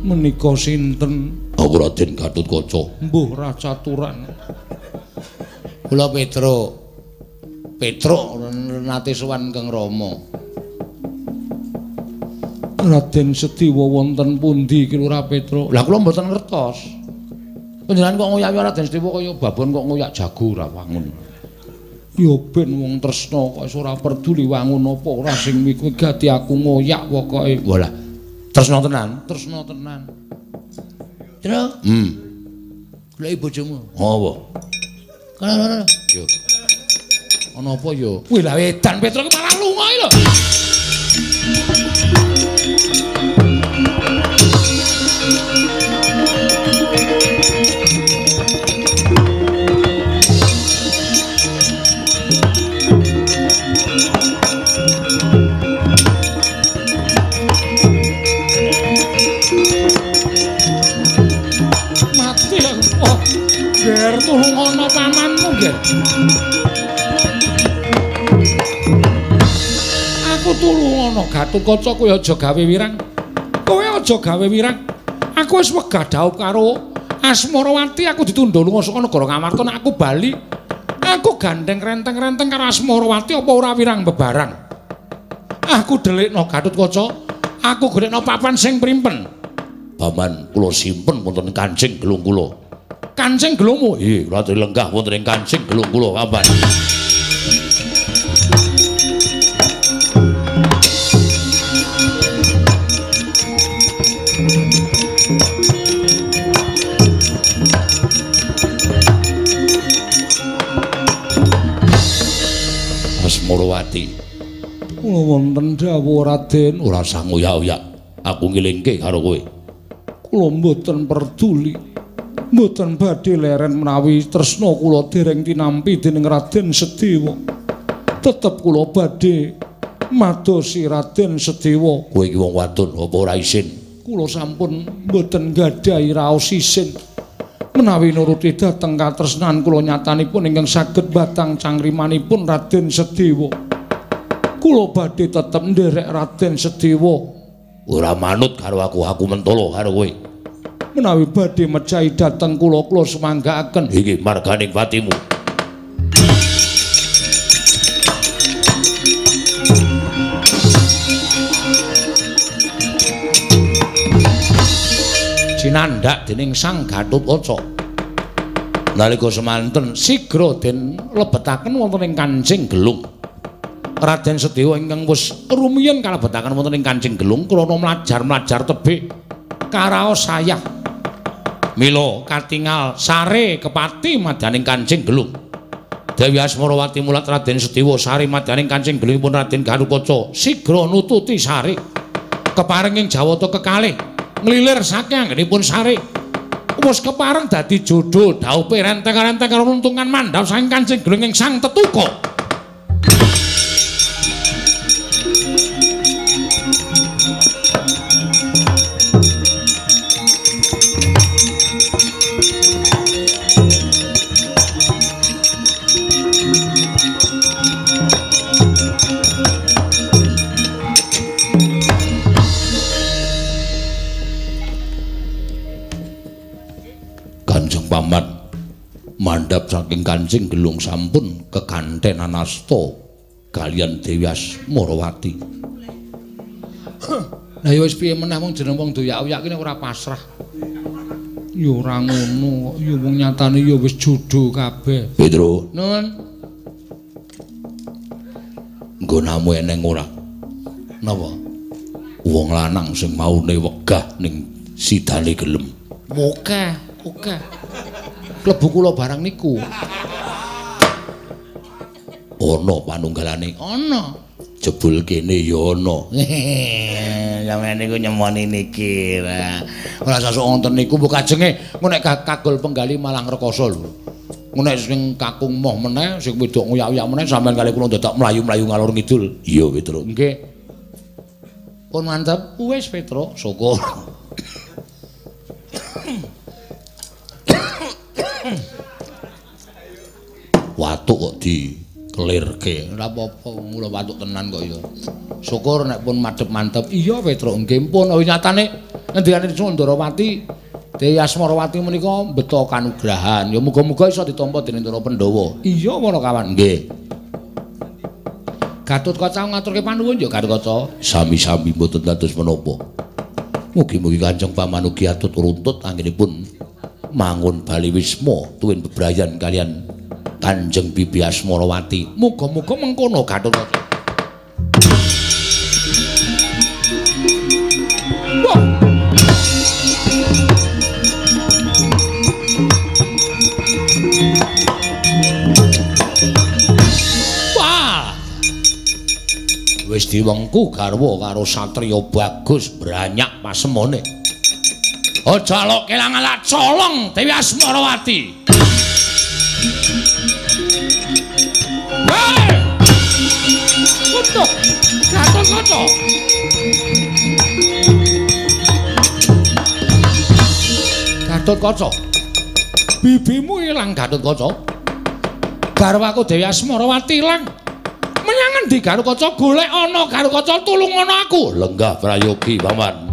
Speaker 1: Menika sinten?
Speaker 9: Aku Raden Gatotkaca.
Speaker 1: Mbuh Racaturan. Kula Petro. Petro nate sowan Kang Rama. Raden Setiwa wonten pundi ki Lurah Petro? Lah kula mboten ngertos. Panjenengan kok ngoyak Raden Setiwa kaya babon kok ngoyak jago ora wangun. Ya ben wong tresna kok ora peduli wangun apa ora sing wigati aku ngoyak pokoke. Walah. Tresna tenan, tresna tenan. Tru,
Speaker 9: Hmm.
Speaker 1: Goleki bojomu.
Speaker 10: Apa?
Speaker 1: Kana kana.
Speaker 10: Yo.
Speaker 1: Ana apa yo? Wih lah edan Petro malah lunga lho. Mati aku. Oh, Ger tulung ana pamanmu, Ger. Aku tulung ana Gatotkaca kowe aja gawe wirang. Kowe aja gawe wirang. Aku wis wegah dhaup karo Asmarawati aku ditunda lunga saka negara Ngamarta aku bali. Aku gandeng renteng-renteng karo Asmarawati apa ora wirang bebaran. Aku delikno Gatotkaca. Aku golekno papan sing primpen.
Speaker 10: Paman kula simpen wonten Kancing Gelung kula.
Speaker 1: Kancing gelomu.
Speaker 10: Nggih, kula lenggah wonten ing Kancing Gelung kula, Paman. Asmarawati.
Speaker 1: Kula wonten dawuh Raden,
Speaker 10: Ora sang uyak-uyak. Aku ngilingke karo kowe.
Speaker 1: kula mboten peduli. Mboten badhe leren menawi tresna kula dereng tinampi dening Raden Sedewa. Tetep kula badhe madosi Raden Sedewa.
Speaker 10: Kowe iki wong wadon apa ora isin?
Speaker 1: Kula sampun mboten gadhahi raos isin. Menawi nuruti dhateng katresnan kula nyatanipun ingkang saged batang cangrimanipun Raden Sedewa. Kula badhe tetep nderek Raden Sedewa.
Speaker 10: Ora manut karo aku, aku mentolo karo kowe.
Speaker 1: Menawi badhe mejahi dhateng kula kula semanggaaken.
Speaker 10: Iki marganing patimu.
Speaker 1: Cinandak dening Sang Gatotkaca. Nalika semanten sigra den lebetaken wonten ing Kancing Gelung. Raden Sedewa ingkang wis rumiyin kalebetaken wonten ing Kancing Gelung krana mlajar-mlajar tebih karaos sayah. Mila katingal sare kepati madaning Kancing Gelung. Dewi Asmarawati mulat Raden Sedewa sari madaning Kancing Gelungipun Raden Gatotkaca sigra nututi sari. Keparinging jawata kekalih nglilir saking anggenipun sari. Wis kepareng dadi jodho dhaupe renteng-renteng karo nuntungan mandhap saking Kancing Gelung ing Sang Tetuka.
Speaker 10: Mandhap saking Kancing Gelung sampun kekantenan asta kalian Dewi Asmarawati.
Speaker 1: Lah ya wis piye meneh wong jeneng wong doyak-oyak kene ora pasrah. Ya ora ngono, ya wong nyatane ya wis jodho kabeh.
Speaker 10: Pedro,
Speaker 1: Nun,
Speaker 10: nggonamu eneng ora?
Speaker 1: napa?
Speaker 10: Wong lanang sing maune wegah ning sidane gelem.
Speaker 1: Oke, oke. Klebu kula barang niku.
Speaker 10: Ana panunggalane.
Speaker 1: Ana.
Speaker 10: Jebul kene ya ana. [laughs]
Speaker 1: Sampeyan niku nyemoni niki. Ora sasuk wonten niku mbok kajenge engko nek ka- kagol penggali malang rekoso lho. Engko nek sing kakung moh meneh sing wedok nguyak-uyak meneh sampeyan kali kula dadak mlayu-mlayu ngalor ngidul.
Speaker 10: Iya, Pedro.
Speaker 1: Nggih. Pun mantep wis Petro, syukur. [coughs]
Speaker 10: Watuk kok dikelirke.
Speaker 1: Ora apa-apa, mula watuk tenan kok ya. Syukur nek pun madhep mantep. Iya Petro, nggih pun oh nyatane ngendikane Sundarawati Dewi Asmarawati menika beto kanugrahan. Ya muga-muga iso ditampa dening para Pandhawa. Iya para kawan.
Speaker 10: Nggih,
Speaker 1: Gatotkaca ngaturke panuwun ya Gatotkaca.
Speaker 10: sami-sami mboten dados menapa. Mugi-mugi Kanjeng Paman ugi atut runtut anggenipun mangun bali wisma tuwin bebrayan kalian Kanjeng Bibi Asmarawati.
Speaker 1: Muga-muga mengkono katon. wis diwengku garwa karo satriya bagus branyak pasemone aja alok kelangan colong dewi asmarawati Untuk Gatot Kaca. Gatot Kaca. Bibimu ilang Gatot Kaca. Garwaku Dewi Asmarawati ilang. Menyang endi Gatot Kaca golek ana Gatot Kaca tulung ana aku. Lenggah prayogi, Paman.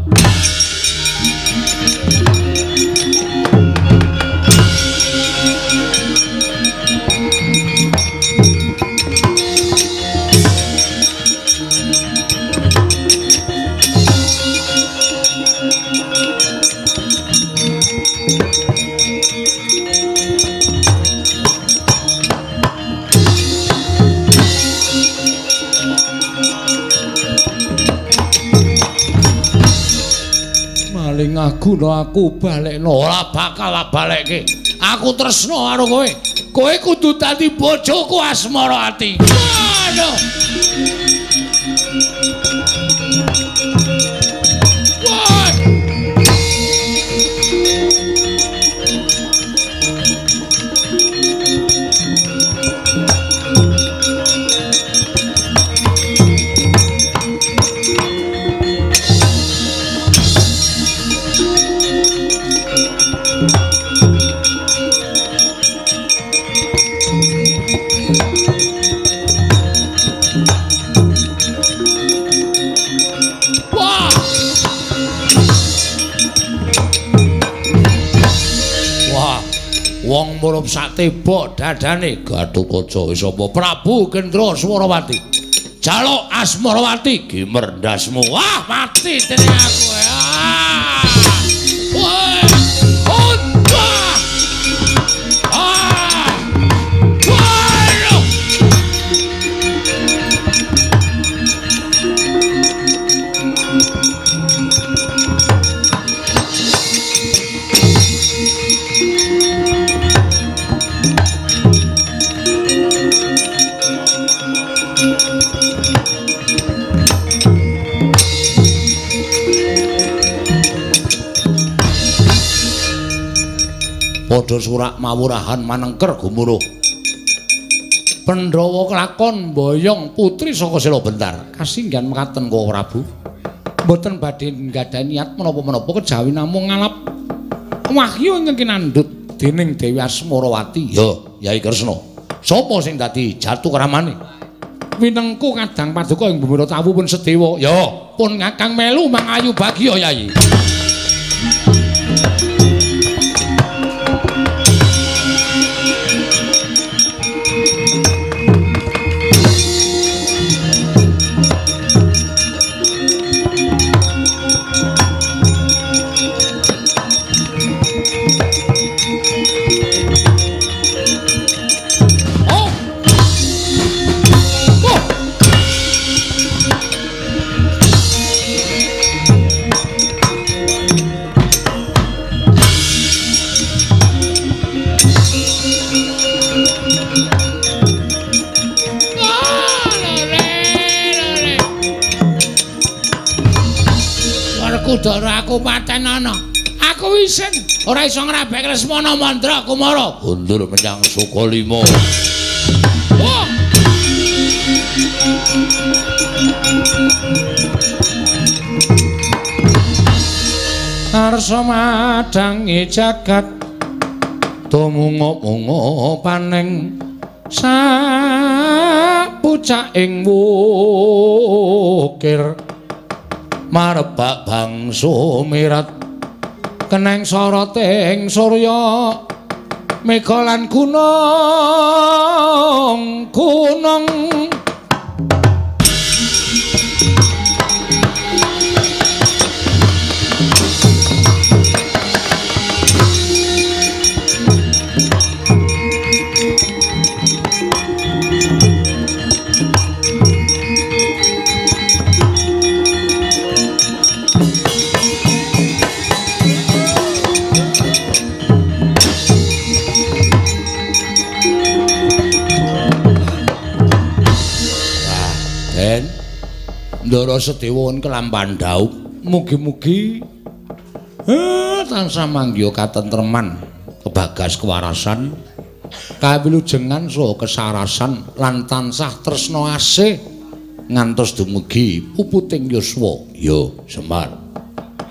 Speaker 1: Maling aguna aku balekno ora bakal balekke. Aku tresno karo kowe. Kowe kudu dadi bojoku asmara ati. Aduh tebok dadane Gatotkaca wis apa Prabu Gendra Swarawati. Jaluk Asmarawati gimerdasmu. Wah, mati dening aku. Padha surak mawurahan manengker gumuruh Pandhawa kelakon mboyong putri saka Sela Bentar. Kasinggan mekaten kok Prabu mboten badhe nggadahi niat menapa-menapa kejawi namung ngalap. Wahyu ingkang kinandhut dening Dewi Asmarawati ya Yai Kresna. Sapa sing dadi jatu kramane winengku kadang paduka ing bumi tawu pun sedewa. Ya pun ngakang melu mangayu bagya Yai dara aku paten ana. Aku isin ora iso ngrabek Lesmana Mandra Kumara. Mundur menyang Sukalima. Wah! Arsa madangi jagat tumungo-mungo paning sapucak ing wukir marebak bangsu mirat. Keneng soroting surya mega lan gunung gunung Ndara Sedewa kelampan daup. Mugi-mugi eh tansah manggya katentreman, kebagas kewarasan, kawilujengan saha kesarasan lan tansah tresna asih ngantos dumugi puputing yuswa. Yo, Semar.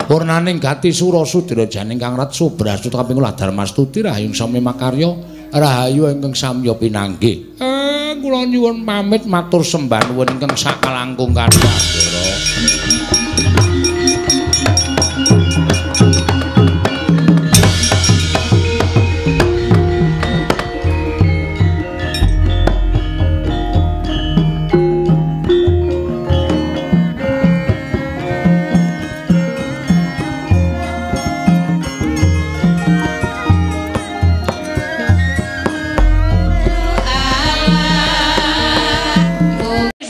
Speaker 1: Purnaning gati sura sudira janing kang rat subrasut kaping kula Darmastuti rahayung sami makarya rahayu ingkang samya pinanggih. Kula nyuwun pamit matur sembah nuwun ingkang sakalangkung kadang.